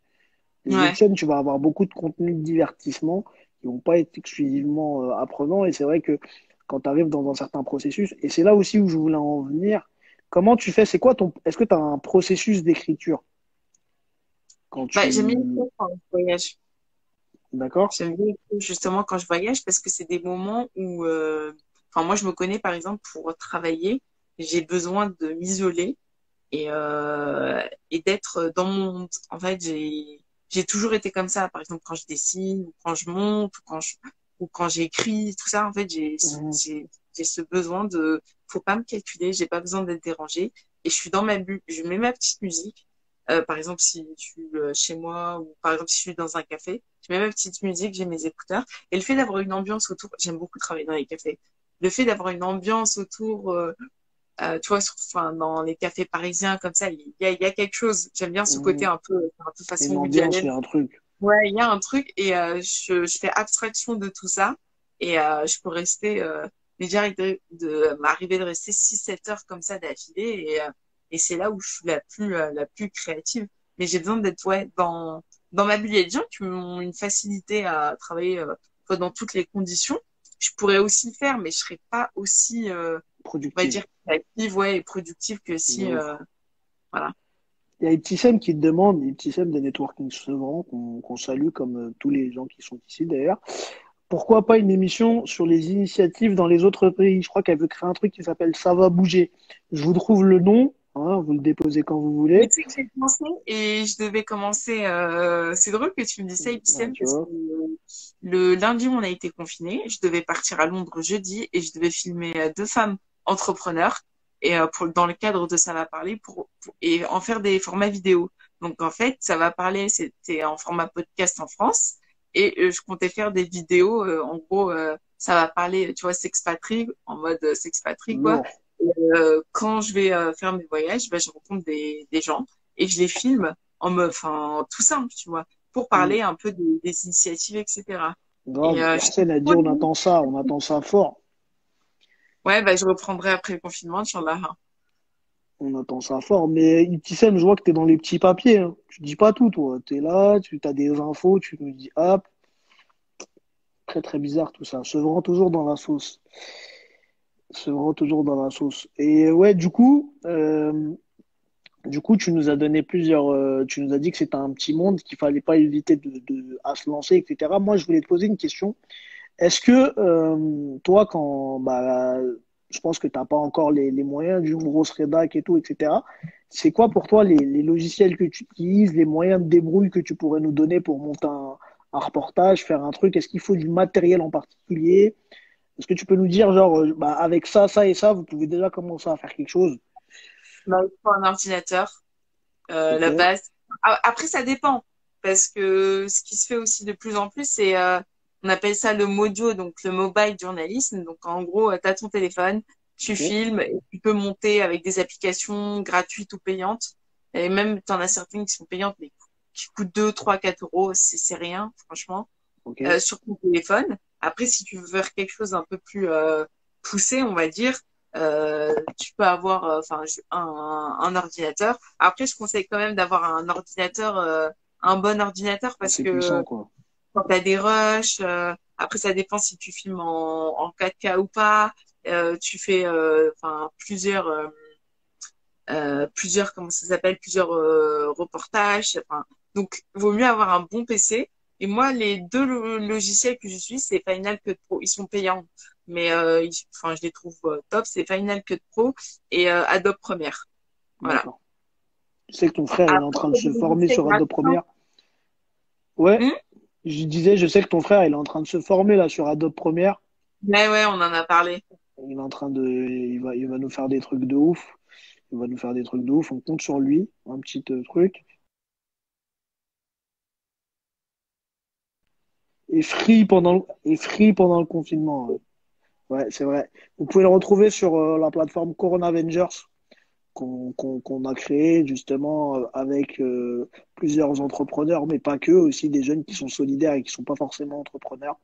Speaker 2: Les
Speaker 3: Ouais.
Speaker 2: autres chaînes, tu vas avoir beaucoup de contenu de divertissement qui vont pas être exclusivement euh, apprenants, et c'est vrai que quand tu arrives dans un certain processus, et c'est là aussi où je voulais en venir, comment tu fais, c'est quoi ton, est-ce que tu as un processus d'écriture? Quand tu,
Speaker 3: Bah, bien écrire quand je voyage.
Speaker 2: D'accord?
Speaker 3: J'aime bien justement quand je voyage parce que c'est des moments où, euh, enfin, moi, je me connais par exemple pour travailler, j'ai besoin de m'isoler et, euh, et d'être dans mon monde. En fait, j'ai, j'ai toujours été comme ça. Par exemple, quand je dessine, ou quand je monte, ou quand je, ou quand j'écris, tout ça, en fait, j'ai, j'ai, j'ai ce besoin de, faut pas me calculer, j'ai pas besoin d'être dérangée et je suis dans ma bulle. Je mets ma petite musique. Euh, par exemple, si je suis euh, chez moi ou par exemple si je suis dans un café, je mets ma petite musique, j'ai mes écouteurs. Et le fait d'avoir une ambiance autour, j'aime beaucoup travailler dans les cafés. Le fait d'avoir une ambiance autour, euh, euh, tu vois, sur- enfin, dans les cafés parisiens comme ça, il y a, y a quelque chose. J'aime bien ce
Speaker 2: Mhm.
Speaker 3: côté un peu, un peu façon
Speaker 2: il y a un truc.
Speaker 3: Ouais, il y a un truc et euh, je, je fais abstraction de tout ça et euh, je peux rester, euh, mais direct de, de m'arriver de rester 6-7 heures comme ça d'affilée et, euh, et c'est là où je suis la plus, euh, la plus créative. Mais j'ai besoin d'être ouais, dans, dans ma bulle. Il y a des gens qui ont une facilité à travailler euh, dans toutes les conditions. Je pourrais aussi le faire, mais je serais pas aussi, euh, on va dire, créative ouais, et productive que si, euh, voilà.
Speaker 2: Il y a Ibtissem qui te demande, Ibtissem de Networking Sevran, qu'on qu'on salue comme euh, tous les gens qui sont ici d'ailleurs. Pourquoi pas une émission sur les initiatives dans les autres pays? Je crois qu'elle veut créer un truc qui s'appelle Ça va bouger. Je vous trouve le nom, hein, vous le déposez quand vous
Speaker 3: Mais
Speaker 2: voulez.
Speaker 3: tu sais que j'ai commencé et je devais commencer. Euh, c'est drôle que tu me dis ça, Epicène, parce que le lundi on a été confinés, je devais partir à Londres jeudi et je devais filmer euh, deux femmes entrepreneurs et euh, pour dans le cadre de ça va parler pour, pour- et en faire des formats vidéo. Donc en fait, ça va parler, c'était en format podcast en France et euh, je comptais faire des vidéos. euh, en gros, euh, ça va parler, tu vois, s'expatrie en mode s'expatrie quoi. Euh, quand je vais euh, faire mes voyages, ben, je rencontre des, des gens et je les filme en me, enfin, tout simple, tu vois, pour
Speaker 2: Mm.
Speaker 3: parler un peu des, des initiatives, etc.
Speaker 2: Grave.
Speaker 3: Et euh,
Speaker 2: Personne a dit on attend ça, on attend ça fort.
Speaker 3: ouais, ben, je reprendrai après le confinement, Inch'Allah.
Speaker 2: On attend ça fort. Mais Ibtissem, je vois que t'es dans les petits papiers. Hein. Tu dis pas tout, toi. T'es là, tu as des infos, tu nous dis hop. Très très bizarre tout ça. Se vend toujours dans la sauce. Se vend toujours dans la sauce. Et ouais, du coup, euh, du coup, tu nous as donné plusieurs. euh, tu nous as dit que c'était un petit monde, qu'il fallait pas éviter de, de à se lancer, etc. Moi, je voulais te poser une question. Est-ce que euh, toi, quand bah, je pense que tu n'as pas encore les, les moyens d'une grosse rédac et tout, etc. C'est quoi pour toi les, les logiciels que tu utilises, les moyens de débrouille que tu pourrais nous donner pour monter un, un reportage, faire un truc? Est-ce qu'il faut du matériel en particulier? Est-ce que tu peux nous dire, genre, euh, bah, avec ça, ça et ça, vous pouvez déjà commencer à faire quelque chose?
Speaker 3: Ben, il faut un ordinateur, euh, la base. Après, ça dépend, parce que ce qui se fait aussi de plus en plus, c'est, euh, on appelle ça le modio, donc le mobile journalisme. Donc, en gros, tu as ton téléphone, tu filmes, et tu peux monter avec des applications gratuites ou payantes. Et même, tu en as certaines qui sont payantes, mais qui coûtent 2, 3, 4 euros. C'est rien, franchement,
Speaker 2: Ok.
Speaker 3: euh, sur ton téléphone. Après, si tu veux faire quelque chose un peu plus euh, poussé, on va dire, euh, tu peux avoir euh, enfin un, un ordinateur. Après, je conseille quand même d'avoir un ordinateur, euh, un bon ordinateur parce que
Speaker 2: puissant, quoi.
Speaker 3: quand tu as des rushs, euh, après ça dépend si tu filmes en, en 4K ou pas. Euh, tu fais euh, enfin plusieurs plusieurs comment ça s'appelle plusieurs euh, reportages. Enfin, donc vaut mieux avoir un bon PC. Et moi, les deux lo- logiciels que j'utilise, c'est Final Cut Pro. Ils sont payants, mais euh, ils- enfin je les trouve euh, top. C'est Final Cut Pro et euh, Adobe Premiere. Voilà.
Speaker 2: Je sais que ton frère est en train de se former sur Adobe Premiere. Ouais. Hmm? Je disais, je sais que ton frère, il est en train de se former là sur Adobe Premiere.
Speaker 3: Ouais, ouais, on en a parlé.
Speaker 2: Il est en train de, il va, il va nous faire des trucs de ouf. Il va nous faire des trucs de ouf. On compte sur lui, un petit euh, truc. Et free pendant, et free pendant le confinement. Ouais, c'est vrai. Vous pouvez le retrouver sur euh, la plateforme Corona Avengers qu'on a créé justement euh, avec euh, plusieurs entrepreneurs, mais pas que, aussi des jeunes qui sont solidaires et qui sont pas forcément entrepreneurs.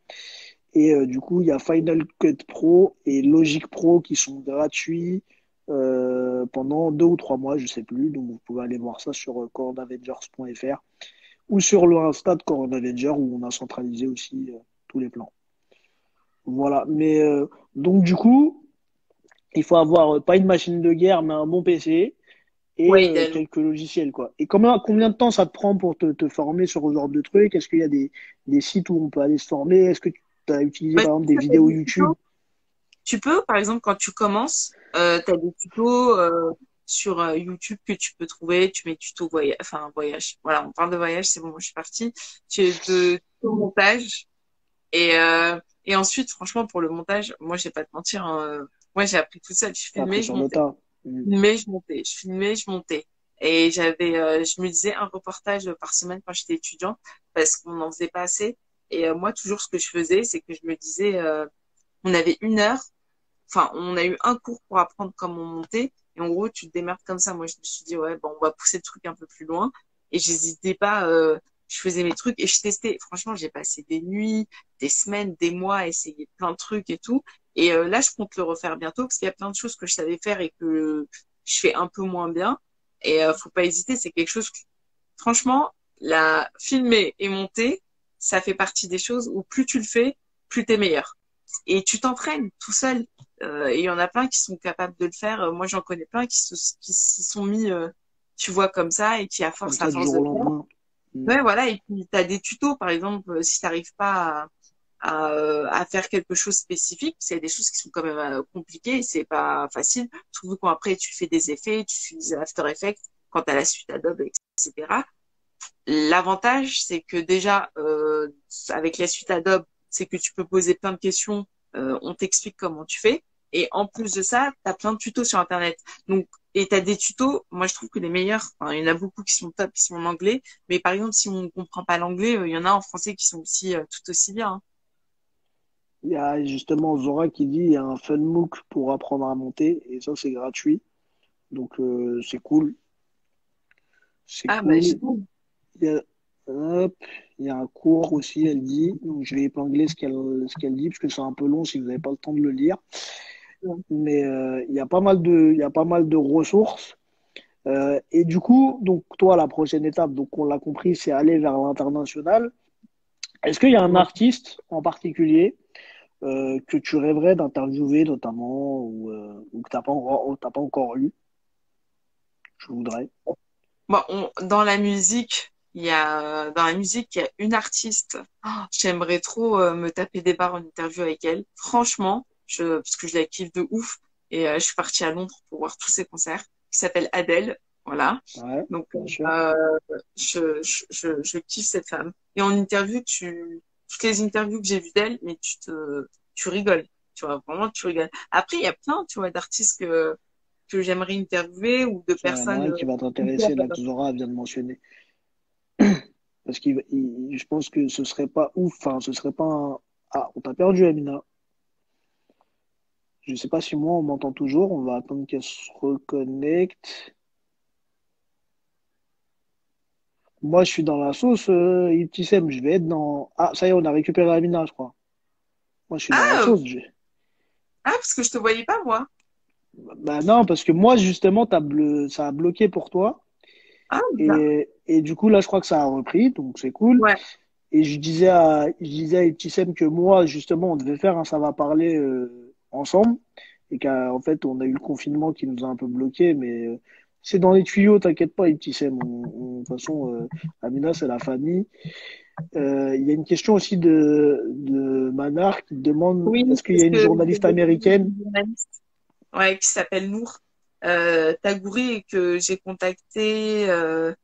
Speaker 2: Et du coup, il y a Final Cut Pro et Logic Pro qui sont gratuits pendant deux ou trois mois, je sais plus. Donc vous pouvez aller voir ça sur coronavengers.fr ou sur le Insta de Avenger où on a centralisé aussi tous les plans. Voilà. Mais donc du coup, il faut avoir euh, pas une machine de guerre, mais un bon PC et euh, quelques logiciels. Quoi. Et combien, combien de temps ça te prend pour te, te former sur ce genre de trucs Est-ce qu'il y a des, des, sites où on peut aller se former? Est-ce que tu as utilisé par exemple des vidéos YouTube?
Speaker 3: Tu peux, par exemple, quand tu commences, euh, tu as des tutos euh, sur euh, YouTube que tu peux trouver. Tu mets tuto voyage, enfin voyage. Voilà, on parle de voyage, c'est bon, je suis partie. Tu de montage. Et, et ensuite, franchement, pour le montage, moi, je vais pas te mentir, hein, moi, j'ai appris tout seul. Je filmais, je montais. Mm. filmais, je montais. Je filmais, je montais. Et j'avais, euh, je me disais un reportage par semaine quand j'étais étudiante parce qu'on n'en faisait pas assez. Et euh, moi, toujours, ce que je faisais, c'est que je me disais, euh, on avait une heure. Enfin, on a eu un cours pour apprendre comment monter. Et en gros, tu te démerdes comme ça. Moi, je me suis dit, ouais, bon, on va pousser le truc un peu plus loin. Et j'hésitais pas. je faisais mes trucs et je testais. Franchement, j'ai passé des nuits, des semaines, des mois à essayer plein de trucs et tout. Et euh, là, je compte le refaire bientôt parce qu'il y a plein de choses que je savais faire et que je fais un peu moins bien. Et euh, faut pas hésiter, c'est quelque chose que, franchement, la filmer et monter, ça fait partie des choses où plus tu le fais, plus t'es meilleur. Et tu t'entraînes tout seul. Euh, et il y en a plein qui sont capables de le faire. Moi, j'en connais plein qui se, qui s'y sont mis, euh, tu vois, comme ça et qui à force à force de le Ouais, voilà. Et puis t'as des tutos, par exemple, si t'arrives pas à à, euh, à, faire quelque chose spécifique. C'est des choses qui sont quand même euh, compliquées, c'est pas facile. Surtout quand après tu fais des effets, tu utilises After Effects, quand tu as la suite Adobe, etc. L'avantage, c'est que déjà, euh, avec la suite Adobe, c'est que tu peux poser plein de questions, euh, on t'explique comment tu fais. Et en plus de ça, tu as plein de tutos sur Internet. Donc, et tu as des tutos, moi je trouve que les meilleurs, enfin, il y en a beaucoup qui sont top, qui sont en anglais. Mais par exemple, si on ne comprend pas l'anglais, il y en a en français qui sont aussi tout aussi bien. Hein.
Speaker 2: Il y a justement Zora qui dit il y a un fun MOOC pour apprendre à monter et ça c'est gratuit. Donc euh, c'est cool.
Speaker 3: C'est ah, cool.
Speaker 2: il, y a, hop, il y a un cours aussi, elle dit. Donc je vais épingler ce qu'elle ce qu'elle dit parce que c'est un peu long si vous n'avez pas le temps de le lire. Mais euh, il y a pas mal de il y a pas mal de ressources. Euh, et du coup, donc toi, la prochaine étape, donc on l'a compris, c'est aller vers l'international. Est-ce qu'il y a un artiste en particulier euh, que tu rêverais d'interviewer notamment ou, euh, ou que tu n'as pas, pas, encore eu? Je voudrais.
Speaker 3: Bon, dans la musique, il y a dans la musique, il y a une artiste. Oh, j'aimerais trop euh, me taper des barres en interview avec elle. Franchement, je, parce que je la kiffe de ouf. Et je suis partie à Londres pour voir tous ses concerts. Qui s'appelle Adèle. Voilà.
Speaker 2: Ouais,
Speaker 3: Donc, je, je, je, je, kiffe cette femme. Et en interview, tu, toutes les interviews que j'ai vues d'elle, mais tu te, tu rigoles. Tu vois, vraiment, tu rigoles. Après, il y a plein, tu vois, d'artistes que, que j'aimerais interviewer ou de personnes.
Speaker 2: Il y qui va t'intéresser, là, que Zora vient de mentionner. Parce que je pense que ce serait pas ouf, enfin, ce serait pas un... Ah, on t'a perdu, Amina. Je sais pas si moi, on m'entend toujours. On va attendre qu'elle se reconnecte. Moi, je suis dans la sauce, euh, Je vais être dans. Ah, ça y est, on a récupéré Amina, je crois. Moi, je suis dans la ah. sauce.
Speaker 3: Ah, parce que je te voyais pas, moi.
Speaker 2: Bah non, parce que moi, justement, as ça a bloqué pour toi.
Speaker 3: Ah,
Speaker 2: et, et, du coup, là, je crois que ça a repris, donc c'est cool.
Speaker 3: Ouais.
Speaker 2: Et je disais à, je disais à que moi, justement, on devait faire un ça va parler euh, ensemble. Et qu'en fait, on a eu le confinement qui nous a un peu bloqué, mais euh, c'est dans les tuyaux, t'inquiète pas, Ibtissem. De toute façon, euh, Amina, c'est la famille. Euh, il y a une question aussi de, de Manar qui demande est-ce qu'il y a une journaliste américaine?
Speaker 3: Ouais, qui s'appelle Nour. Euh, Tagouri que j'ai contacté. Euh,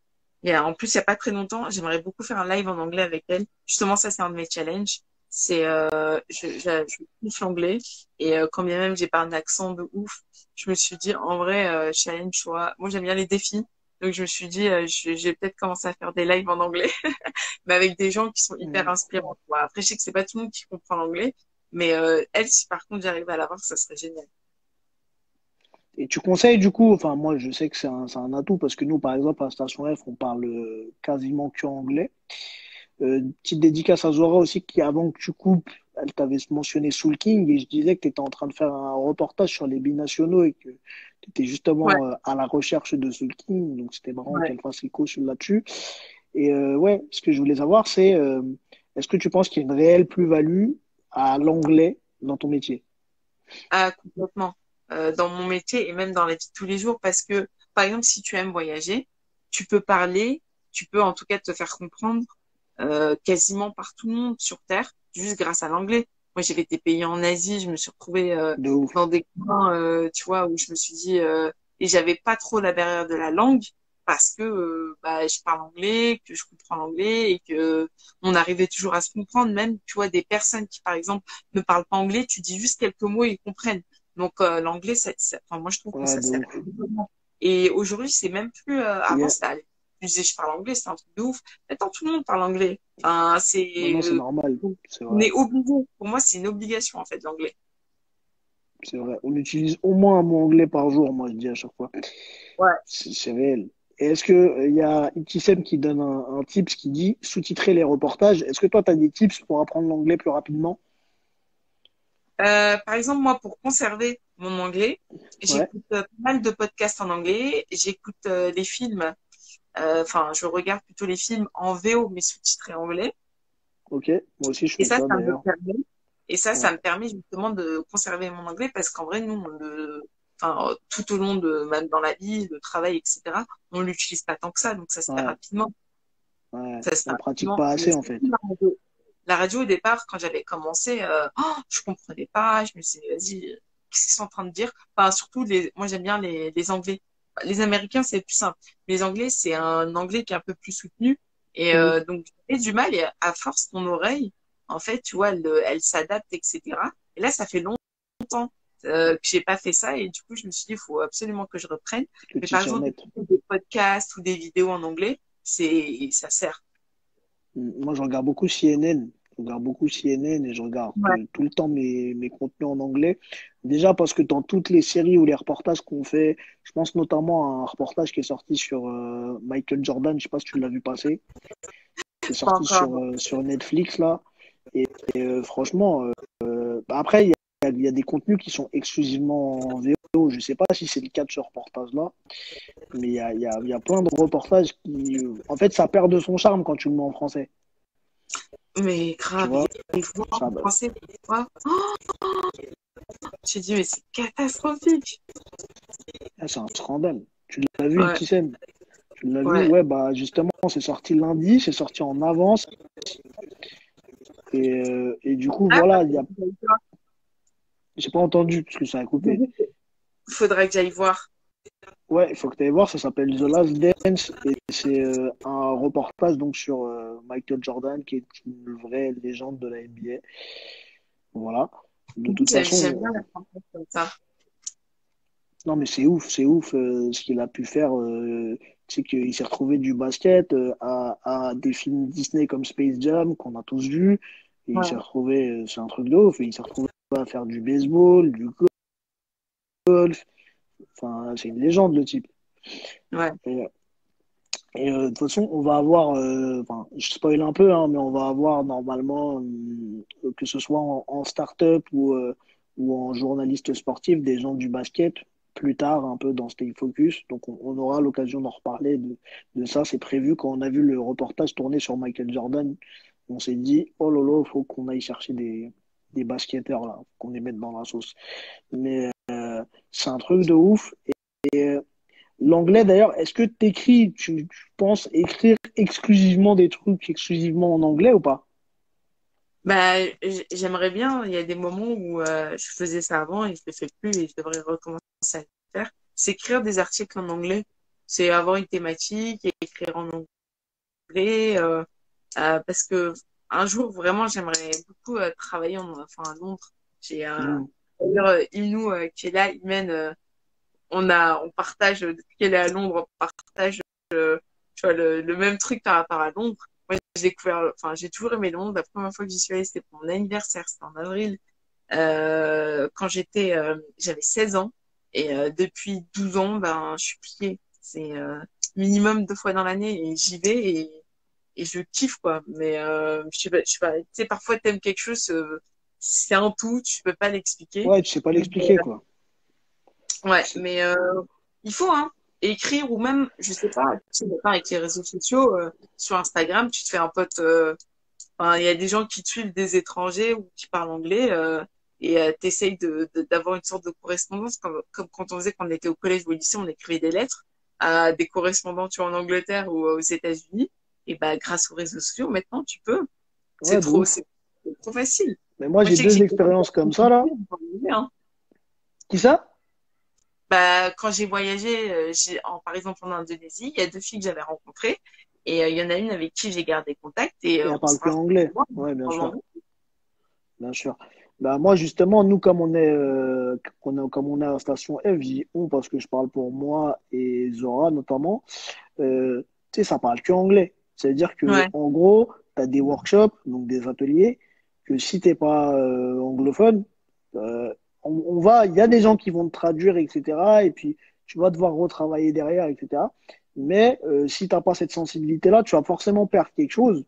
Speaker 3: en plus, il n'y a pas très longtemps, j'aimerais beaucoup faire un live en anglais avec elle. Justement, ça, c'est un de mes challenges. C'est, euh, je, je, je l'anglais et euh, quand bien même j'ai pas un accent de ouf, je me suis dit en vrai euh, challenge, soit moi j'aime bien les défis, donc je me suis dit euh, vais peut-être commencer à faire des lives en anglais, mais avec des gens qui sont hyper inspirants. Après, je sais que c'est pas tout le monde qui comprend l'anglais, mais elle, si par contre j'arrive à l'avoir, ça serait génial.
Speaker 2: Et tu conseilles du coup, enfin moi je sais que c'est un, un, atout parce que nous par exemple à Station F on parle quasiment que anglais. Euh, petite dédicace à Zora aussi qui avant que tu coupes, elle t'avait mentionné Soul King et je disais que tu étais en train de faire un reportage sur les binationaux et que tu étais justement euh, à la recherche de Soul King, donc c'était marrant qu'elle fasse écho là-dessus. Et euh, ouais, ce que je voulais savoir c'est euh, est-ce que tu penses qu'il y a une réelle plus-value à l'anglais dans ton métier?
Speaker 3: Ah complètement. Euh, dans mon métier et même dans la vie de tous les jours parce que, par exemple, si tu aimes voyager, tu peux parler, tu peux en tout cas te faire comprendre euh, quasiment par tout le monde sur Terre, juste grâce à l'anglais. Moi, j'ai été pays en Asie, je me suis retrouvée euh, dans des coins, euh, tu vois, où je me suis dit, euh, et j'avais pas trop la barrière de la langue parce que bah, je parle anglais, que je comprends l'anglais et que on arrivait toujours à se comprendre. Même, tu vois, des personnes qui, par exemple, ne parlent pas anglais, tu dis juste quelques mots et ils comprennent. Donc euh, l'anglais, ça, enfin, moi je trouve que ça sert. Et aujourd'hui, c'est même plus. Euh, avant, ça Je disais, je parle anglais, c'est un truc de ouf. Maintenant, tout le monde parle anglais. Enfin, c'est.
Speaker 2: Non, c'est normal.
Speaker 3: On est obligé. Pour moi, c'est une obligation en fait l'anglais.
Speaker 2: C'est vrai. On utilise au moins un mot anglais par jour, moi je dis à chaque fois.
Speaker 3: Ouais.
Speaker 2: C'est réel. Est-ce que il euh, y a Itisem qui donne un, un tips qui dit sous-titrer les reportages Est-ce que toi, tu as des tips pour apprendre l'anglais plus rapidement?
Speaker 3: Euh, par exemple, moi, pour conserver mon anglais, j'écoute euh, pas mal de podcasts en anglais, j'écoute euh, des films, enfin, je regarde plutôt les films en VO, mais sous-titrés anglais.
Speaker 2: Ok, moi aussi, je fais
Speaker 3: et ça,
Speaker 2: ça,
Speaker 3: ça me permet, Et ça, ça me permet justement de conserver mon anglais parce qu'en vrai, nous, on enfin, tout au long de, même dans la vie, le travail, etc., on l'utilise pas tant que ça, donc ça se fait rapidement.
Speaker 2: Ouais, ça se on pratique pas assez, en fait
Speaker 3: la radio au départ, quand j'avais commencé, euh, oh, je comprenais pas. Je me suis dit, vas-y, qu'est-ce qu'ils sont en train de dire? Enfin, surtout, les, moi j'aime bien les, les Anglais. Les Américains, c'est plus simple. Les Anglais, c'est un anglais qui est un peu plus soutenu. Et euh, donc, j'ai du mal. Et à force, mon oreille, en fait, tu vois, elle, elle s'adapte, etc. Et là, ça fait longtemps euh, que j'ai pas fait ça. Et du coup, je me suis dit, il faut absolument que je reprenne. Mais par exemple, des podcasts ou des vidéos en anglais, c'est ça sert.
Speaker 2: Moi, je regarde beaucoup CNN. Je regarde beaucoup CNN et je regarde tout le temps mes, mes contenus en anglais. Déjà parce que dans toutes les séries ou les reportages qu'on fait, je pense notamment à un reportage qui est sorti sur euh, Michael Jordan, je sais pas si tu l'as vu passer. C'est sorti sur, euh, sur Netflix là. Et, euh, franchement, bah, après, il y a, y a, des contenus qui sont exclusivement en VO. Je sais pas si c'est le cas de ce reportage-là, mais il y a, y, a, y a plein de reportages qui, en fait, ça perd de son charme quand tu le mets en français.
Speaker 3: Mais grave, les voix en français, des fois. Oh J'ai dit, mais c'est catastrophique.
Speaker 2: Ah, c'est un scandale. Tu l'as vu, ouais. Tissem Tu l'as vu Ouais, bah justement, c'est sorti lundi, c'est sorti en avance. Et, euh, et du coup, ah, voilà, il y a. J'ai pas entendu parce que ça a coupé.
Speaker 3: Il faudrait que j'aille voir.
Speaker 2: Ouais, il faut que tu ailles voir, ça s'appelle The Last Dance et c'est euh, un reportage donc sur euh, Michael Jordan qui est une vraie légende de la NBA. Voilà. De toute façon. Bien comme ça. Non mais c'est ouf, c'est ouf euh, ce qu'il a pu faire. c'est qu'il s'est retrouvé du basket à, à, des films Disney comme Space Jam qu'on a tous vus. Et il s'est retrouvé, c'est un truc de ouf. Et il s'est retrouvé à faire du baseball, du golf Enfin, c'est une légende, le type.
Speaker 3: Ouais.
Speaker 2: Et, euh, de toute façon, on va avoir, euh, enfin, je spoil un peu, hein, mais on va avoir normalement, euh, que ce soit en, en start-up ou, ou en journaliste sportif, des gens du basket plus tard, un peu dans Stay Focus. Donc, on, on aura l'occasion d'en reparler de, de ça. C'est prévu quand on a vu le reportage tourné sur Michael Jordan. On s'est dit, oh lolo, il faut qu'on aille chercher des, des basketteurs là, qu'on les mette dans la sauce. Mais c'est un truc de ouf. Et, euh, l'anglais, d'ailleurs, est-ce que t'écris, tu, tu penses écrire exclusivement des trucs exclusivement en anglais ou pas?
Speaker 3: Bah, j'aimerais bien. Il y a des moments où euh, je faisais ça avant et je le fais plus et je devrais recommencer à le faire. c'est écrire des articles en anglais. C'est avoir une thématique et écrire en anglais. Euh, euh, parce que un jour, vraiment, j'aimerais beaucoup euh, travailler en, enfin, à Londres. J'ai un, mm. d'ailleurs, Inou qui est là, il mène, on a, on partage, depuis qu'elle est à Londres, on partage, tu vois, le, le, même truc par rapport à Londres. Moi, j'ai découvert, enfin, j'ai toujours aimé Londres. La première fois que j'y suis allée, c'était pour mon anniversaire, c'était en avril. Euh, quand j'étais, euh, j'avais 16 ans et euh, depuis 12 ans, ben, je suis pliée. C'est minimum deux fois dans l'année et j'y vais et, et je kiffe quoi. Mais je sais pas, je sais pas. Tu sais, parfois t'aimes quelque chose, c'est un tout, tu peux pas l'expliquer.
Speaker 2: Ouais, tu sais pas l'expliquer quoi.
Speaker 3: Ouais, mais il faut hein écrire ou même, je sais pas, tu sais, avec les réseaux sociaux, sur Instagram, tu te fais un pote. Enfin, il y a des gens qui te suivent des étrangers ou qui parlent anglais. Euh, et euh, tu essayes d'avoir une sorte de correspondance comme, comme, quand on faisait quand on était au collège ou au lycée, on écrivait des lettres à des correspondants tu vois, en Angleterre ou aux États-Unis. Et bah grâce aux réseaux sociaux, maintenant tu peux. c'est trop, c'est trop facile.
Speaker 2: Mais moi, j'ai deux expériences comme ça là. Hein. Qui ça?
Speaker 3: Bah, quand j'ai voyagé, euh, en, par exemple en Indonésie, il y a deux filles que j'avais rencontrées et euh, il y en a une avec qui j'ai gardé contact. Et,
Speaker 2: et elle parle que anglais. Ouais, bien sûr. Bien sûr. Bah, moi, justement, nous, comme on est, euh, on est, comme on est à la station F, on parce que je parle pour moi et Zora notamment, euh, tu sais, ça parle que anglais. C'est-à-dire que, en gros, tu as des workshops, donc des ateliers, que si t'es pas euh, anglophone, euh, on, on, va, il y a des gens qui vont te traduire, etc. Et puis, tu vas devoir retravailler derrière, etc. Mais euh, si t'as pas cette sensibilité-là, tu vas forcément perdre quelque chose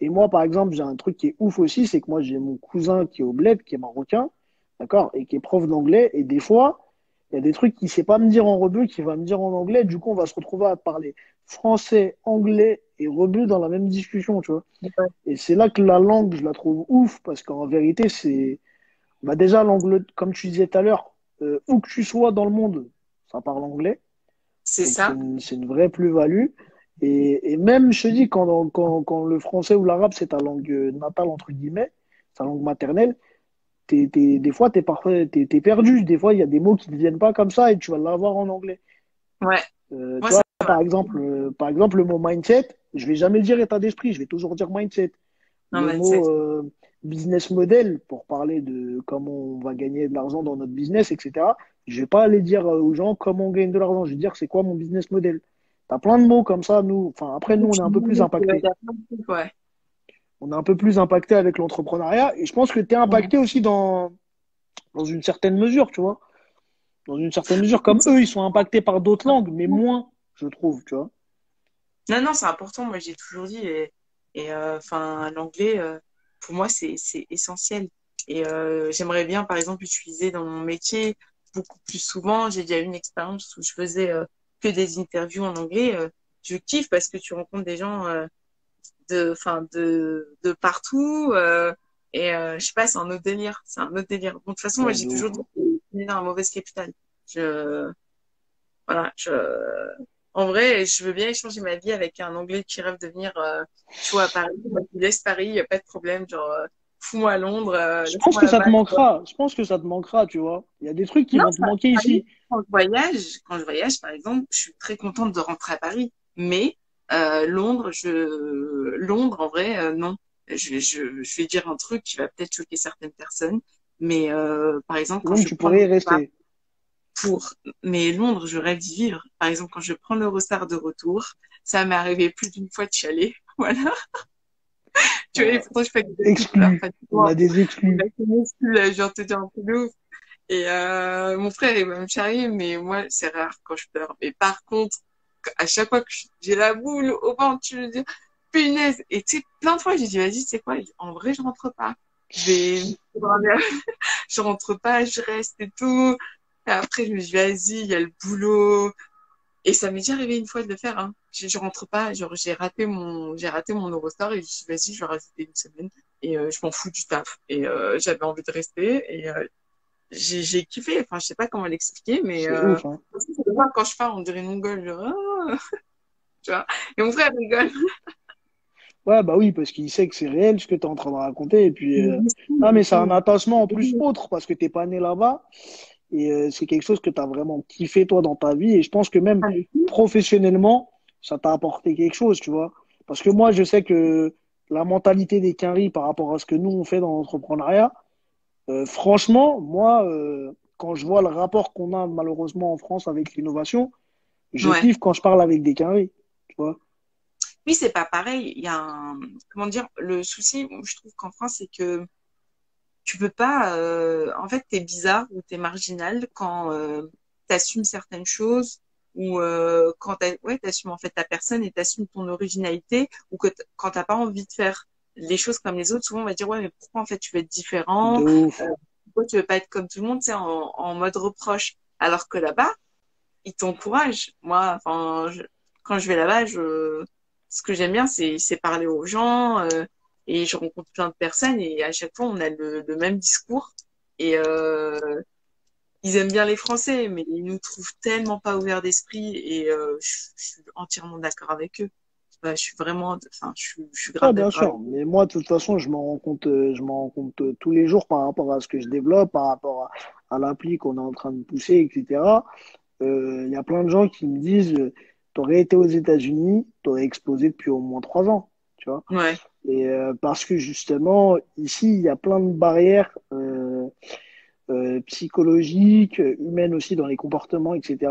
Speaker 2: et moi, par exemple, j'ai un truc qui est ouf aussi, c'est que moi, j'ai mon cousin qui est au bled, qui est marocain, d'accord, et qui est prof d'anglais. Et des fois, il y a des trucs qu'il sait pas me dire en rebeu, qu'il va me dire en anglais. Du coup, on va se retrouver à parler français, anglais et rebeu dans la même discussion, tu vois. Et c'est là que la langue, je la trouve ouf, parce qu'en vérité, c'est, bah déjà, l'anglais, comme tu disais tout à l'heure, euh, où que tu sois dans le monde, ça parle anglais.
Speaker 3: C'est ça.
Speaker 2: C'est une, une, vraie plus-value. Et, et, même, je te dis, quand, quand, quand le français ou l'arabe, c'est ta langue natale, entre guillemets, ta langue maternelle, des fois, tu es, perdu. Des fois, il y a des mots qui ne viennent pas comme ça et tu vas l'avoir en anglais.
Speaker 3: Ouais.
Speaker 2: Euh, tu vois, par exemple, euh, par exemple, le mot mindset, je vais jamais le dire état d'esprit, je vais toujours dire mindset. Non, le mot euh, business model, pour parler de comment on va gagner de l'argent dans notre business, etc. Je vais pas aller dire aux gens comment on gagne de l'argent. Je vais dire c'est quoi mon business model. T'as plein de mots comme ça, nous. Enfin, après, nous, on est un peu plus impacté.
Speaker 3: Ouais.
Speaker 2: On est un peu plus impacté avec l'entrepreneuriat. Et je pense que tu es impacté aussi dans, dans une certaine mesure, tu vois. Dans une certaine mesure. Comme eux, ils sont impactés par d'autres langues, mais moins, je trouve, tu vois.
Speaker 3: Non, non, c'est important. Moi, j'ai toujours dit. Et, et euh, enfin, l'anglais, euh, pour moi, c'est essentiel. Et euh, j'aimerais bien, par exemple, utiliser dans mon métier beaucoup plus souvent. J'ai déjà eu une expérience où je faisais que des interviews en anglais, euh, je kiffe parce que tu rencontres des gens euh, de, enfin, de, de partout. Euh, et je sais pas, c'est un autre délire. C'est un autre délire. de toute façon, moi, j'ai toujours dit dans la mauvaise capitale. Je, voilà, je, en vrai, je veux bien échanger ma vie avec un Anglais qui rêve de venir, euh, tu vois, à Paris. Moi, laisse Paris, y a pas de problème. Genre, fous-moi à Londres.
Speaker 2: Euh, je pense que ça te manquera. Je pense que ça te manquera, tu vois. Il y a des trucs qui vont te manquer ici.
Speaker 3: Quand je voyage, quand je voyage, par exemple, je suis très contente de rentrer à Paris. Mais euh, Londres, je Londres, en vrai, euh, non. Je, je, je vais dire un truc qui va peut-être choquer certaines personnes, mais euh, par exemple,
Speaker 2: quand je tu pourrais rester.
Speaker 3: Pour, mais Londres, je rêve d'y vivre. Par exemple, quand je prends l'Eurostar de retour, ça m'est arrivé plus d'une fois de chialer. Voilà tu vois, pourtant, je fais des
Speaker 2: exclus. On a des exclus.
Speaker 3: Là, genre, te dire un peu de ouf. Et euh, mon frère est même charrier, mais moi, c'est rare quand je pleure. Mais par contre, à chaque fois que j'ai la boule au ventre, tu me dis, punaise. Et tu sais, plein de fois, j'ai dit, vas-y, c'est quoi? En vrai, je rentre pas. Je vais, je rentre pas, je reste et tout. Et après, je me dis, vas-y, il y a le boulot. Et ça m'est déjà arrivé une fois de le faire. Hein. Je, je rentre pas, genre j'ai raté mon j'ai raté mon Eurostar et je me suis dit vas-y je vais rajouter une semaine et euh, je m'en fous du taf. Et euh, j'avais envie de rester et euh, j'ai kiffé. Enfin je sais pas comment l'expliquer mais euh, ouf, hein. quand je pars on dirait une mongole genre ah. tu vois. Et mon frère rigole.
Speaker 2: Ouais, bah oui, parce qu'il sait que c'est réel ce que tu es en train de raconter. Et puis, euh... non, mais c'est un attachement en plus autre parce que t'es pas né là-bas. Et euh, c'est quelque chose que tu as vraiment kiffé, toi, dans ta vie. Et je pense que même ah, professionnellement, ça t'a apporté quelque chose, tu vois. Parce que moi, je sais que la mentalité des quinri par rapport à ce que nous, on fait dans l'entrepreneuriat, euh, franchement, moi, euh, quand je vois le rapport qu'on a malheureusement en France avec l'innovation, je kiffe quand je parle avec des quinri, tu vois.
Speaker 3: Oui, c'est pas pareil. Il y a un, comment dire, le souci, je trouve qu'en France, c'est que tu peux pas, euh, en fait, tu es bizarre ou tu es marginal quand euh, tu assumes certaines choses ou euh, quand tu ouais, assumes en fait ta personne et tu assumes ton originalité ou que quand tu pas envie de faire les choses comme les autres, souvent on va dire ouais mais pourquoi en fait tu veux être différent? Euh, Pourquoi tu veux pas être comme tout le monde, c'est en, en mode reproche? Alors que là-bas, ils t'encouragent. Moi, enfin, quand je vais là-bas, je ce que j'aime bien c'est parler aux gens, euh, et je rencontre plein de personnes et à chaque fois on a le, même discours et euh, ils aiment bien les Français mais ils nous trouvent tellement pas ouverts d'esprit et euh, je, suis entièrement d'accord avec eux. je suis vraiment, enfin, je, je suis grave.
Speaker 2: Ah, bien sûr, mais moi, de toute façon, je m'en rends compte, euh, je m'en rends compte euh, tous les jours par rapport à ce que je développe, par rapport à, à l'appli qu'on est en train de pousser, etc. Il y a plein de gens qui me disent, tu aurais été aux États-Unis, tu aurais explosé depuis au moins trois ans, tu vois.
Speaker 3: Ouais.
Speaker 2: Et euh, parce que justement, ici, il y a plein de barrières euh, euh, psychologiques, humaines aussi dans les comportements, etc.,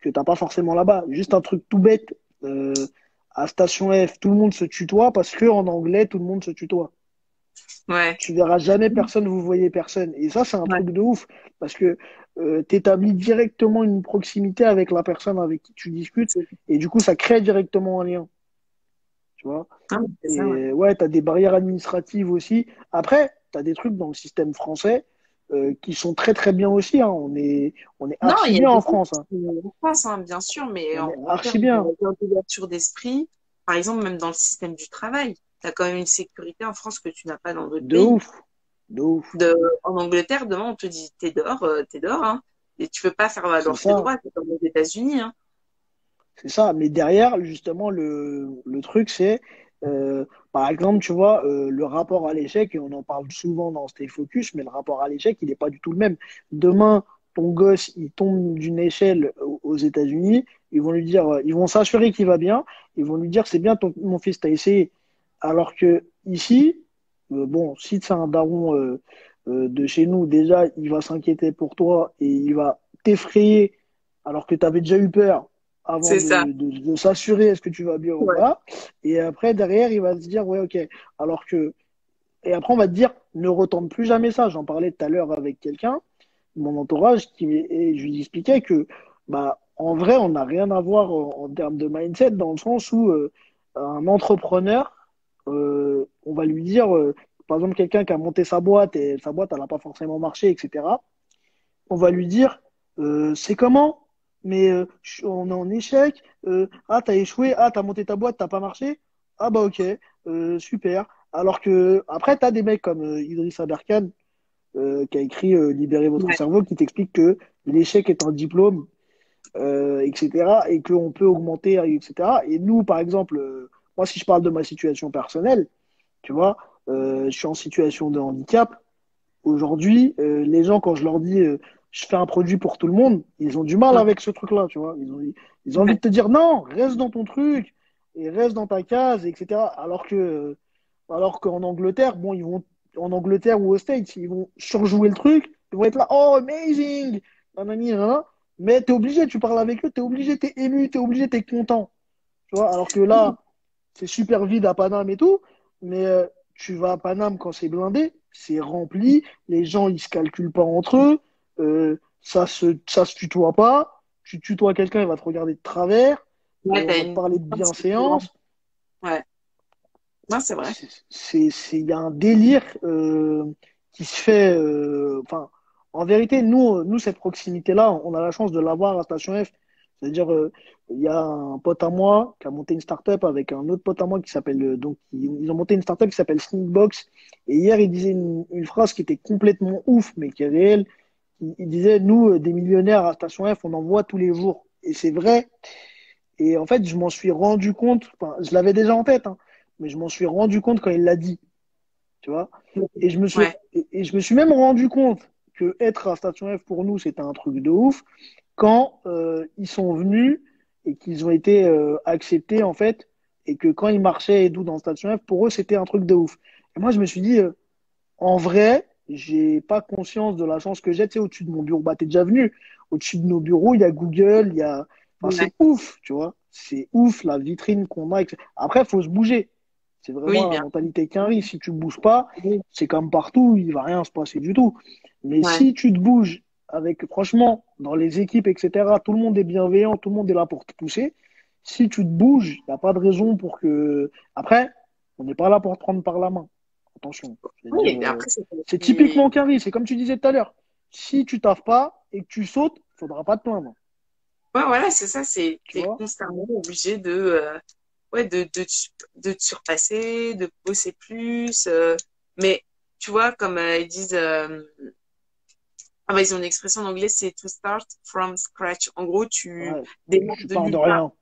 Speaker 2: que tu n'as pas forcément là-bas. Juste un truc tout bête. à Station F, tout le monde se tutoie parce que en anglais, tout le monde se tutoie.
Speaker 3: Ouais.
Speaker 2: Tu verras jamais personne, vous voyez personne. Et ça, c'est un truc de ouf parce que tu établis directement une proximité avec la personne avec qui tu discutes et du coup, ça crée directement un lien tu vois? Ah, ouais, tu as des barrières administratives aussi. Après, tu as des trucs dans le système français euh, qui sont très très bien aussi. Hein. On est, on est archi bien en France. Hein.
Speaker 3: En France, hein, bien sûr, mais
Speaker 2: on en, bien.
Speaker 3: D'ouverture d'esprit, par exemple, même dans le système du travail, tu as quand même une sécurité en France que tu n'as pas dans d'autres pays.
Speaker 2: De ouf. De ouf.
Speaker 3: De, en Angleterre, demain, on te dit t'es dehors, euh, t'es dehors. Hein. Et tu peux pas faire valoir tes droits, c'est comme aux États-Unis. Hein.
Speaker 2: C'est ça. Mais derrière, justement, le, le truc, c'est, euh, par exemple, tu vois, euh, le rapport à l'échec, et on en parle souvent dans Stay Focus, mais le rapport à l'échec, il n'est pas du tout le même. Demain, ton gosse, il tombe d'une échelle aux États-Unis, ils vont lui dire, ils vont s'assurer qu'il va bien, ils vont lui dire, c'est bien, ton, mon fils, t'as essayé. Alors que ici, bon, si c'est un daron de chez nous, déjà, il va s'inquiéter pour toi et il va t'effrayer alors que tu avais déjà eu peur avant de, de, s'assurer est-ce que tu vas bien ou pas. Et après, derrière, il va se dire, ouais, ok. Alors que, et après, on va te dire, ne retente plus jamais ça. J'en parlais tout à l'heure avec quelqu'un, mon entourage, qui, et je lui expliquais que, bah, en vrai, on n'a rien à voir en, termes de mindset, dans le sens où euh, un entrepreneur, euh, on va lui dire, euh, par exemple, quelqu'un qui a monté sa boîte et sa boîte, elle n'a pas forcément marché, etc. On va lui dire, c'est comment? Mais euh, on est en échec. Euh, ah, t'as échoué. Ah, t'as monté ta boîte, t'as pas marché. Ah bah ok, euh, super. Alors que après, t'as des mecs comme Idriss Aberkan qui a écrit Libérez votre cerveau, qui t'explique que l'échec est un diplôme, etc. Et qu'on peut augmenter, etc. Et nous, par exemple, moi, si je parle de ma situation personnelle, tu vois, je suis en situation de handicap. Aujourd'hui, les gens, quand je leur dis je fais un produit pour tout le monde, ils ont du mal avec ce truc-là, tu vois. Ils ont, ils ont envie de te dire non, reste dans ton truc et reste dans ta case, etc. Alors que, alors qu'en Angleterre, bon, ils vont, en Angleterre ou aux States, ils vont surjouer le truc, ils vont être là, oh, amazing, mais t'es obligé, tu parles avec eux, t'es obligé, t'es ému, t'es obligé, t'es content. Tu vois, alors que là, c'est super vide à Paname et tout, mais euh, tu vas à Paname quand c'est blindé, c'est rempli, les gens, ils se calculent pas entre eux, euh, ça se ça se tutoie pas. Tu tutoies quelqu'un, il va te regarder de travers. Ouais, va te parler de bienséance.
Speaker 3: Ouais. Non, c'est vrai.
Speaker 2: C'est il y a un délire euh, qui se fait. Euh, enfin, en vérité, nous nous cette proximité là, on a la chance de l'avoir à Station F. C'est-à-dire, il y a un pote à moi qui a monté une startup avec un autre pote à moi qui s'appelle donc ils, ont monté une startup qui s'appelle Sneakbox. Et hier, il disait une, une, phrase qui était complètement ouf, mais qui est réelle il, disait, nous, euh, des millionnaires à Station F, on en voit tous les jours. Et c'est vrai. Et en fait, je m'en suis rendu compte, enfin, je l'avais déjà en tête, hein, mais je m'en suis rendu compte quand il l'a dit. Tu vois? Et je, me suis, et, je me suis même rendu compte que être à Station F pour nous, c'était un truc de ouf quand euh, ils sont venus et qu'ils ont été euh, acceptés, en fait, et que quand ils marchaient et tout dans Station F, pour eux, c'était un truc de ouf. Et moi, je me suis dit, euh, en vrai, j'ai pas conscience de la chance que j'ai, tu sais, au-dessus de mon bureau. Bah, t'es déjà venu. Au-dessus de nos bureaux, il y a Google, il y a. Enfin, C'est ouf, tu vois. C'est ouf la vitrine qu'on a. Après, il faut se bouger. C'est vraiment la mentalité qu'un riz. Si tu ne bouges pas, c'est comme partout, il va rien se passer du tout. Mais si tu te bouges avec, franchement, dans les équipes, etc., tout le monde est bienveillant, tout le monde est là pour te pousser. Si tu te bouges, il n'y a pas de raison pour que. Après, on n'est pas là pour te prendre par la main. Attention. c'est typiquement Carrie, c'est comme tu disais tout à l'heure. Si tu taffes pas et que tu sautes, il faudra pas te plaindre.
Speaker 3: Ouais, voilà, c'est ça, c'est constamment obligé de, euh, ouais, de, de, de, te surpasser, de bosser plus. Euh, mais tu vois, comme euh, ils disent, ah bah, ils ont une expression en anglais, c'est to start from scratch. En gros, tu
Speaker 2: démarres de, de rien.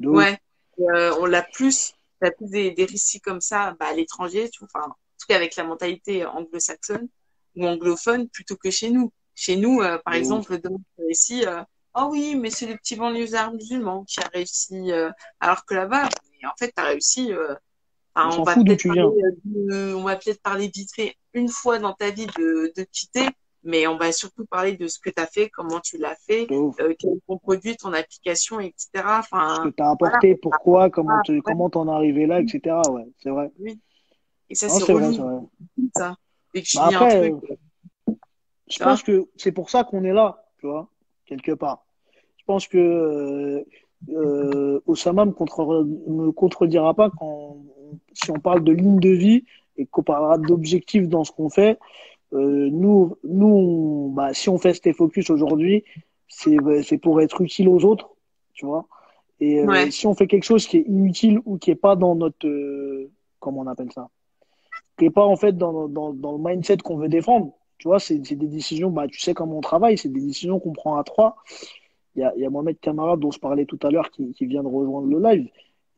Speaker 3: Ouais, on l'a plus, as plus des, des récits comme ça bah, à l'étranger, tu vois, enfin, tout cas avec la mentalité anglo-saxonne ou anglophone plutôt que chez nous. Chez nous, euh, par exemple, dans le récit, euh, oh oui, mais c'est le petit banlieusard musulman qui a réussi, euh, alors que là-bas, en fait, tu as réussi. on, va peut-être parler, on va peut-être parler vite fait une fois dans ta vie de, de quitter, mais on va surtout parler de ce que tu as fait, comment tu l'as fait, euh, quel est ton produit, ton application, etc. Enfin,
Speaker 2: ce que tu as apporté, pourquoi, comment tu comment t'en es arrivé là, etc. Ouais, c'est vrai. Oui.
Speaker 3: Et ça, c'est vrai, vrai. Ça.
Speaker 2: Et bah après, je pense que c'est pour ça qu'on est là, tu vois, quelque part. Je pense que euh, euh, Osama me, contre, me contredira pas quand si on parle de ligne de vie et qu'on parlera d'objectifs dans ce qu'on fait. Euh, nous, nous, bah, si on fait cet focus aujourd'hui, c'est c'est pour être utile aux autres, tu vois. Et euh, si on fait quelque chose qui est inutile ou qui est pas dans notre euh, comment on appelle ça, qui est pas en fait dans, dans, dans le mindset qu'on veut défendre. Tu vois, c'est des décisions, bah, tu sais comment on travaille, c'est des décisions qu'on prend à trois. Il y a, y a Mohamed Kamara dont je parlais tout à l'heure qui, qui vient de rejoindre le live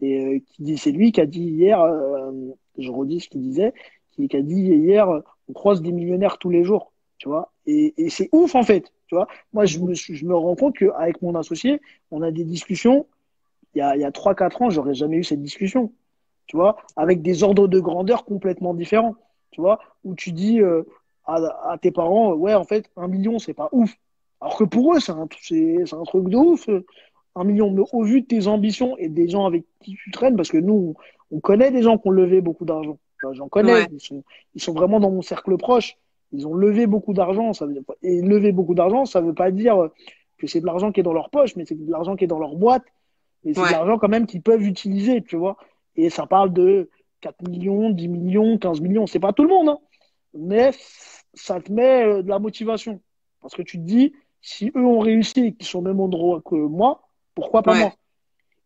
Speaker 2: et euh, qui dit, c'est lui qui a dit hier, euh, je redis ce qu'il disait, qui, qui, a dit hier, on croise des millionnaires tous les jours, tu vois, et, et c'est ouf en fait, tu vois. Moi, je me, je me rends compte qu'avec mon associé, on a des discussions. Il y a, il y a 3-4 ans, j'aurais jamais eu cette discussion tu vois, avec des ordres de grandeur complètement différents, tu vois, où tu dis euh, à, tes parents, ouais, en fait, un million, c'est pas ouf. Alors que pour eux, c'est un, c'est, un truc de ouf. Un million, mais au vu de tes ambitions et des gens avec qui tu traînes, parce que nous, on, connaît des gens qui ont levé beaucoup d'argent. J'en connais, ils, sont, ils sont vraiment dans mon cercle proche. Ils ont levé beaucoup d'argent. Ça veut, et lever beaucoup d'argent, ça veut pas dire que c'est de l'argent qui est dans leur poche, mais c'est de l'argent qui est dans leur boîte. Et c'est de l'argent quand même qu'ils peuvent utiliser, tu vois. Et ça parle de 4 millions, 10 millions, 15 millions. C'est pas tout le monde, hein. mais ça te met euh, de la motivation. Parce que tu te dis, si eux ont réussi et qu'ils sont au même endroit que moi, pourquoi pas moi?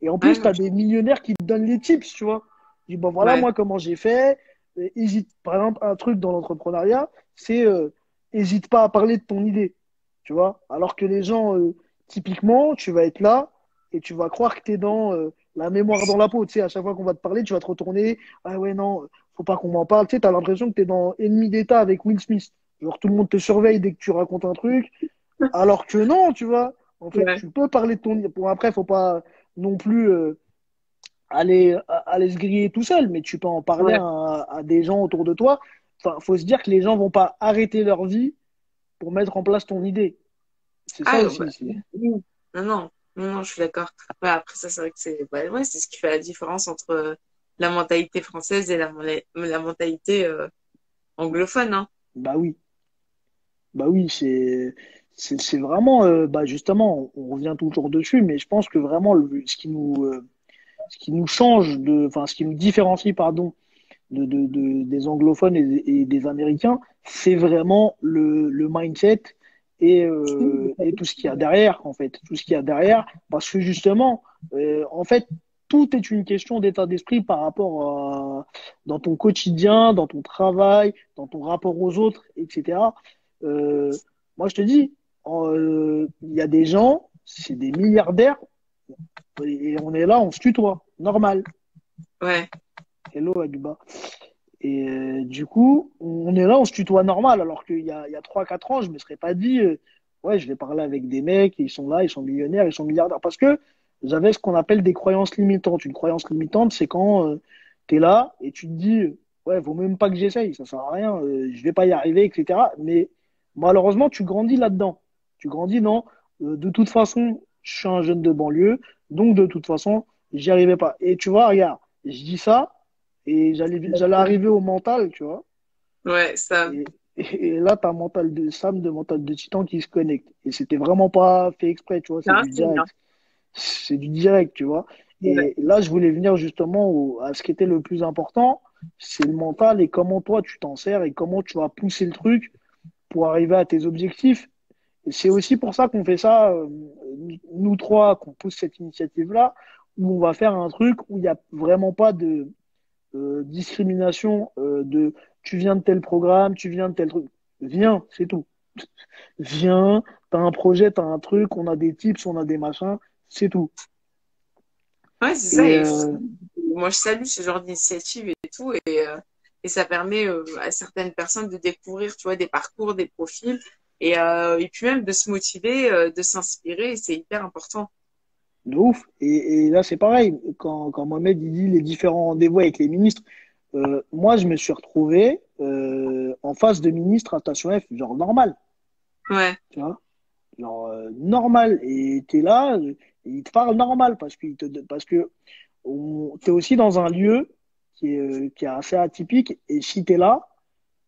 Speaker 2: Et en plus, tu as des millionnaires qui te donnent les tips, tu vois. Je dis, bon, voilà, moi, comment j'ai fait. hésite, par exemple, un truc dans l'entrepreneuriat, c'est euh, hésite pas à parler de ton idée, tu vois. Alors que les gens, euh, typiquement, tu vas être là et tu vas croire que tu es dans la mémoire dans la peau. Tu sais, à chaque fois qu'on va te parler, tu vas te retourner. Ah ouais, non, faut pas qu'on m'en parle. Tu sais, t'as l'impression que t'es dans Ennemi d'État avec Will Smith. Genre, tout le monde te surveille dès que tu racontes un truc. Alors que non, tu vois. En fait, tu peux parler de ton. Bon, après, faut pas non plus euh, aller, aller se griller tout seul, mais tu peux en parler à, des gens autour de toi. Enfin, faut se dire que les gens vont pas arrêter leur vie pour mettre en place ton idée. C'est ça ah, aussi.
Speaker 3: Non, non. Non, non, je suis d'accord. après, ça, c'est vrai que c'est bah, ouais, c'est ce qui fait la différence entre euh, la mentalité française et la, la mentalité euh, anglophone. Hein.
Speaker 2: Bah oui. Bah oui, c'est c'est vraiment, euh, bah justement, on revient toujours dessus, mais je pense que vraiment, le, ce qui nous ce qui nous change de, enfin, ce qui nous différencie, pardon, de, de, de des anglophones et, des américains, c'est vraiment le, le mindset et, euh, et tout ce qu'il y a derrière, en fait, tout ce qu'il y a derrière, parce que justement, euh, en fait, tout est une question d'état d'esprit par rapport à dans ton quotidien, dans ton travail, dans ton rapport aux autres, etc. Euh, moi, je te dis, euh, il y a des gens, c'est des milliardaires, et on est là, on se tutoie, normal.
Speaker 3: Ouais.
Speaker 2: Hello, Aduba. Et euh, du coup, on est là, on se tutoie normal, alors qu'il y a, il y a 3-4 ans, je me serais pas dit, euh, ouais, je vais parler avec des mecs, ils sont là, ils sont millionnaires, ils sont milliardaires. Parce que j'avais ce qu'on appelle des croyances limitantes. Une croyance limitante, c'est quand euh, tu es là et tu te dis, ouais, vaut même pas que j'essaye, ça sert à rien, euh, je vais pas y arriver, etc. Mais malheureusement, tu grandis là-dedans. Tu grandis dans, euh, de toute façon, je suis un jeune de banlieue, donc de toute façon, j'y arrivais pas. Et tu vois, regarde, je dis ça, et j'allais, j'allais arriver au mental, tu vois.
Speaker 3: Ouais, ça.
Speaker 2: Et, et là, t'as un mental de Sam, de mental de Titan qui se connecte. Et c'était vraiment pas fait exprès, tu vois, c'est
Speaker 3: Ah,
Speaker 2: du direct. C'est du direct, tu vois. Et
Speaker 3: Ouais.
Speaker 2: là, je voulais venir justement au- à ce qui était le plus important, c'est le mental et comment toi tu t'en sers et comment tu vas pousser le truc pour arriver à tes objectifs. C'est aussi pour ça qu'on fait ça, euh, nous trois, qu'on pousse cette initiative-là, où on va faire un truc où il n'y a vraiment pas de euh, discrimination euh, de tu viens de tel programme, tu viens de tel truc. Viens, c'est tout. Viens, t'as un projet, t'as un truc, on a des tips, on a des machins, c'est tout.
Speaker 3: Ouais, c'est ça. Moi, je salue ce genre d'initiative et tout. Et, et ça permet à certaines personnes de découvrir, tu vois, des parcours, des profils. Et, euh, et puis même de se motiver, euh, de s'inspirer. C'est hyper important.
Speaker 2: De ouf. Et, et là, c'est pareil. Quand, quand Mohamed il dit les différents rendez-vous avec les ministres, euh, moi, je me suis retrouvé euh, en face de ministres à Station F, genre normal,
Speaker 3: Ouais,
Speaker 2: tu vois, genre euh, normal. Et t'es là, euh, et ils te parlent normal parce que te, parce que on, t'es aussi dans un lieu qui est, euh, qui est assez atypique. Et si t'es là,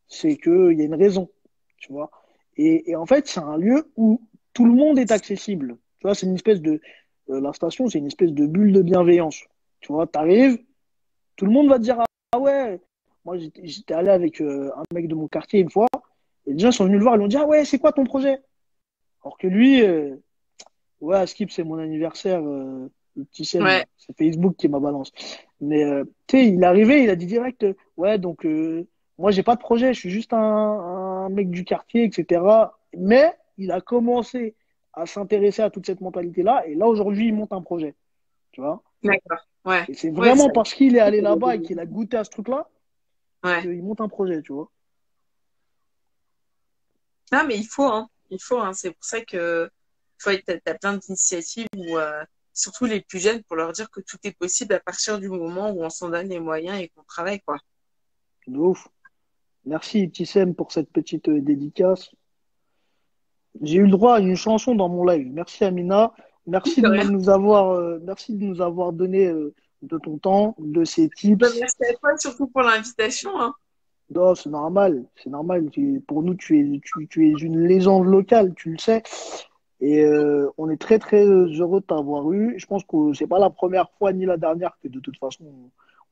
Speaker 2: c'est que il y a une raison, tu vois? Et, et en fait, c'est un lieu où tout le monde est accessible. Tu vois, c'est une espèce de euh, la station, c'est une espèce de bulle de bienveillance. Tu vois, t'arrives, tout le monde va te dire ah ouais. Moi, j'étais allé avec euh, un mec de mon quartier une fois, et les gens sont venus le voir, ils lui ont dit ah ouais, c'est quoi ton projet? Alors que lui, euh, ouais, Skip, c'est mon anniversaire, euh, le petit Sam,
Speaker 3: ouais,
Speaker 2: c'est Facebook qui m'a balance. Mais tu sais, il est arrivé, il a dit direct, ouais, donc moi j'ai pas de projet, je suis juste un, un mec du quartier, etc. Mais il a commencé à s'intéresser à toute cette mentalité-là, et là aujourd'hui il monte un projet, tu vois?
Speaker 3: d'accord. Ouais,
Speaker 2: Et c'est
Speaker 3: ouais,
Speaker 2: vraiment
Speaker 3: ça.
Speaker 2: parce qu'il est allé là-bas et qu'il a goûté à ce truc-là
Speaker 3: Ouais.
Speaker 2: qu'il monte un projet, tu vois.
Speaker 3: Non, mais il faut, hein. Il faut, hein. C'est pour ça que, tu t'as plein d'initiatives où, euh, surtout les plus jeunes, pour leur dire que tout est possible à partir du moment où on s'en donne les moyens et qu'on travaille, quoi.
Speaker 2: De ouf. Merci Tissem pour cette petite euh, dédicace. J'ai eu le droit à une chanson dans mon live. Merci Amina. Merci
Speaker 3: De
Speaker 2: nous avoir, euh, merci de nous avoir donné euh, de ton temps, de ces tips.
Speaker 3: Ben, merci à toi, surtout pour l'invitation, hein.
Speaker 2: Non, c'est normal, c'est normal. Pour nous, tu es, tu, tu es une légende locale, tu le sais. Et euh, on est très très heureux de t'avoir eu. Je pense que c'est pas la première fois ni la dernière que de toute façon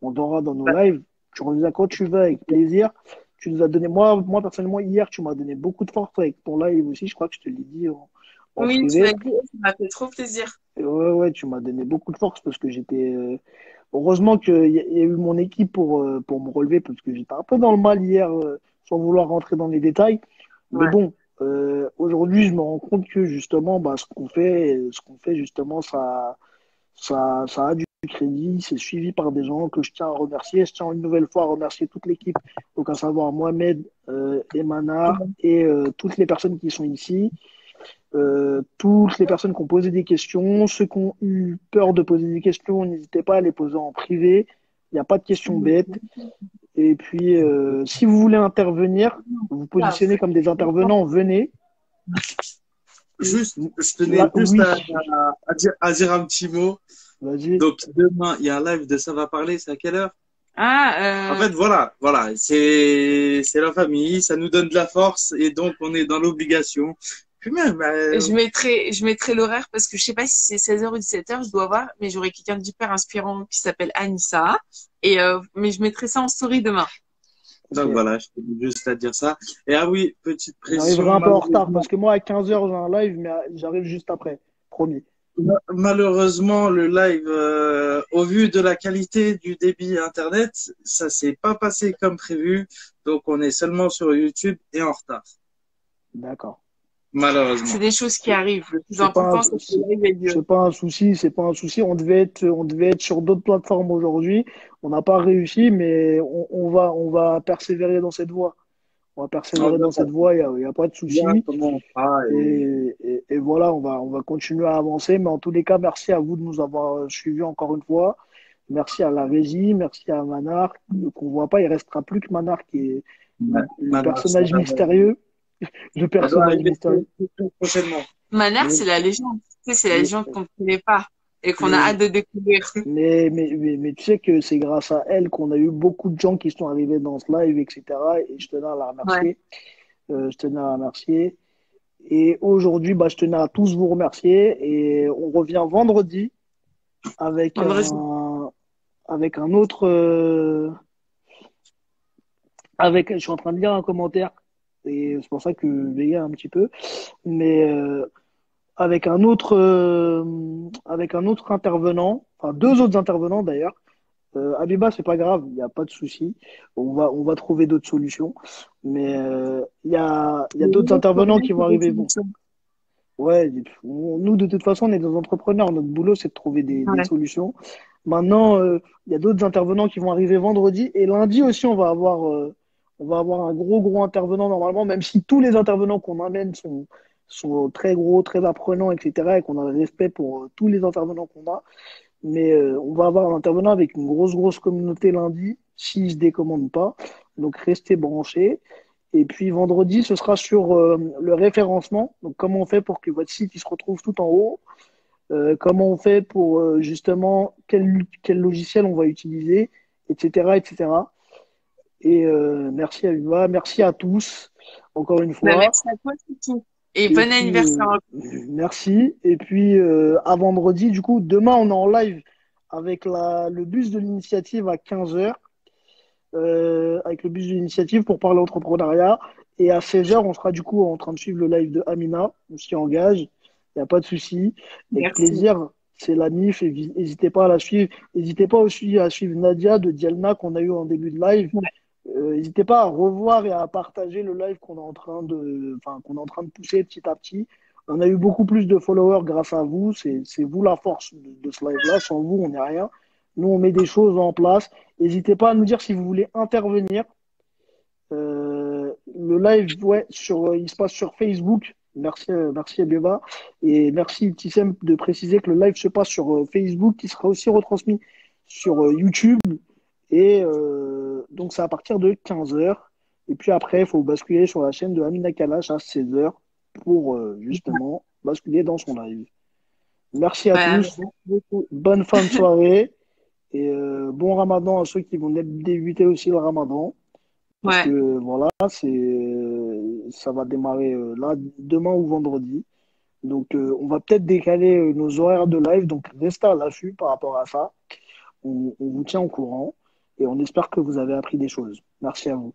Speaker 2: on, on t'aura dans nos lives. Tu reviens quand tu veux avec plaisir. Tu nous as donné, moi, moi personnellement hier, tu m'as donné beaucoup de force avec ton live aussi. Je crois que je te l'ai dit en, en
Speaker 3: Oui, tu m'as dit, ça m'a fait trop plaisir.
Speaker 2: Et Ouais, ouais, tu m'as donné beaucoup de force parce que j'étais. euh, Heureusement qu'il y, y a eu mon équipe pour, euh, pour me relever parce que j'étais un peu dans le mal hier euh, sans vouloir rentrer dans les détails. Mais bon, aujourd'hui, je me rends compte que justement, bah, ce qu'on fait, ce qu'on fait justement, ça, ça, ça a du crédit, c'est suivi par des gens que je tiens à remercier. Je tiens une nouvelle fois à remercier toute l'équipe, donc à savoir Mohamed, euh, Emana et euh, toutes les personnes qui sont ici. Euh, toutes les personnes qui ont posé des questions, ceux qui ont eu peur de poser des questions, n'hésitez pas à les poser en privé. Il n'y a pas de questions bêtes. Et puis, euh, si vous voulez intervenir, vous vous positionnez comme des intervenants, venez.
Speaker 4: Juste, je tenais
Speaker 2: Là,
Speaker 4: juste
Speaker 2: oui.
Speaker 4: à, à- à dire, à dire un petit mot.
Speaker 2: Vas-y.
Speaker 4: Donc, demain, il y a un live de Ça va parler, c'est à quelle heure?
Speaker 3: Ah,
Speaker 4: En
Speaker 3: euh,
Speaker 4: fait, voilà, voilà, c'est c'est la famille, ça nous donne de la force et donc on est dans l'obligation. Puis même, euh,
Speaker 3: je mettrai, je mettrai l'horaire parce que je sais pas si c'est 16h ou 17h, je dois voir, mais j'aurai quelqu'un d'hyper inspirant qui s'appelle Anissa. Et, euh, mais je mettrai ça en story demain.
Speaker 4: donc voilà, je tenais juste à dire ça. Et ah oui, petite pression.
Speaker 2: J'arriverai un peu en retard parce que moi, à 15h, j'ai un live, mais j'arrive juste après. Promis.
Speaker 4: Malheureusement, le live, euh, au vu de la qualité du débit Internet, ça s'est pas passé comme prévu. Donc, on est seulement sur YouTube et en retard.
Speaker 2: D'accord.
Speaker 4: Malheureusement.
Speaker 3: C'est des choses qui arrivent. Le plus important, c'est que
Speaker 2: C'est pas un souci, c'est pas un souci. On devait être, on devait être sur d'autres plateformes aujourd'hui. On n'a pas réussi, mais on, on, va, on va persévérer dans cette voie. On va persévérer dans cette voie, il n'y a, a, pas de souci. Et, et, et, voilà, on va, on va continuer à avancer. Mais en tous les cas, merci à vous de nous avoir suivis encore une fois. Merci à la régie, merci à Manar, qu'on voit pas. Il restera plus que Manar qui est le personnage mystérieux. Le personnage mystérieux.
Speaker 3: Manar, c'est la légende. C'est la légende qu'on ne connaît pas et qu'on a hâte de découvrir.
Speaker 2: Mais, mais, mais, mais tu sais que c'est grâce à elle qu'on a eu beaucoup de gens qui sont arrivés dans ce live, etc. Et je tenais à la remercier. Ouais. Euh, je tenais à la remercier. Et aujourd'hui, bah, je tenais à tous vous remercier. Et on revient vendredi avec un, avec un autre. Euh, avec, je suis en train de lire un commentaire et c'est pour ça que je veille un petit peu. Mais euh, avec un autre euh, avec un autre intervenant, enfin deux autres intervenants d'ailleurs. Euh, Abiba, c'est pas grave, il n'y a pas de souci. On va on va trouver d'autres solutions. Mais euh, il y a y a d'autres intervenants qui vont arriver. Bon. Ouais, nous de toute façon on est des entrepreneurs. Notre boulot c'est de trouver des, ouais. des solutions. Maintenant, il y a d'autres intervenants qui vont arriver vendredi et lundi aussi on va avoir on va avoir un gros gros intervenant normalement, même si tous les intervenants qu'on amène sont sont très gros, très apprenants, etc. et qu'on a le respect pour euh, tous les intervenants qu'on a. Mais euh, on va avoir un intervenant avec une grosse, grosse communauté lundi, s'il se décommande pas. Donc restez branchés. Et puis vendredi, ce sera sur euh, le référencement. Donc comment on fait pour que votre site il se retrouve tout en haut? Euh, Comment on fait pour justement quel, quel logiciel on va utiliser, etc., etc. Et merci à Viva, merci à tous encore une fois.
Speaker 3: merci à toi, Titi. Et, bon anniversaire.
Speaker 2: Euh, merci. Et puis, euh, à vendredi, du coup, demain, on est en live avec la, le bus de l'initiative à 15h. Euh, avec le bus de l'initiative pour parler entrepreneuriat. Et à 16h, on sera du coup en train de suivre le live de Amina. On s'y engage. Il n'y a pas de souci. Avec plaisir. C'est la MIF. N'hésitez pas à la suivre. N'hésitez pas aussi à suivre Nadia de Dialna qu'on a eu en début de live. Ouais. Euh, n'hésitez pas à revoir et à partager le live qu'on est en train de, qu'on est en train de pousser petit à petit. On a eu beaucoup plus de followers grâce à vous. C'est, vous la force de, ce live-là. Sans vous, on n'est rien. Nous, on met des choses en place. N'hésitez pas à nous dire si vous voulez intervenir. Euh, le live, ouais, sur, il se passe sur Facebook. Merci, merci Abeba. Et merci Tissem de préciser que le live se passe sur euh, Facebook, qui sera aussi retransmis sur YouTube. Et euh, donc, c'est à partir de 15h. Et puis après, il faut basculer sur la chaîne de Amina Kalash à 16h pour euh, justement basculer dans son live. Merci à ouais, tous. Bonne fin de soirée. Et euh, bon ramadan à ceux qui vont débuter aussi le ramadan. Parce
Speaker 3: ouais.
Speaker 2: que voilà, c'est ça va démarrer là demain ou vendredi. Donc on va peut-être décaler nos horaires de live. Donc restez à l'affût par rapport à ça. On, on vous tient au courant et on espère que vous avez appris des choses. Merci à vous.